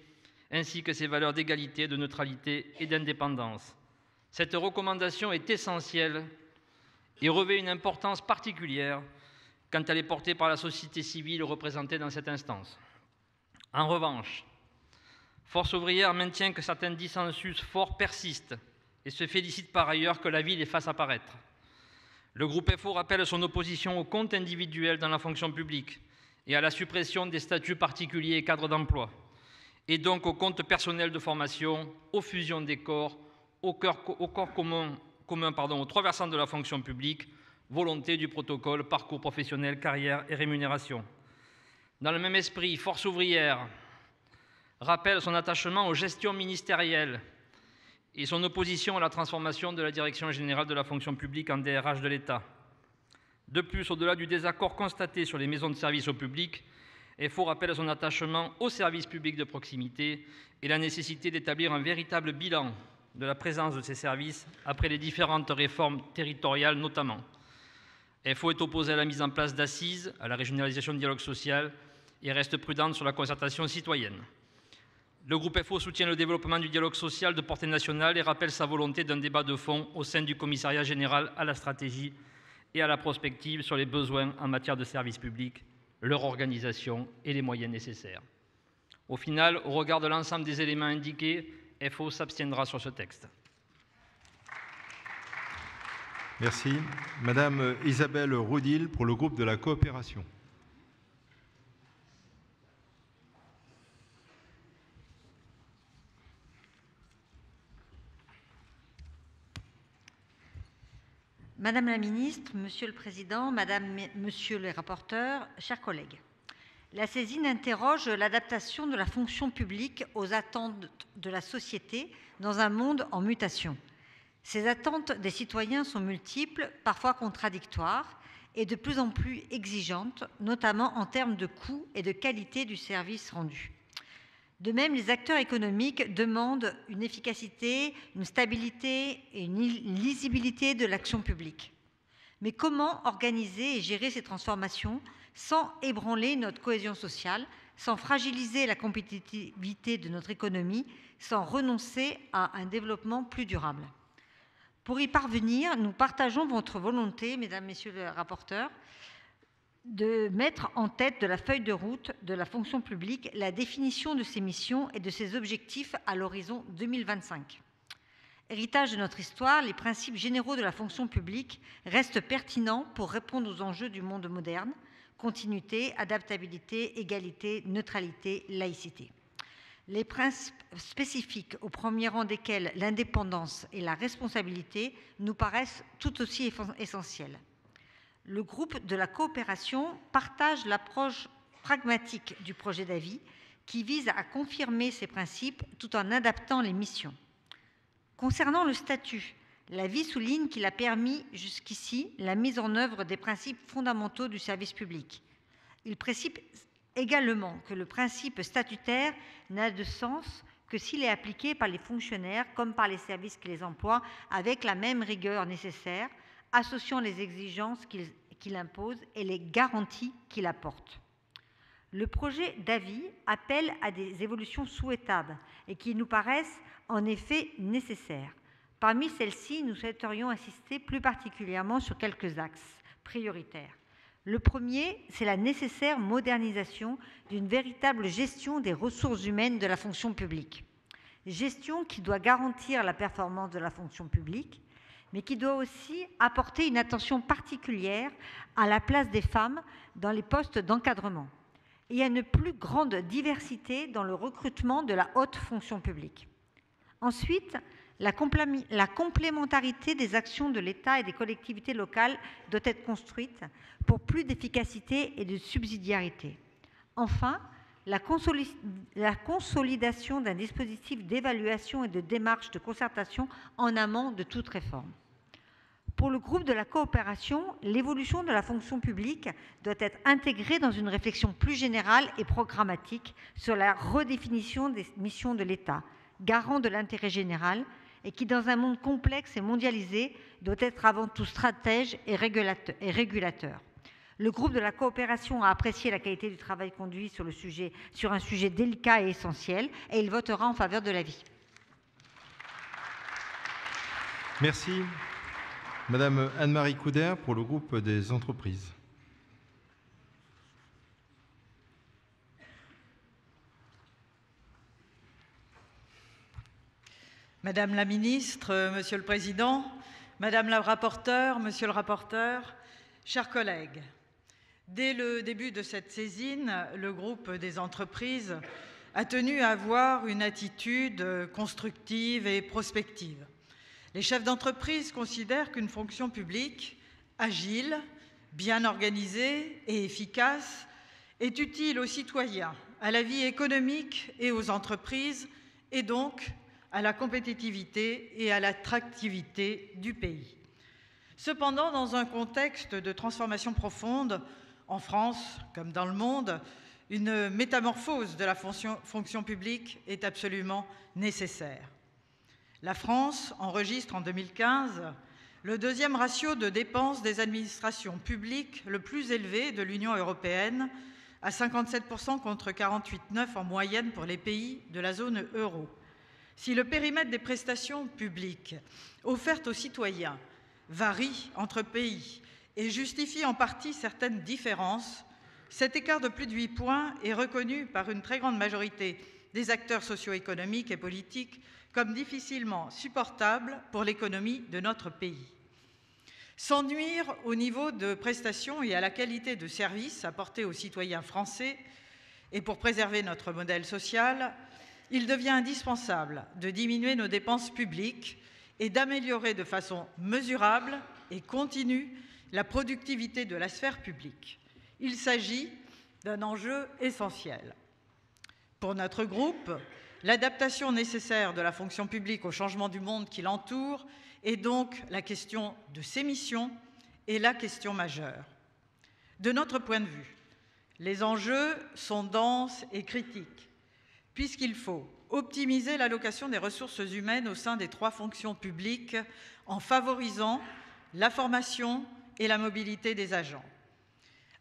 [SPEAKER 21] ainsi que ses valeurs d'égalité, de neutralité et d'indépendance. Cette recommandation est essentielle et revêt une importance particulière quand elle est portée par la société civile représentée dans cette instance. En revanche, Force ouvrière maintient que certains dissensus forts persistent et se félicite par ailleurs que la vie les fasse apparaître. Le groupe FO rappelle son opposition au compte individuel dans la fonction publique et à la suppression des statuts particuliers et cadres d'emploi, et donc au compte personnel de formation, aux fusions des corps, au, corps commun, commun pardon, aux trois versants de la fonction publique, volonté du protocole parcours professionnel, carrière et rémunération. Dans le même esprit, Force ouvrière rappelle son attachement aux gestions ministérielles et son opposition à la transformation de la Direction générale de la fonction publique en DRH de l'État. De plus, au-delà du désaccord constaté sur les maisons de services au public, FO rappelle son attachement aux services publics de proximité et la nécessité d'établir un véritable bilan de la présence de ces services après les différentes réformes territoriales notamment. FO est opposé à la mise en place d'assises, à la régionalisation du dialogue social et reste prudente sur la concertation citoyenne. Le groupe FO soutient le développement du dialogue social de portée nationale et rappelle sa volonté d'un débat de fond au sein du commissariat général à la stratégie et à la prospective sur les besoins en matière de services publics, leur organisation et les moyens nécessaires. Au final, au regard de l'ensemble des éléments indiqués, FO s'abstiendra sur ce texte.
[SPEAKER 1] Merci. Madame Isabelle Roudil pour le groupe de la coopération.
[SPEAKER 22] Madame la Ministre, Monsieur le Président, Madame, Monsieur les rapporteurs, chers collègues, la saisine interroge l'adaptation de la fonction publique aux attentes de la société dans un monde en mutation. Ces attentes des citoyens sont multiples, parfois contradictoires et de plus en plus exigeantes, notamment en termes de coût et de qualité du service rendu. De même, les acteurs économiques demandent une efficacité, une stabilité et une lisibilité de l'action publique. Mais comment organiser et gérer ces transformations sans ébranler notre cohésion sociale, sans fragiliser la compétitivité de notre économie, sans renoncer à un développement plus durable Pour y parvenir, nous partageons votre volonté, mesdames, messieurs les rapporteurs, de mettre en tête de la feuille de route de la fonction publique la définition de ses missions et de ses objectifs à l'horizon 2025. Héritage de notre histoire, les principes généraux de la fonction publique restent pertinents pour répondre aux enjeux du monde moderne, continuité, adaptabilité, égalité, neutralité, laïcité. Les principes spécifiques, au premier rang desquels l'indépendance et la responsabilité, nous paraissent tout aussi essentiels le groupe de la coopération partage l'approche pragmatique du projet d'avis qui vise à confirmer ces principes tout en adaptant les missions. Concernant le statut, l'avis souligne qu'il a permis jusqu'ici la mise en œuvre des principes fondamentaux du service public. Il précise également que le principe statutaire n'a de sens que s'il est appliqué par les fonctionnaires comme par les services qui les emploient avec la même rigueur nécessaire associant les exigences qu'il impose et les garanties qu'il apporte. Le projet d'avis appelle à des évolutions souhaitables et qui nous paraissent en effet nécessaires. Parmi celles-ci, nous souhaiterions insister plus particulièrement sur quelques axes prioritaires. Le premier, c'est la nécessaire modernisation d'une véritable gestion des ressources humaines de la fonction publique. Gestion qui doit garantir la performance de la fonction publique, mais qui doit aussi apporter une attention particulière à la place des femmes dans les postes d'encadrement et à une plus grande diversité dans le recrutement de la haute fonction publique. Ensuite, la, complémentarité des actions de l'État et des collectivités locales doit être construite pour plus d'efficacité et de subsidiarité. Enfin, la, consolidation d'un dispositif d'évaluation et de démarche de concertation en amont de toute réforme. Pour le groupe de la coopération, l'évolution de la fonction publique doit être intégrée dans une réflexion plus générale et programmatique sur la redéfinition des missions de l'État, garant de l'intérêt général, et qui, dans un monde complexe et mondialisé, doit être avant tout stratège et régulateur. Le groupe de la coopération a apprécié la qualité du travail conduit sur, un sujet délicat et essentiel, et il votera en faveur de l'avis.
[SPEAKER 1] Merci. Madame Anne-Marie Couder pour le groupe des entreprises.
[SPEAKER 23] Madame la ministre, Monsieur le Président, Madame la rapporteure, Monsieur le rapporteur, chers collègues, Dès le début de cette saisine, le groupe des entreprises a tenu à avoir une attitude constructive et prospective. Les chefs d'entreprise considèrent qu'une fonction publique agile, bien organisée et efficace est utile aux citoyens, à la vie économique et aux entreprises, et donc à la compétitivité et à l'attractivité du pays. Cependant, dans un contexte de transformation profonde, en France comme dans le monde, une métamorphose de la fonction, publique est absolument nécessaire. La France enregistre en 2015 le deuxième ratio de dépenses des administrations publiques le plus élevé de l'Union européenne, à 57% contre 48,9% en moyenne pour les pays de la zone euro. Si le périmètre des prestations publiques offertes aux citoyens varie entre pays et justifie en partie certaines différences, cet écart de plus de 8 points est reconnu par une très grande majorité des acteurs socio-économiques et politiques comme difficilement supportable pour l'économie de notre pays. Sans nuire au niveau de prestations et à la qualité de services apportés aux citoyens français, et pour préserver notre modèle social, il devient indispensable de diminuer nos dépenses publiques et d'améliorer de façon mesurable et continue la productivité de la sphère publique. Il s'agit d'un enjeu essentiel. Pour notre groupe, l'adaptation nécessaire de la fonction publique au changement du monde qui l'entoure est donc la question de ses missions et la question majeure. De notre point de vue, les enjeux sont denses et critiques, puisqu'il faut optimiser l'allocation des ressources humaines au sein des trois fonctions publiques en favorisant la formation et la mobilité des agents.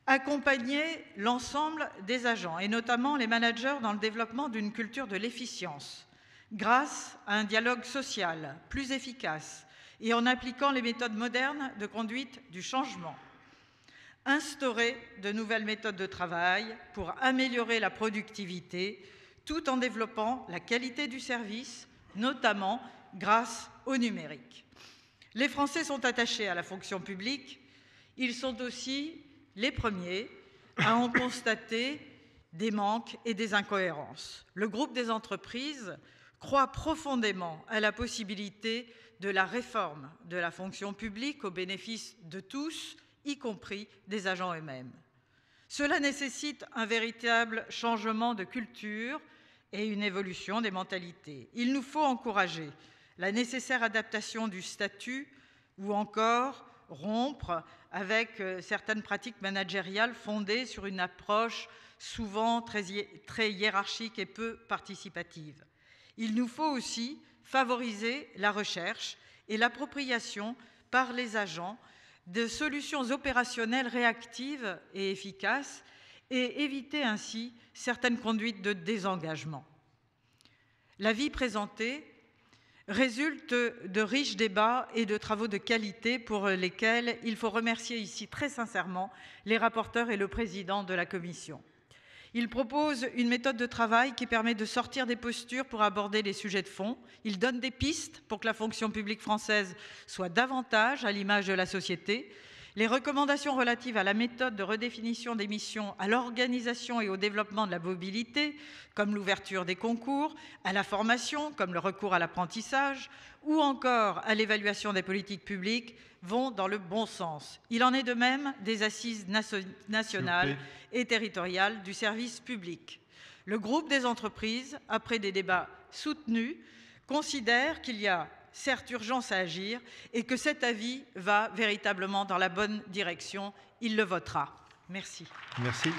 [SPEAKER 23] Accompagner l'ensemble des agents, et notamment les managers, dans le développement d'une culture de l'efficience, grâce à un dialogue social plus efficace et en appliquant les méthodes modernes de conduite du changement. Instaurer de nouvelles méthodes de travail pour améliorer la productivité tout en développant la qualité du service, notamment grâce au numérique. Les Français sont attachés à la fonction publique, ils sont aussi les premiers à en constater des manques et des incohérences. Le groupe des entreprises croit profondément à la possibilité de la réforme de la fonction publique au bénéfice de tous, y compris des agents eux-mêmes. Cela nécessite un véritable changement de culture et une évolution des mentalités. Il nous faut encourager la nécessaire adaptation du statut ou encore rompre avec euh, certaines pratiques managériales fondées sur une approche souvent très, très hiérarchique et peu participative. Il nous faut aussi favoriser la recherche et l'appropriation par les agents de solutions opérationnelles réactives et efficaces et éviter ainsi certaines conduites de désengagement. L'avis présenté résulte de riches débats et de travaux de qualité pour lesquels il faut remercier ici très sincèrement les rapporteurs et le président de la commission. Il propose une méthode de travail qui permet de sortir des postures pour aborder les sujets de fond. Il donne des pistes pour que la fonction publique française soit davantage à l'image de la société les recommandations relatives à la méthode de redéfinition des missions, à l'organisation et au développement de la mobilité, comme l'ouverture des concours, à la formation, comme le recours à l'apprentissage, ou encore à l'évaluation des politiques publiques, vont dans le bon sens. Il en est de même des assises nationales et territoriales du service public. Le groupe des entreprises, après des débats soutenus, considère qu'il y a certes urgence à agir et que cet avis va véritablement dans la bonne direction. Il le votera. Merci.
[SPEAKER 1] Merci.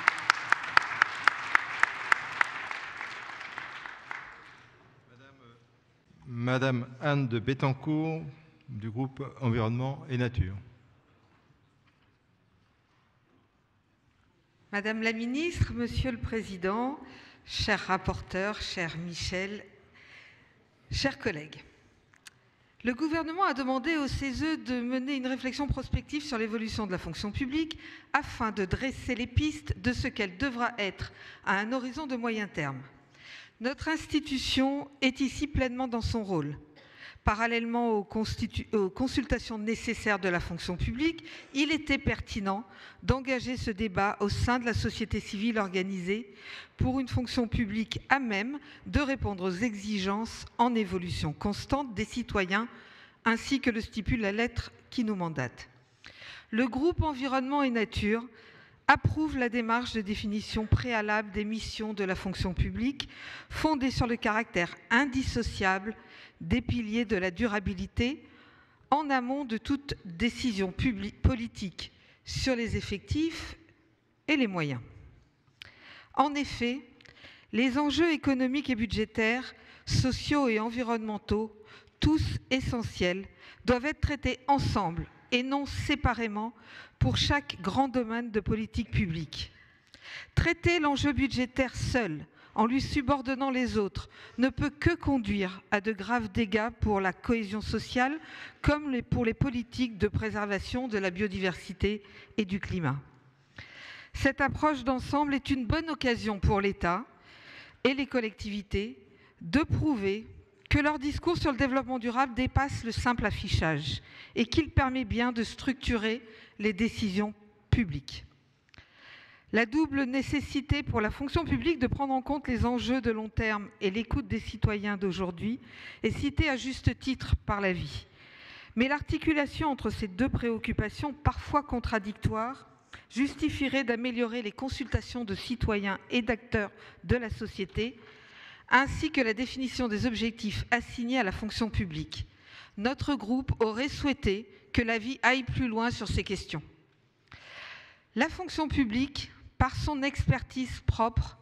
[SPEAKER 1] Madame Anne de Bettencourt du groupe Environnement et Nature.
[SPEAKER 24] Madame la Ministre, Monsieur le Président, chers rapporteurs, cher Michel, chers collègues. Le gouvernement a demandé au CESE de mener une réflexion prospective sur l'évolution de la fonction publique afin de dresser les pistes de ce qu'elle devra être à un horizon de moyen terme. Notre institution est ici pleinement dans son rôle. Parallèlement aux, consultations nécessaires de la fonction publique, il était pertinent d'engager ce débat au sein de la société civile organisée pour une fonction publique à même de répondre aux exigences en évolution constante des citoyens, ainsi que le stipule la lettre qui nous mandate. Le groupe Environnement et Nature approuve la démarche de définition préalable des missions de la fonction publique fondée sur le caractère indissociable des piliers de la durabilité en amont de toute décision politique sur les effectifs et les moyens. En effet, les enjeux économiques et budgétaires, sociaux et environnementaux, tous essentiels, doivent être traités ensemble et non séparément pour chaque grand domaine de politique publique. Traiter l'enjeu budgétaire seul, en lui subordonnant les autres, ne peut que conduire à de graves dégâts pour la cohésion sociale comme pour les politiques de préservation de la biodiversité et du climat. Cette approche d'ensemble est une bonne occasion pour l'État et les collectivités de prouver que leur discours sur le développement durable dépasse le simple affichage et qu'il permet bien de structurer les décisions publiques. La double nécessité pour la fonction publique de prendre en compte les enjeux de long terme et l'écoute des citoyens d'aujourd'hui est citée à juste titre par la vie. Mais l'articulation entre ces deux préoccupations, parfois contradictoires, justifierait d'améliorer les consultations de citoyens et d'acteurs de la société ainsi que la définition des objectifs assignés à la fonction publique. Notre groupe aurait souhaité que la vie aille plus loin sur ces questions. La fonction publique, par son expertise propre,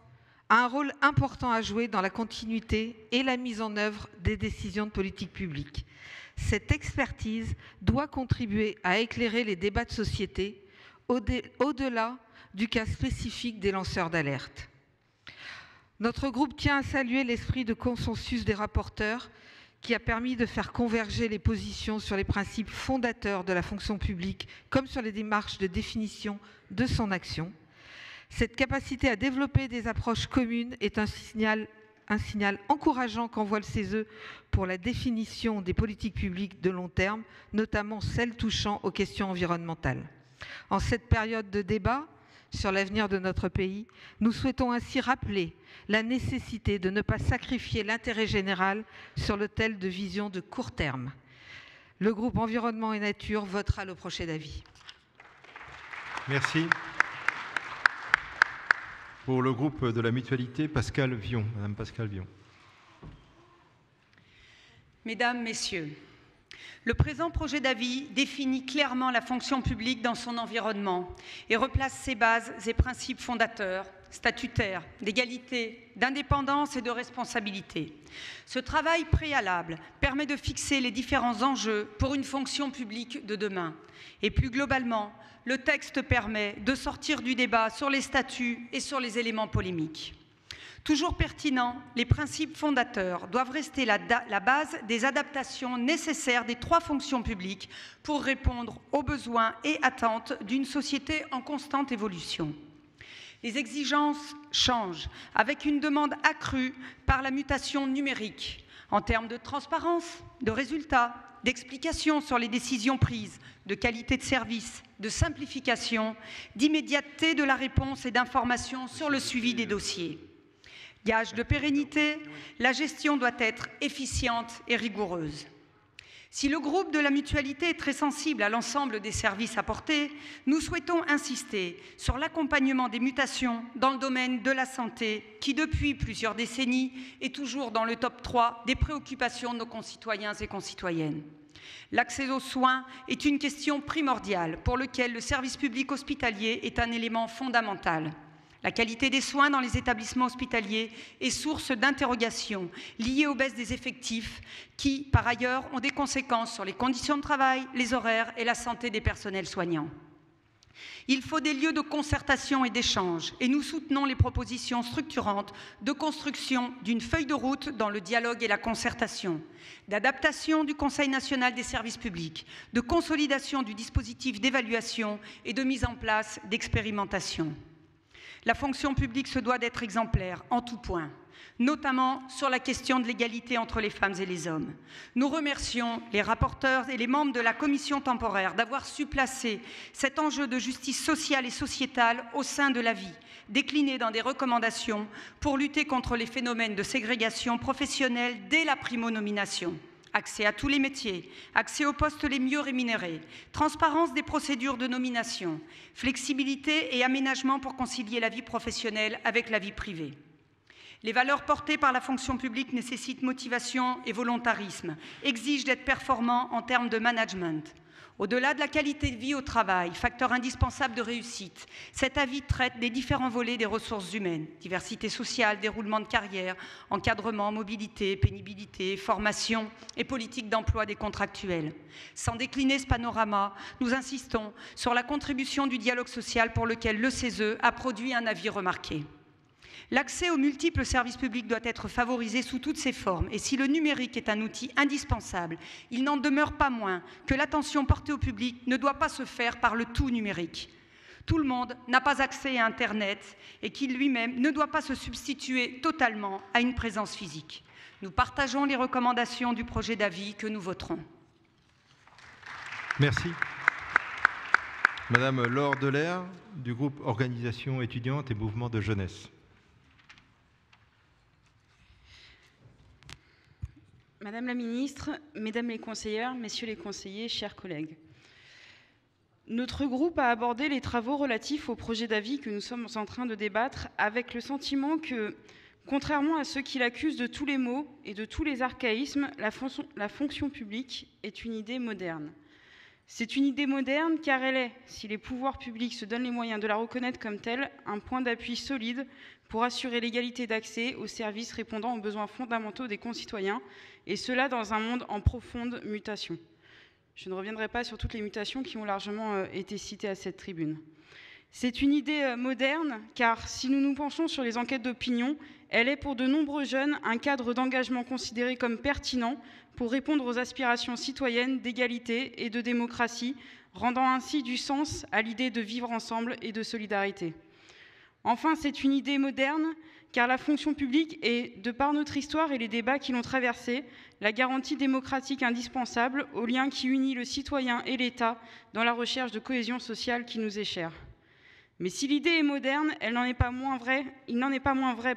[SPEAKER 24] a un rôle important à jouer dans la continuité et la mise en œuvre des décisions de politique publique. Cette expertise doit contribuer à éclairer les débats de société au-delà du cas spécifique des lanceurs d'alerte. Notre groupe tient à saluer l'esprit de consensus des rapporteurs qui a permis de faire converger les positions sur les principes fondateurs de la fonction publique comme sur les démarches de définition de son action. Cette capacité à développer des approches communes est un signal, un signal encourageant qu'envoie le CESE pour la définition des politiques publiques de long terme, notamment celles touchant aux questions environnementales. En cette période de débat, sur l'avenir de notre pays, nous souhaitons ainsi rappeler la nécessité de ne pas sacrifier l'intérêt général sur l'autel de visions de court terme. Le groupe Environnement et Nature votera le projet d'avis.
[SPEAKER 1] Merci. Pour le groupe de la Mutualité, Pascal Vion. Madame Pascal Vion.
[SPEAKER 25] Mesdames, Messieurs, le présent projet d'avis définit clairement la fonction publique dans son environnement et replace ses bases et principes fondateurs, statutaires, d'égalité, d'indépendance et de responsabilité. Ce travail préalable permet de fixer les différents enjeux pour une fonction publique de demain. Et plus globalement, le texte permet de sortir du débat sur les statuts et sur les éléments polémiques. Toujours pertinent, les principes fondateurs doivent rester la, base des adaptations nécessaires des trois fonctions publiques pour répondre aux besoins et attentes d'une société en constante évolution. Les exigences changent avec une demande accrue par la mutation numérique en termes de transparence, de résultats, d'explications sur les décisions prises, de qualité de service, de simplification, d'immédiateté de la réponse et d'information sur le suivi des dossiers. Gage de pérennité, la gestion doit être efficiente et rigoureuse. Si le groupe de la mutualité est très sensible à l'ensemble des services apportés, nous souhaitons insister sur l'accompagnement des mutations dans le domaine de la santé, qui depuis plusieurs décennies est toujours dans le top 3 des préoccupations de nos concitoyens et concitoyennes. L'accès aux soins est une question primordiale pour laquelle le service public hospitalier est un élément fondamental. La qualité des soins dans les établissements hospitaliers est source d'interrogations liées aux baisses des effectifs qui, par ailleurs, ont des conséquences sur les conditions de travail, les horaires et la santé des personnels soignants. Il faut des lieux de concertation et d'échange, et nous soutenons les propositions structurantes de construction d'une feuille de route dans le dialogue et la concertation, d'adaptation du Conseil national des services publics, de consolidation du dispositif d'évaluation et de mise en place d'expérimentations. La fonction publique se doit d'être exemplaire en tout point notamment sur la question de l'égalité entre les femmes et les hommes. Nous remercions les rapporteurs et les membres de la commission temporaire d'avoir su placer cet enjeu de justice sociale et sociétale au sein de la vie, décliné dans des recommandations pour lutter contre les phénomènes de ségrégation professionnelle dès la primo-nomination accès à tous les métiers, accès aux postes les mieux rémunérés, transparence des procédures de nomination, flexibilité et aménagement pour concilier la vie professionnelle avec la vie privée. Les valeurs portées par la fonction publique nécessitent motivation et volontarisme, exigent d'être performants en termes de management. Au-delà de la qualité de vie au travail, facteur indispensable de réussite, cet avis traite des différents volets des ressources humaines, diversité sociale, déroulement de carrière, encadrement, mobilité, pénibilité, formation et politique d'emploi des contractuels. Sans décliner ce panorama, nous insistons sur la contribution du dialogue social pour lequel le CESE a produit un avis remarqué. L'accès aux multiples services publics doit être favorisé sous toutes ses formes et si le numérique est un outil indispensable, il n'en demeure pas moins que l'attention portée au public ne doit pas se faire par le tout numérique. Tout le monde n'a pas accès à Internet et qu'il lui-même ne doit pas se substituer totalement à une présence physique. Nous partageons les recommandations du projet d'avis que nous voterons.
[SPEAKER 1] Merci. Madame Laure Delair, du groupe Organisation étudiante et mouvement de jeunesse.
[SPEAKER 26] Madame la Ministre, Mesdames les conseillères, Messieurs les conseillers, chers collègues, notre groupe a abordé les travaux relatifs au projet d'avis que nous sommes en train de débattre avec le sentiment que, contrairement à ceux qui l'accusent de tous les maux et de tous les archaïsmes, la fonction, la fonction publique est une idée moderne. C'est une idée moderne car elle est, si les pouvoirs publics se donnent les moyens de la reconnaître comme telle, un point d'appui solide pour assurer l'égalité d'accès aux services répondant aux besoins fondamentaux des concitoyens, et cela dans un monde en profonde mutation. Je ne reviendrai pas sur toutes les mutations qui ont largement euh, été citées à cette tribune. C'est une idée euh, moderne, car si nous nous penchons sur les enquêtes d'opinion, elle est pour de nombreux jeunes un cadre d'engagement considéré comme pertinent pour répondre aux aspirations citoyennes d'égalité et de démocratie, rendant ainsi du sens à l'idée de vivre ensemble et de solidarité. Enfin, c'est une idée moderne, car la fonction publique est, de par notre histoire et les débats qui l'ont traversée, la garantie démocratique indispensable au lien qui unit le citoyen et l'État dans la recherche de cohésion sociale qui nous est chère. Mais si l'idée est moderne, elle n'en est pas moins vrai, il n'en est pas moins vrai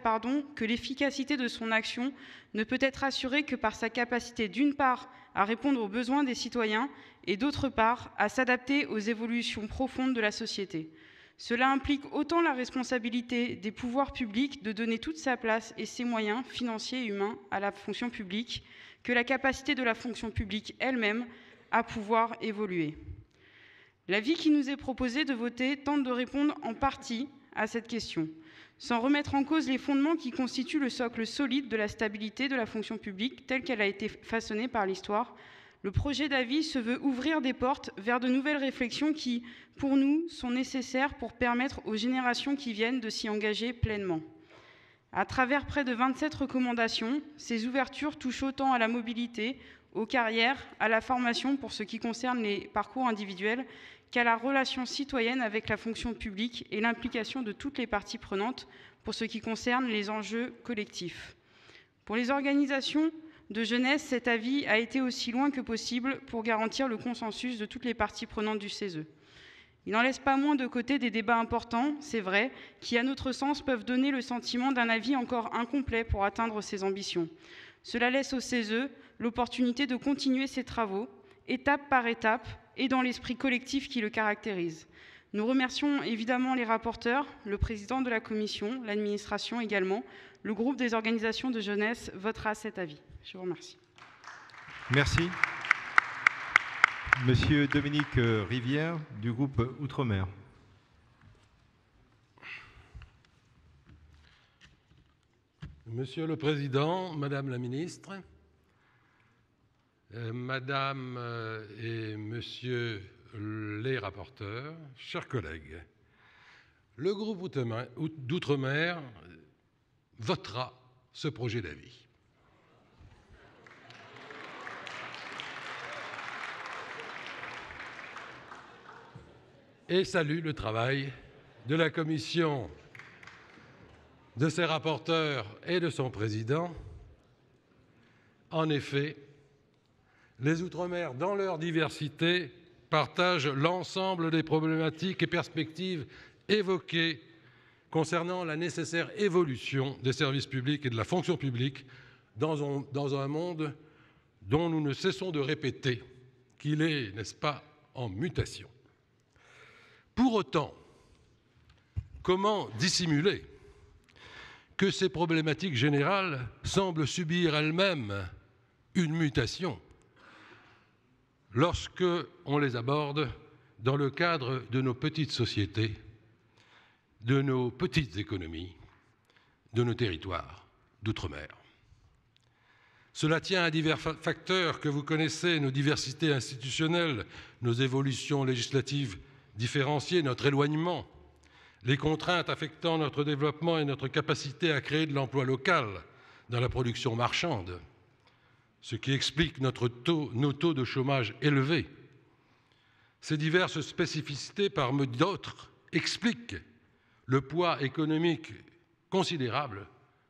[SPEAKER 26] que l'efficacité de son action ne peut être assurée que par sa capacité d'une part à répondre aux besoins des citoyens et d'autre part à s'adapter aux évolutions profondes de la société. Cela implique autant la responsabilité des pouvoirs publics de donner toute sa place et ses moyens financiers et humains à la fonction publique que la capacité de la fonction publique elle-même à pouvoir évoluer. L'avis qui nous est proposé de voter tente de répondre en partie à cette question, sans remettre en cause les fondements qui constituent le socle solide de la stabilité de la fonction publique telle qu'elle a été façonnée par l'histoire le projet d'avis se veut ouvrir des portes vers de nouvelles réflexions qui, pour nous, sont nécessaires pour permettre aux générations qui viennent de s'y engager pleinement. À travers près de 27 recommandations, ces ouvertures touchent autant à la mobilité, aux carrières, à la formation pour ce qui concerne les parcours individuels, qu'à la relation citoyenne avec la fonction publique et l'implication de toutes les parties prenantes pour ce qui concerne les enjeux collectifs. Pour les organisations, de jeunesse, cet avis a été aussi loin que possible pour garantir le consensus de toutes les parties prenantes du CESE. Il n'en laisse pas moins de côté des débats importants, c'est vrai, qui à notre sens peuvent donner le sentiment d'un avis encore incomplet pour atteindre ses ambitions. Cela laisse au CESE l'opportunité de continuer ses travaux, étape par étape, et dans l'esprit collectif qui le caractérise. Nous remercions évidemment les rapporteurs, le président de la commission, l'administration également. Le groupe des organisations de jeunesse votera cet avis. Je vous remercie.
[SPEAKER 1] Merci. Monsieur Dominique Rivière du groupe Outre-mer.
[SPEAKER 27] Monsieur le Président, Madame la Ministre, euh, Madame euh, et Monsieur les rapporteurs, chers collègues, le groupe d'Outre-mer votera ce projet d'avis. Et salue le travail de la commission de ses rapporteurs et de son président. En effet, les Outre-mer, dans leur diversité, partagent l'ensemble des problématiques et perspectives évoquées concernant la nécessaire évolution des services publics et de la fonction publique dans un, dans un monde dont nous ne cessons de répéter qu'il est, n'est-ce pas, en mutation. Pour autant, comment dissimuler que ces problématiques générales semblent subir elles-mêmes une mutation lorsque on les aborde dans le cadre de nos petites sociétés, de nos petites économies, de nos territoires d'outre-mer? Cela tient à divers facteurs que vous connaissez, nos diversités institutionnelles, nos évolutions législatives différenciées, notre éloignement, les contraintes affectant notre développement et notre capacité à créer de l'emploi local dans la production marchande, ce qui explique nos taux de chômage élevés. Ces diverses spécificités, parmi d'autres, expliquent le poids économique considérable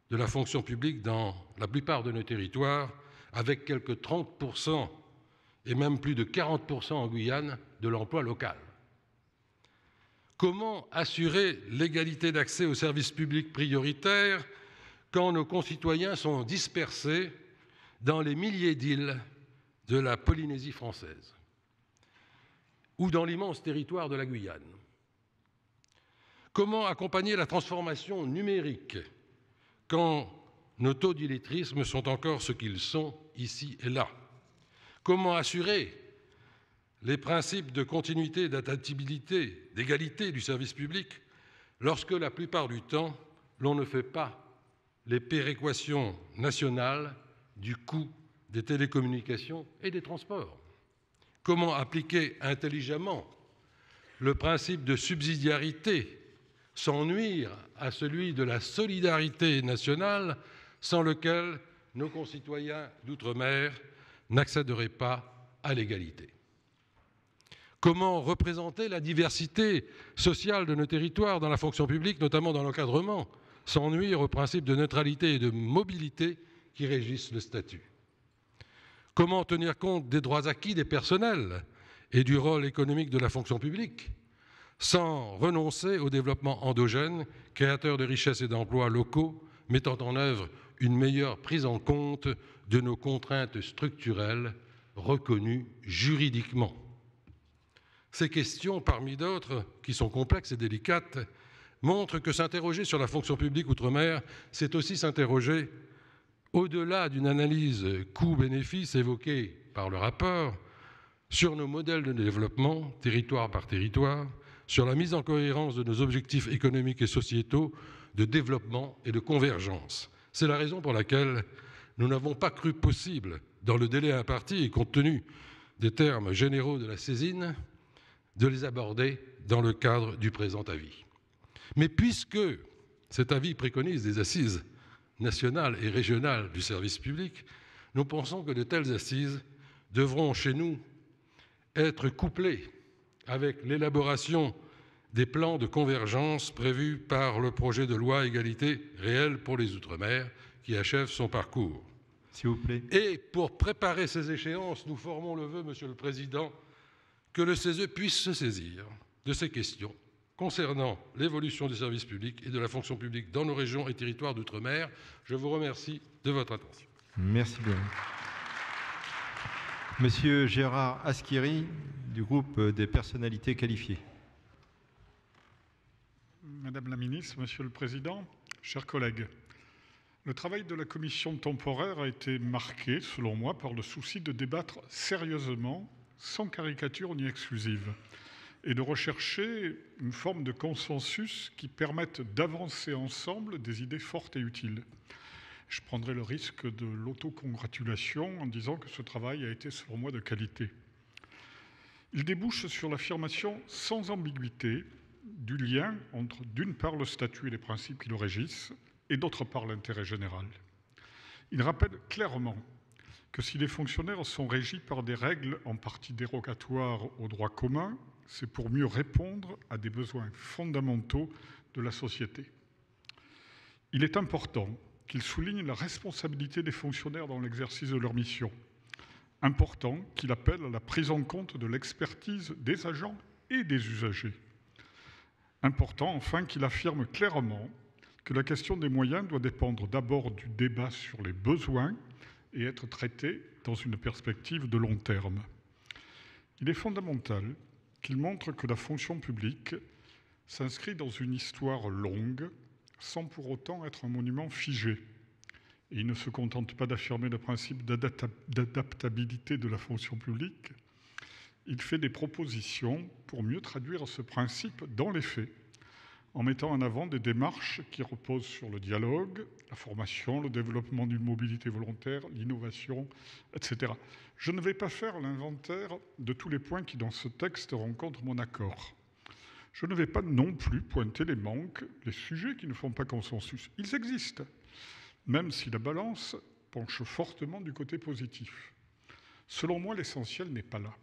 [SPEAKER 27] de la fonction publique dans la plupart de nos territoires, avec quelques 30% et même plus de 40% en Guyane de l'emploi local. Comment assurer l'égalité d'accès aux services publics prioritaires quand nos concitoyens sont dispersés dans les milliers d'îles de la Polynésie française ou dans l'immense territoire de la Guyane? Comment accompagner la transformation numérique quand nos taux d'illettrisme sont encore ce qu'ils sont ici et là? Comment assurer les principes de continuité, d'adaptabilité, d'égalité du service public lorsque la plupart du temps, l'on ne fait pas les péréquations nationales du coût des télécommunications et des transports. Comment appliquer intelligemment le principe de subsidiarité sans nuire à celui de la solidarité nationale sans lequel nos concitoyens d'outre-mer n'accéderaient pas à l'égalité? Comment représenter la diversité sociale de nos territoires dans la fonction publique, notamment dans l'encadrement, sans nuire aux principes de neutralité et de mobilité qui régissent le statut? Comment tenir compte des droits acquis des personnels et du rôle économique de la fonction publique sans renoncer au développement endogène, créateur de richesses et d'emplois locaux, mettant en œuvre une meilleure prise en compte de nos contraintes structurelles reconnues juridiquement? Ces questions, parmi d'autres, qui sont complexes et délicates, montrent que s'interroger sur la fonction publique outre-mer, c'est aussi s'interroger au-delà d'une analyse coût-bénéfice évoquée par le rapport, sur nos modèles de développement, territoire par territoire, sur la mise en cohérence de nos objectifs économiques et sociétaux de développement et de convergence. C'est la raison pour laquelle nous n'avons pas cru possible, dans le délai imparti et compte tenu des termes généraux de la saisine, de les aborder dans le cadre du présent avis. Mais puisque cet avis préconise des assises nationales et régionales du service public, nous pensons que de telles assises devront chez nous être couplées avec l'élaboration des plans de convergence prévus par le projet de loi égalité réelle pour les Outre-mer qui achève son parcours.
[SPEAKER 1] S'il vous plaît.
[SPEAKER 27] Et pour préparer ces échéances, nous formons le vœu, Monsieur le Président, que le CESE puisse se saisir de ces questions concernant l'évolution des services publics et de la fonction publique dans nos régions et territoires d'outre-mer. Je vous remercie de votre attention.
[SPEAKER 1] Merci bien. Monsieur Gérard Askiri, du groupe des personnalités qualifiées.
[SPEAKER 28] Madame la Ministre, Monsieur le Président, chers collègues, le travail de la commission temporaire a été marqué, selon moi, par le souci de débattre sérieusement, sans caricature ni exclusive, et de rechercher une forme de consensus qui permette d'avancer ensemble des idées fortes et utiles. Je prendrai le risque de l'autocongratulation en disant que ce travail a été, selon moi, de qualité. Il débouche sur l'affirmation sans ambiguïté du lien entre, d'une part, le statut et les principes qui le régissent, et d'autre part, l'intérêt général. Il rappelle clairement que si les fonctionnaires sont régis par des règles en partie dérogatoires au droit commun, c'est pour mieux répondre à des besoins fondamentaux de la société. Il est important qu'il souligne la responsabilité des fonctionnaires dans l'exercice de leur mission. Important qu'il appelle à la prise en compte de l'expertise des agents et des usagers. Important enfin qu'il affirme clairement que la question des moyens doit dépendre d'abord du débat sur les besoins et être traitée dans une perspective de long terme. Il est fondamental qu'il montre que la fonction publique s'inscrit dans une histoire longue sans pour autant être un monument figé. Il ne se contente pas d'affirmer le principe d'adaptabilité de la fonction publique, il fait des propositions pour mieux traduire ce principe dans les faits, en mettant en avant des démarches qui reposent sur le dialogue, la formation, le développement d'une mobilité volontaire, l'innovation, etc. Je ne vais pas faire l'inventaire de tous les points qui, dans ce texte, rencontrent mon accord. Je ne vais pas non plus pointer les manques, les sujets qui ne font pas consensus. Ils existent, même si la balance penche fortement du côté positif. Selon moi, l'essentiel n'est pas là.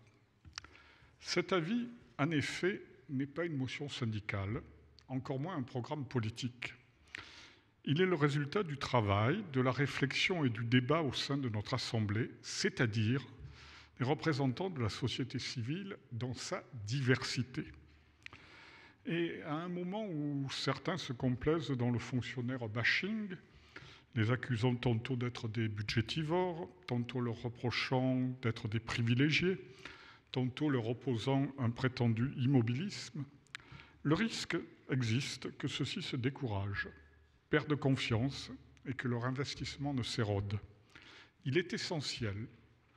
[SPEAKER 28] Cet avis, en effet, n'est pas une motion syndicale, encore moins un programme politique. Il est le résultat du travail, de la réflexion et du débat au sein de notre Assemblée, c'est-à-dire des représentants de la société civile dans sa diversité. Et à un moment où certains se complaisent dans le fonctionnaire bashing, les accusant tantôt d'être des budgétivores, tantôt leur reprochant d'être des privilégiés, tantôt leur opposant un prétendu immobilisme, le risque existe que ceux-ci se découragent, perdent confiance et que leur investissement ne s'érode. Il est essentiel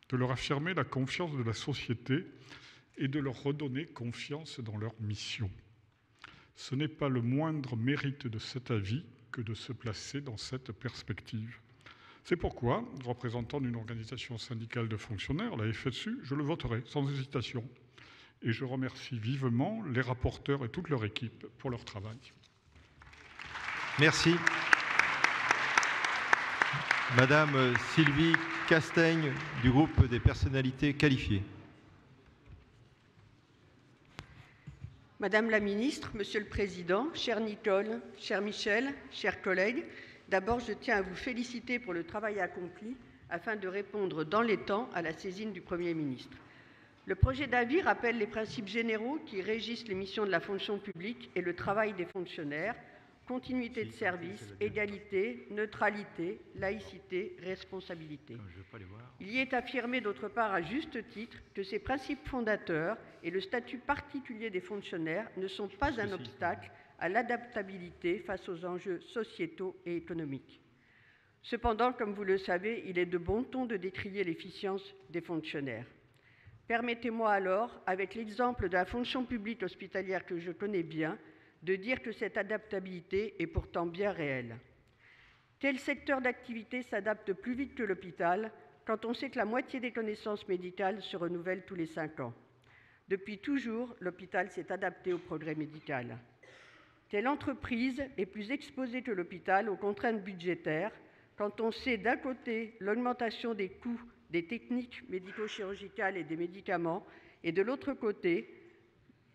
[SPEAKER 28] de leur affirmer la confiance de la société et de leur redonner confiance dans leur mission. Ce n'est pas le moindre mérite de cet avis que de se placer dans cette perspective. C'est pourquoi, représentant d'une organisation syndicale de fonctionnaires, la FSU, je le voterai sans hésitation. Et je remercie vivement les rapporteurs et toute leur équipe pour leur travail.
[SPEAKER 1] Merci. Madame Sylvie Castaigne du groupe des personnalités qualifiées.
[SPEAKER 29] Madame la Ministre, Monsieur le Président, cher Nicole, cher Michel, chers collègues, d'abord je tiens à vous féliciter pour le travail accompli afin de répondre dans les temps à la saisine du Premier ministre. Le projet d'avis rappelle les principes généraux qui régissent les missions de la fonction publique et le travail des fonctionnaires, continuité de service, égalité, neutralité, laïcité, responsabilité. Il y est affirmé d'autre part à juste titre que ces principes fondateurs et le statut particulier des fonctionnaires ne sont pas un obstacle à l'adaptabilité face aux enjeux sociétaux et économiques. Cependant, comme vous le savez, il est de bon ton de décrier l'efficience des fonctionnaires. Permettez-moi alors, avec l'exemple de la fonction publique hospitalière que je connais bien, de dire que cette adaptabilité est pourtant bien réelle. Quel secteur d'activité s'adapte plus vite que l'hôpital quand on sait que la moitié des connaissances médicales se renouvellent tous les cinq ans Depuis toujours, l'hôpital s'est adapté au progrès médical. Quelle entreprise est plus exposée que l'hôpital aux contraintes budgétaires quand on sait d'un côté l'augmentation des coûts des techniques médico-chirurgicales et des médicaments et de l'autre côté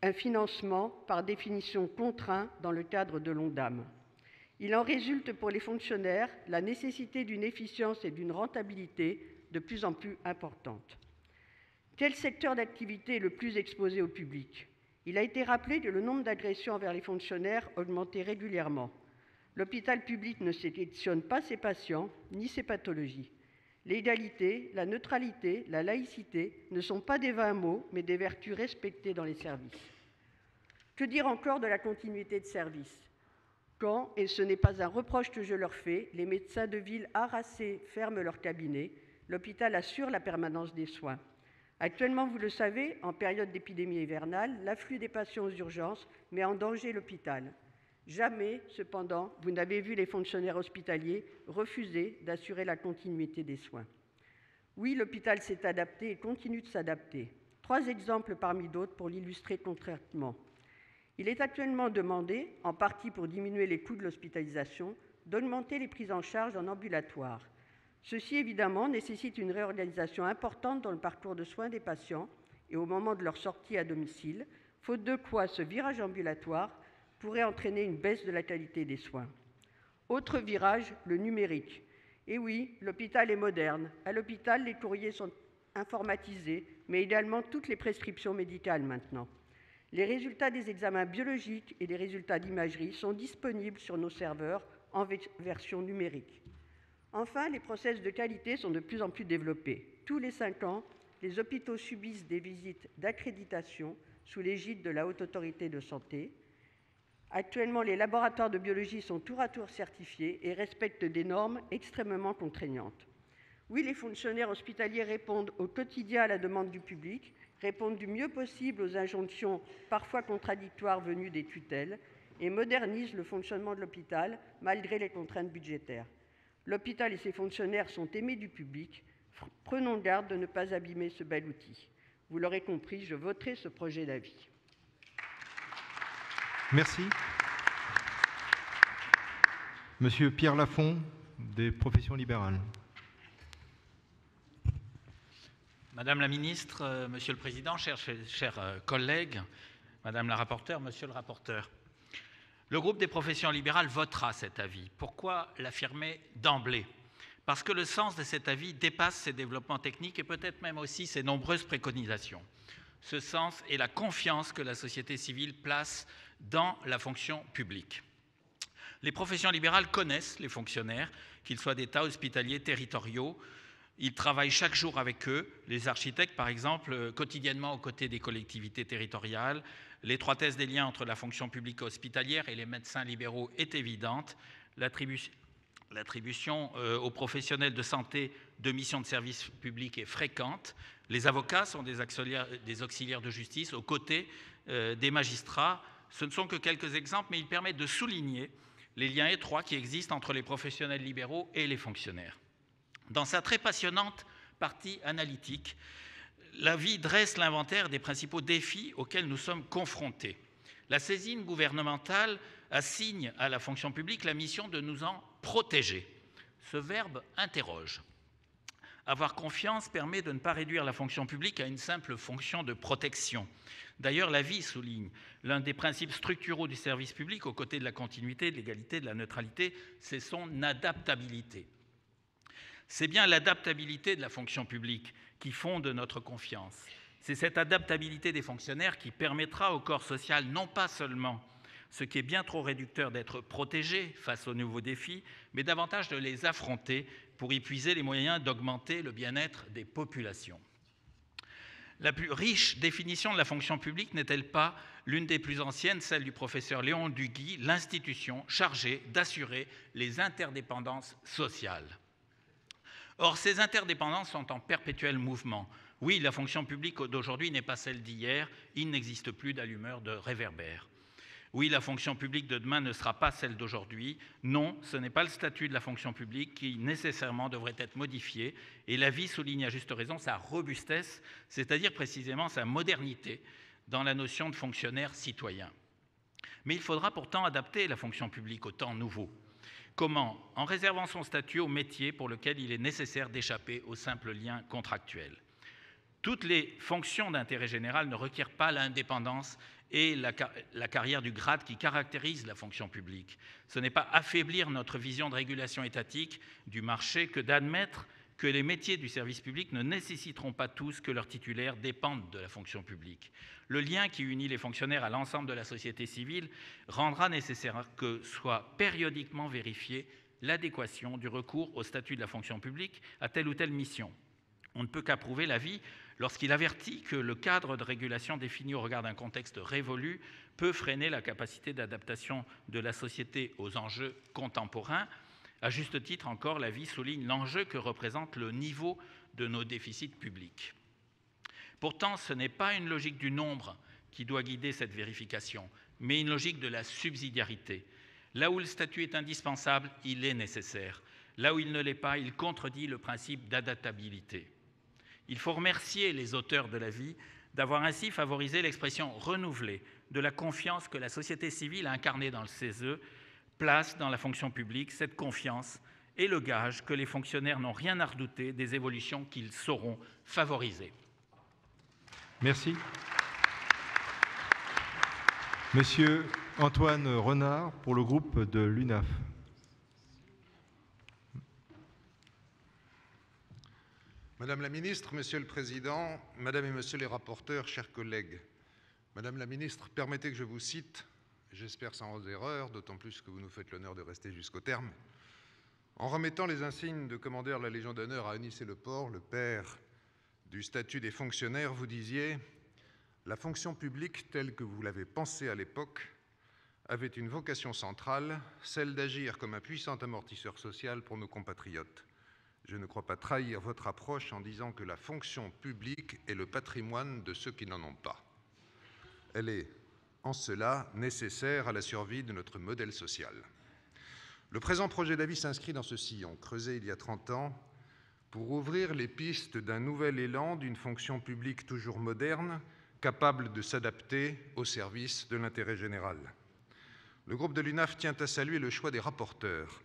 [SPEAKER 29] un financement par définition contraint dans le cadre de l'ONDAM. Il en résulte pour les fonctionnaires la nécessité d'une efficience et d'une rentabilité de plus en plus importante. Quel secteur d'activité est le plus exposé au public? Il a été rappelé que le nombre d'agressions envers les fonctionnaires augmentait régulièrement. L'hôpital public ne sélectionne pas ses patients ni ses pathologies. L'égalité, la neutralité, la laïcité ne sont pas des vains mots, mais des vertus respectées dans les services. Que dire encore de la continuité de service? Quand, et ce n'est pas un reproche que je leur fais, les médecins de ville harassés ferment leur cabinet, l'hôpital assure la permanence des soins. Actuellement, vous le savez, en période d'épidémie hivernale, l'afflux des patients aux urgences met en danger l'hôpital. Jamais, cependant, vous n'avez vu les fonctionnaires hospitaliers refuser d'assurer la continuité des soins. Oui, l'hôpital s'est adapté et continue de s'adapter. Trois exemples parmi d'autres pour l'illustrer concrètement. Il est actuellement demandé, en partie pour diminuer les coûts de l'hospitalisation, d'augmenter les prises en charge en ambulatoire. Ceci, évidemment, nécessite une réorganisation importante dans le parcours de soins des patients et au moment de leur sortie à domicile, faute de quoi ce virage ambulatoire pourrait entraîner une baisse de la qualité des soins. Autre virage, le numérique. Et oui, l'hôpital est moderne. À l'hôpital, les courriers sont informatisés, mais également toutes les prescriptions médicales maintenant. Les résultats des examens biologiques et les résultats d'imagerie sont disponibles sur nos serveurs en version numérique. Enfin, les process de qualité sont de plus en plus développés. Tous les cinq ans, les hôpitaux subissent des visites d'accréditation sous l'égide de la Haute Autorité de Santé. Actuellement, les laboratoires de biologie sont tour à tour certifiés et respectent des normes extrêmement contraignantes. Oui, les fonctionnaires hospitaliers répondent au quotidien à la demande du public, répondent du mieux possible aux injonctions parfois contradictoires venues des tutelles et modernisent le fonctionnement de l'hôpital malgré les contraintes budgétaires. L'hôpital et ses fonctionnaires sont aimés du public. Prenons garde de ne pas abîmer ce bel outil. Vous l'aurez compris, je voterai ce projet d'avis.
[SPEAKER 1] Merci. Monsieur Pierre Lafont, des professions libérales.
[SPEAKER 30] Madame la ministre, euh, Monsieur le Président, chers, chers euh, collègues, Madame la rapporteure, Monsieur le rapporteur, le groupe des professions libérales votera cet avis. Pourquoi l'affirmer d'emblée? Parce que le sens de cet avis dépasse ses développements techniques et peut-être même aussi ses nombreuses préconisations. Ce sens est la confiance que la société civile place dans la fonction publique. Les professions libérales connaissent les fonctionnaires, qu'ils soient d'État, hospitaliers, territoriaux. Ils travaillent chaque jour avec eux, les architectes par exemple, quotidiennement aux côtés des collectivités territoriales, L'étroitesse des liens entre la fonction publique hospitalière et les médecins libéraux est évidente. L'attribution euh, aux professionnels de santé de missions de service public est fréquente. Les avocats sont des auxiliaires, de justice aux côtés euh, des magistrats. Ce ne sont que quelques exemples, mais ils permettent de souligner les liens étroits qui existent entre les professionnels libéraux et les fonctionnaires. Dans sa très passionnante partie analytique, l'avis dresse l'inventaire des principaux défis auxquels nous sommes confrontés. La saisine gouvernementale assigne à la fonction publique la mission de nous en protéger. Ce verbe interroge. Avoir confiance permet de ne pas réduire la fonction publique à une simple fonction de protection. D'ailleurs, l'avis souligne l'un des principes structuraux du service public, aux côtés de la continuité, de l'égalité, de la neutralité, c'est son adaptabilité. C'est bien l'adaptabilité de la fonction publique qui fonde notre confiance. C'est cette adaptabilité des fonctionnaires qui permettra au corps social non pas seulement ce qui est bien trop réducteur d'être protégé face aux nouveaux défis, mais davantage de les affronter pour y puiser les moyens d'augmenter le bien-être des populations. La plus riche définition de la fonction publique n'est-elle pas l'une des plus anciennes, celle du professeur Léon Duguy, l'institution chargée d'assurer les interdépendances sociales? Or, ces interdépendances sont en perpétuel mouvement. Oui, la fonction publique d'aujourd'hui n'est pas celle d'hier, il n'existe plus d'allumeur de réverbères. Oui, la fonction publique de demain ne sera pas celle d'aujourd'hui. Non, ce n'est pas le statut de la fonction publique qui nécessairement devrait être modifié. Et la vie souligne à juste raison sa robustesse, c'est-à-dire précisément sa modernité dans la notion de fonctionnaire citoyen. Mais il faudra pourtant adapter la fonction publique au temps nouveau. Comment? En réservant son statut au métier pour lequel il est nécessaire d'échapper au simple lien contractuel. Toutes les fonctions d'intérêt général ne requièrent pas l'indépendance et la, carrière du grade qui caractérise la fonction publique. Ce n'est pas affaiblir notre vision de régulation étatique du marché que d'admettre que les métiers du service public ne nécessiteront pas tous que leurs titulaires dépendent de la fonction publique. Le lien qui unit les fonctionnaires à l'ensemble de la société civile rendra nécessaire que soit périodiquement vérifiée l'adéquation du recours au statut de la fonction publique à telle ou telle mission. On ne peut qu'approuver l'avis lorsqu'il avertit que le cadre de régulation défini au regard d'un contexte révolu peut freiner la capacité d'adaptation de la société aux enjeux contemporains à juste titre encore, l'avis souligne l'enjeu que représente le niveau de nos déficits publics. Pourtant, ce n'est pas une logique du nombre qui doit guider cette vérification, mais une logique de la subsidiarité. Là où le statut est indispensable, il est nécessaire. Là où il ne l'est pas, il contredit le principe d'adaptabilité. Il faut remercier les auteurs de la vie d'avoir ainsi favorisé l'expression renouvelée de la confiance que la société civile a incarnée dans le CESE place dans la fonction publique cette confiance et le gage que les fonctionnaires n'ont rien à redouter des évolutions qu'ils sauront favoriser.
[SPEAKER 1] Merci. Monsieur Antoine Renard pour le groupe de l'UNAF.
[SPEAKER 18] Madame la Ministre, Monsieur le Président, Madame et Monsieur les rapporteurs, chers collègues, Madame la Ministre, permettez que je vous cite, j'espère sans erreur, d'autant plus que vous nous faites l'honneur de rester jusqu'au terme. En remettant les insignes de commandeur de la Légion d'honneur à Anis et Le Port, le père du statut des fonctionnaires, vous disiez La fonction publique telle que vous l'avez pensée à l'époque avait une vocation centrale, celle d'agir comme un puissant amortisseur social pour nos compatriotes. Je ne crois pas trahir votre approche en disant que la fonction publique est le patrimoine de ceux qui n'en ont pas. Elle est en cela nécessaire à la survie de notre modèle social. Le présent projet d'avis s'inscrit dans ce sillon, creusé il y a 30 ans, pour ouvrir les pistes d'un nouvel élan d'une fonction publique toujours moderne, capable de s'adapter au service de l'intérêt général. Le groupe de l'UNAF tient à saluer le choix des rapporteurs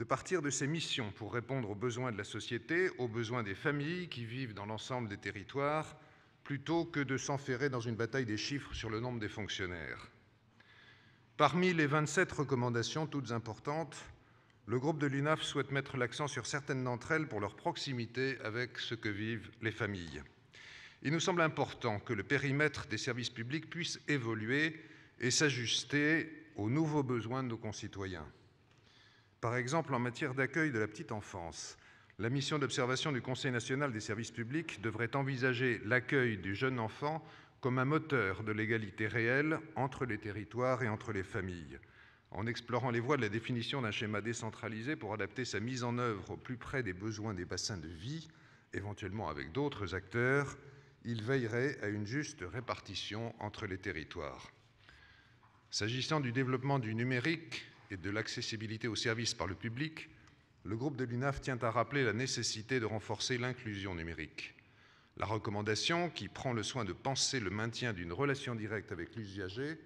[SPEAKER 18] de partir de ses missions pour répondre aux besoins de la société, aux besoins des familles qui vivent dans l'ensemble des territoires, plutôt que de s'enferrer dans une bataille des chiffres sur le nombre des fonctionnaires. Parmi les 27 recommandations, toutes importantes, le groupe de l'UNAF souhaite mettre l'accent sur certaines d'entre elles pour leur proximité avec ce que vivent les familles. Il nous semble important que le périmètre des services publics puisse évoluer et s'ajuster aux nouveaux besoins de nos concitoyens. Par exemple, en matière d'accueil de la petite enfance, la mission d'observation du Conseil national des services publics devrait envisager l'accueil du jeune enfant comme un moteur de l'égalité réelle entre les territoires et entre les familles, en explorant les voies de la définition d'un schéma décentralisé pour adapter sa mise en œuvre au plus près des besoins des bassins de vie, éventuellement avec d'autres acteurs, il veillerait à une juste répartition entre les territoires. S'agissant du développement du numérique et de l'accessibilité aux services par le public, le groupe de l'UNAF tient à rappeler la nécessité de renforcer l'inclusion numérique. La recommandation, qui prend le soin de penser le maintien d'une relation directe avec l'usager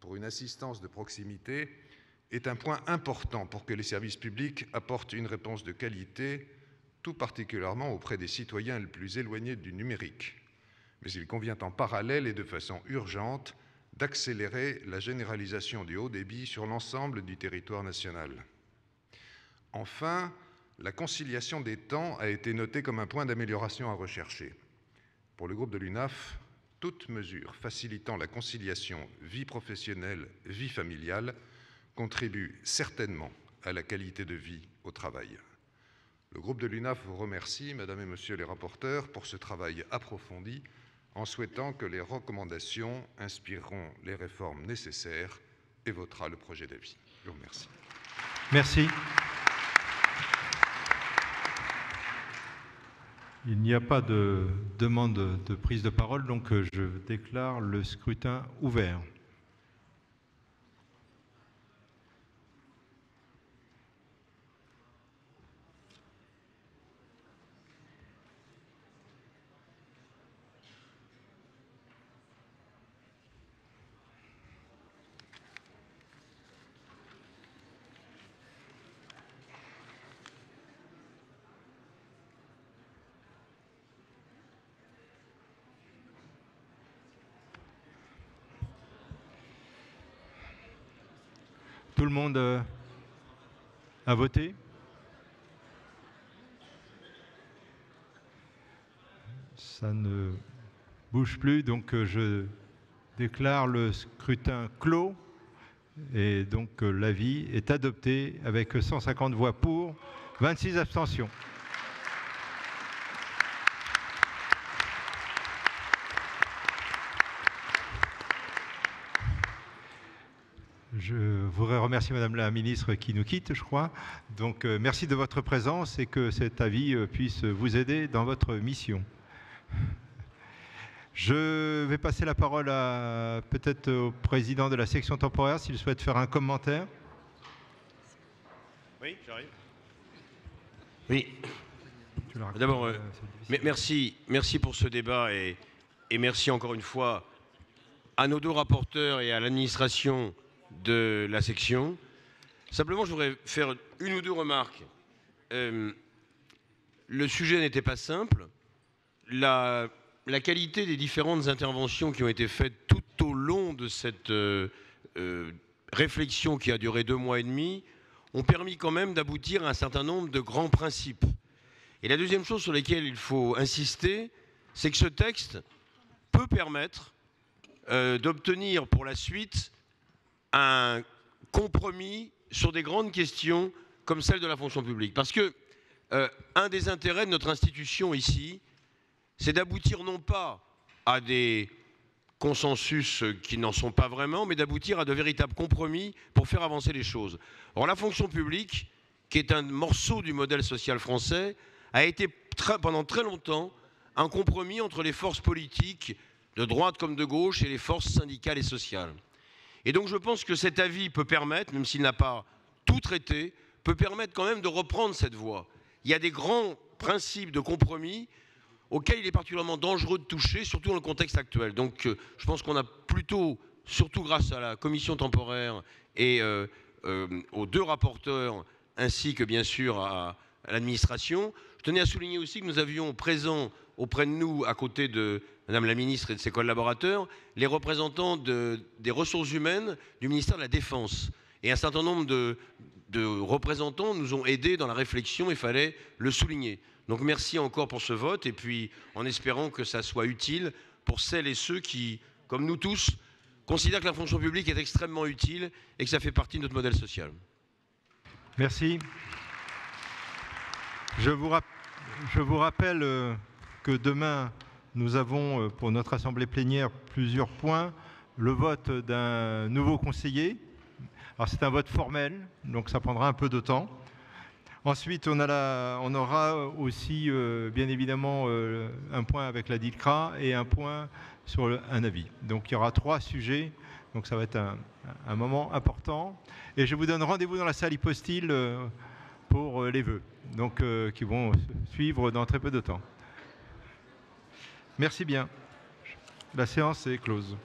[SPEAKER 18] pour une assistance de proximité, est un point important pour que les services publics apportent une réponse de qualité, tout particulièrement auprès des citoyens les plus éloignés du numérique. Mais il convient en parallèle et de façon urgente d'accélérer la généralisation du haut débit sur l'ensemble du territoire national. Enfin, la conciliation des temps a été notée comme un point d'amélioration à rechercher. Pour le groupe de l'UNAF, toute mesure facilitant la conciliation vie professionnelle, vie familiale contribue certainement à la qualité de vie au travail. Le groupe de l'UNAF vous remercie, Madame et Monsieur les rapporteurs, pour ce travail approfondi en souhaitant que les recommandations inspireront les réformes nécessaires et votera le projet d'avis. Je vous remercie.
[SPEAKER 1] Merci. Il n'y a pas de demande de prise de parole, donc je déclare le scrutin ouvert. Monde euh, a voté Ça ne bouge plus, donc euh, je déclare le scrutin clos. Et donc euh, l'avis est adopté avec 150 voix pour, 26 abstentions. Je voudrais remercier Madame la Ministre qui nous quitte, je crois. Donc euh, merci de votre présence et que cet avis euh, puisse vous aider dans votre mission. Je vais passer la parole à peut-être au président de la section temporaire s'il souhaite faire un commentaire.
[SPEAKER 4] Oui, j'arrive. Oui. D'abord, euh, merci, merci pour ce débat et, et merci encore une fois à nos deux rapporteurs et à l'administration de la section. Simplement, je voudrais faire une ou deux remarques. Euh, le sujet n'était pas simple. La, qualité des différentes interventions qui ont été faites tout au long de cette euh, euh, réflexion qui a duré deux mois et demi ont permis quand même d'aboutir à un certain nombre de grands principes. Et la deuxième chose sur laquelle il faut insister, c'est que ce texte peut permettre d'obtenir pour la suite un compromis sur des grandes questions comme celle de la fonction publique. Parce que euh, un des intérêts de notre institution ici, c'est d'aboutir non pas à des consensus qui n'en sont pas vraiment, mais d'aboutir à de véritables compromis pour faire avancer les choses. Or, la fonction publique, qui est un morceau du modèle social français, a été pendant très longtemps un compromis entre les forces politiques, de droite comme de gauche, et les forces syndicales et sociales. Et donc je pense que cet avis peut permettre, même s'il n'a pas tout traité, peut permettre quand même de reprendre cette voie. Il y a des grands principes de compromis auxquels il est particulièrement dangereux de toucher, surtout dans le contexte actuel. Donc euh, je pense qu'on a plutôt, surtout grâce à la commission temporaire et euh, euh, aux deux rapporteurs, ainsi que bien sûr à, l'administration, je tenais à souligner aussi que nous avions présent auprès de nous, à côté de Madame la ministre et de ses collaborateurs, les représentants des ressources humaines du ministère de la Défense. Et un certain nombre de, de représentants nous ont aidés dans la réflexion, il fallait le souligner. Donc merci encore pour ce vote et puis en espérant que ça soit utile pour celles et ceux qui, comme nous tous, considèrent que la fonction publique est extrêmement utile et que ça fait partie de notre modèle social.
[SPEAKER 1] Merci. Je vous, rappelle euh, que demain, nous avons euh, pour notre assemblée plénière plusieurs points. Le vote d'un nouveau conseiller. Alors c'est un vote formel, donc ça prendra un peu de temps. Ensuite, on, aura aussi, euh, bien évidemment, euh, un point avec la DILCRA et un point sur un avis. Donc, il y aura trois sujets. Donc, ça va être un, moment important. Et je vous donne rendez-vous dans la salle hypostyle pour les vœux, donc, qui vont suivre dans très peu de temps. Merci bien. La séance est close.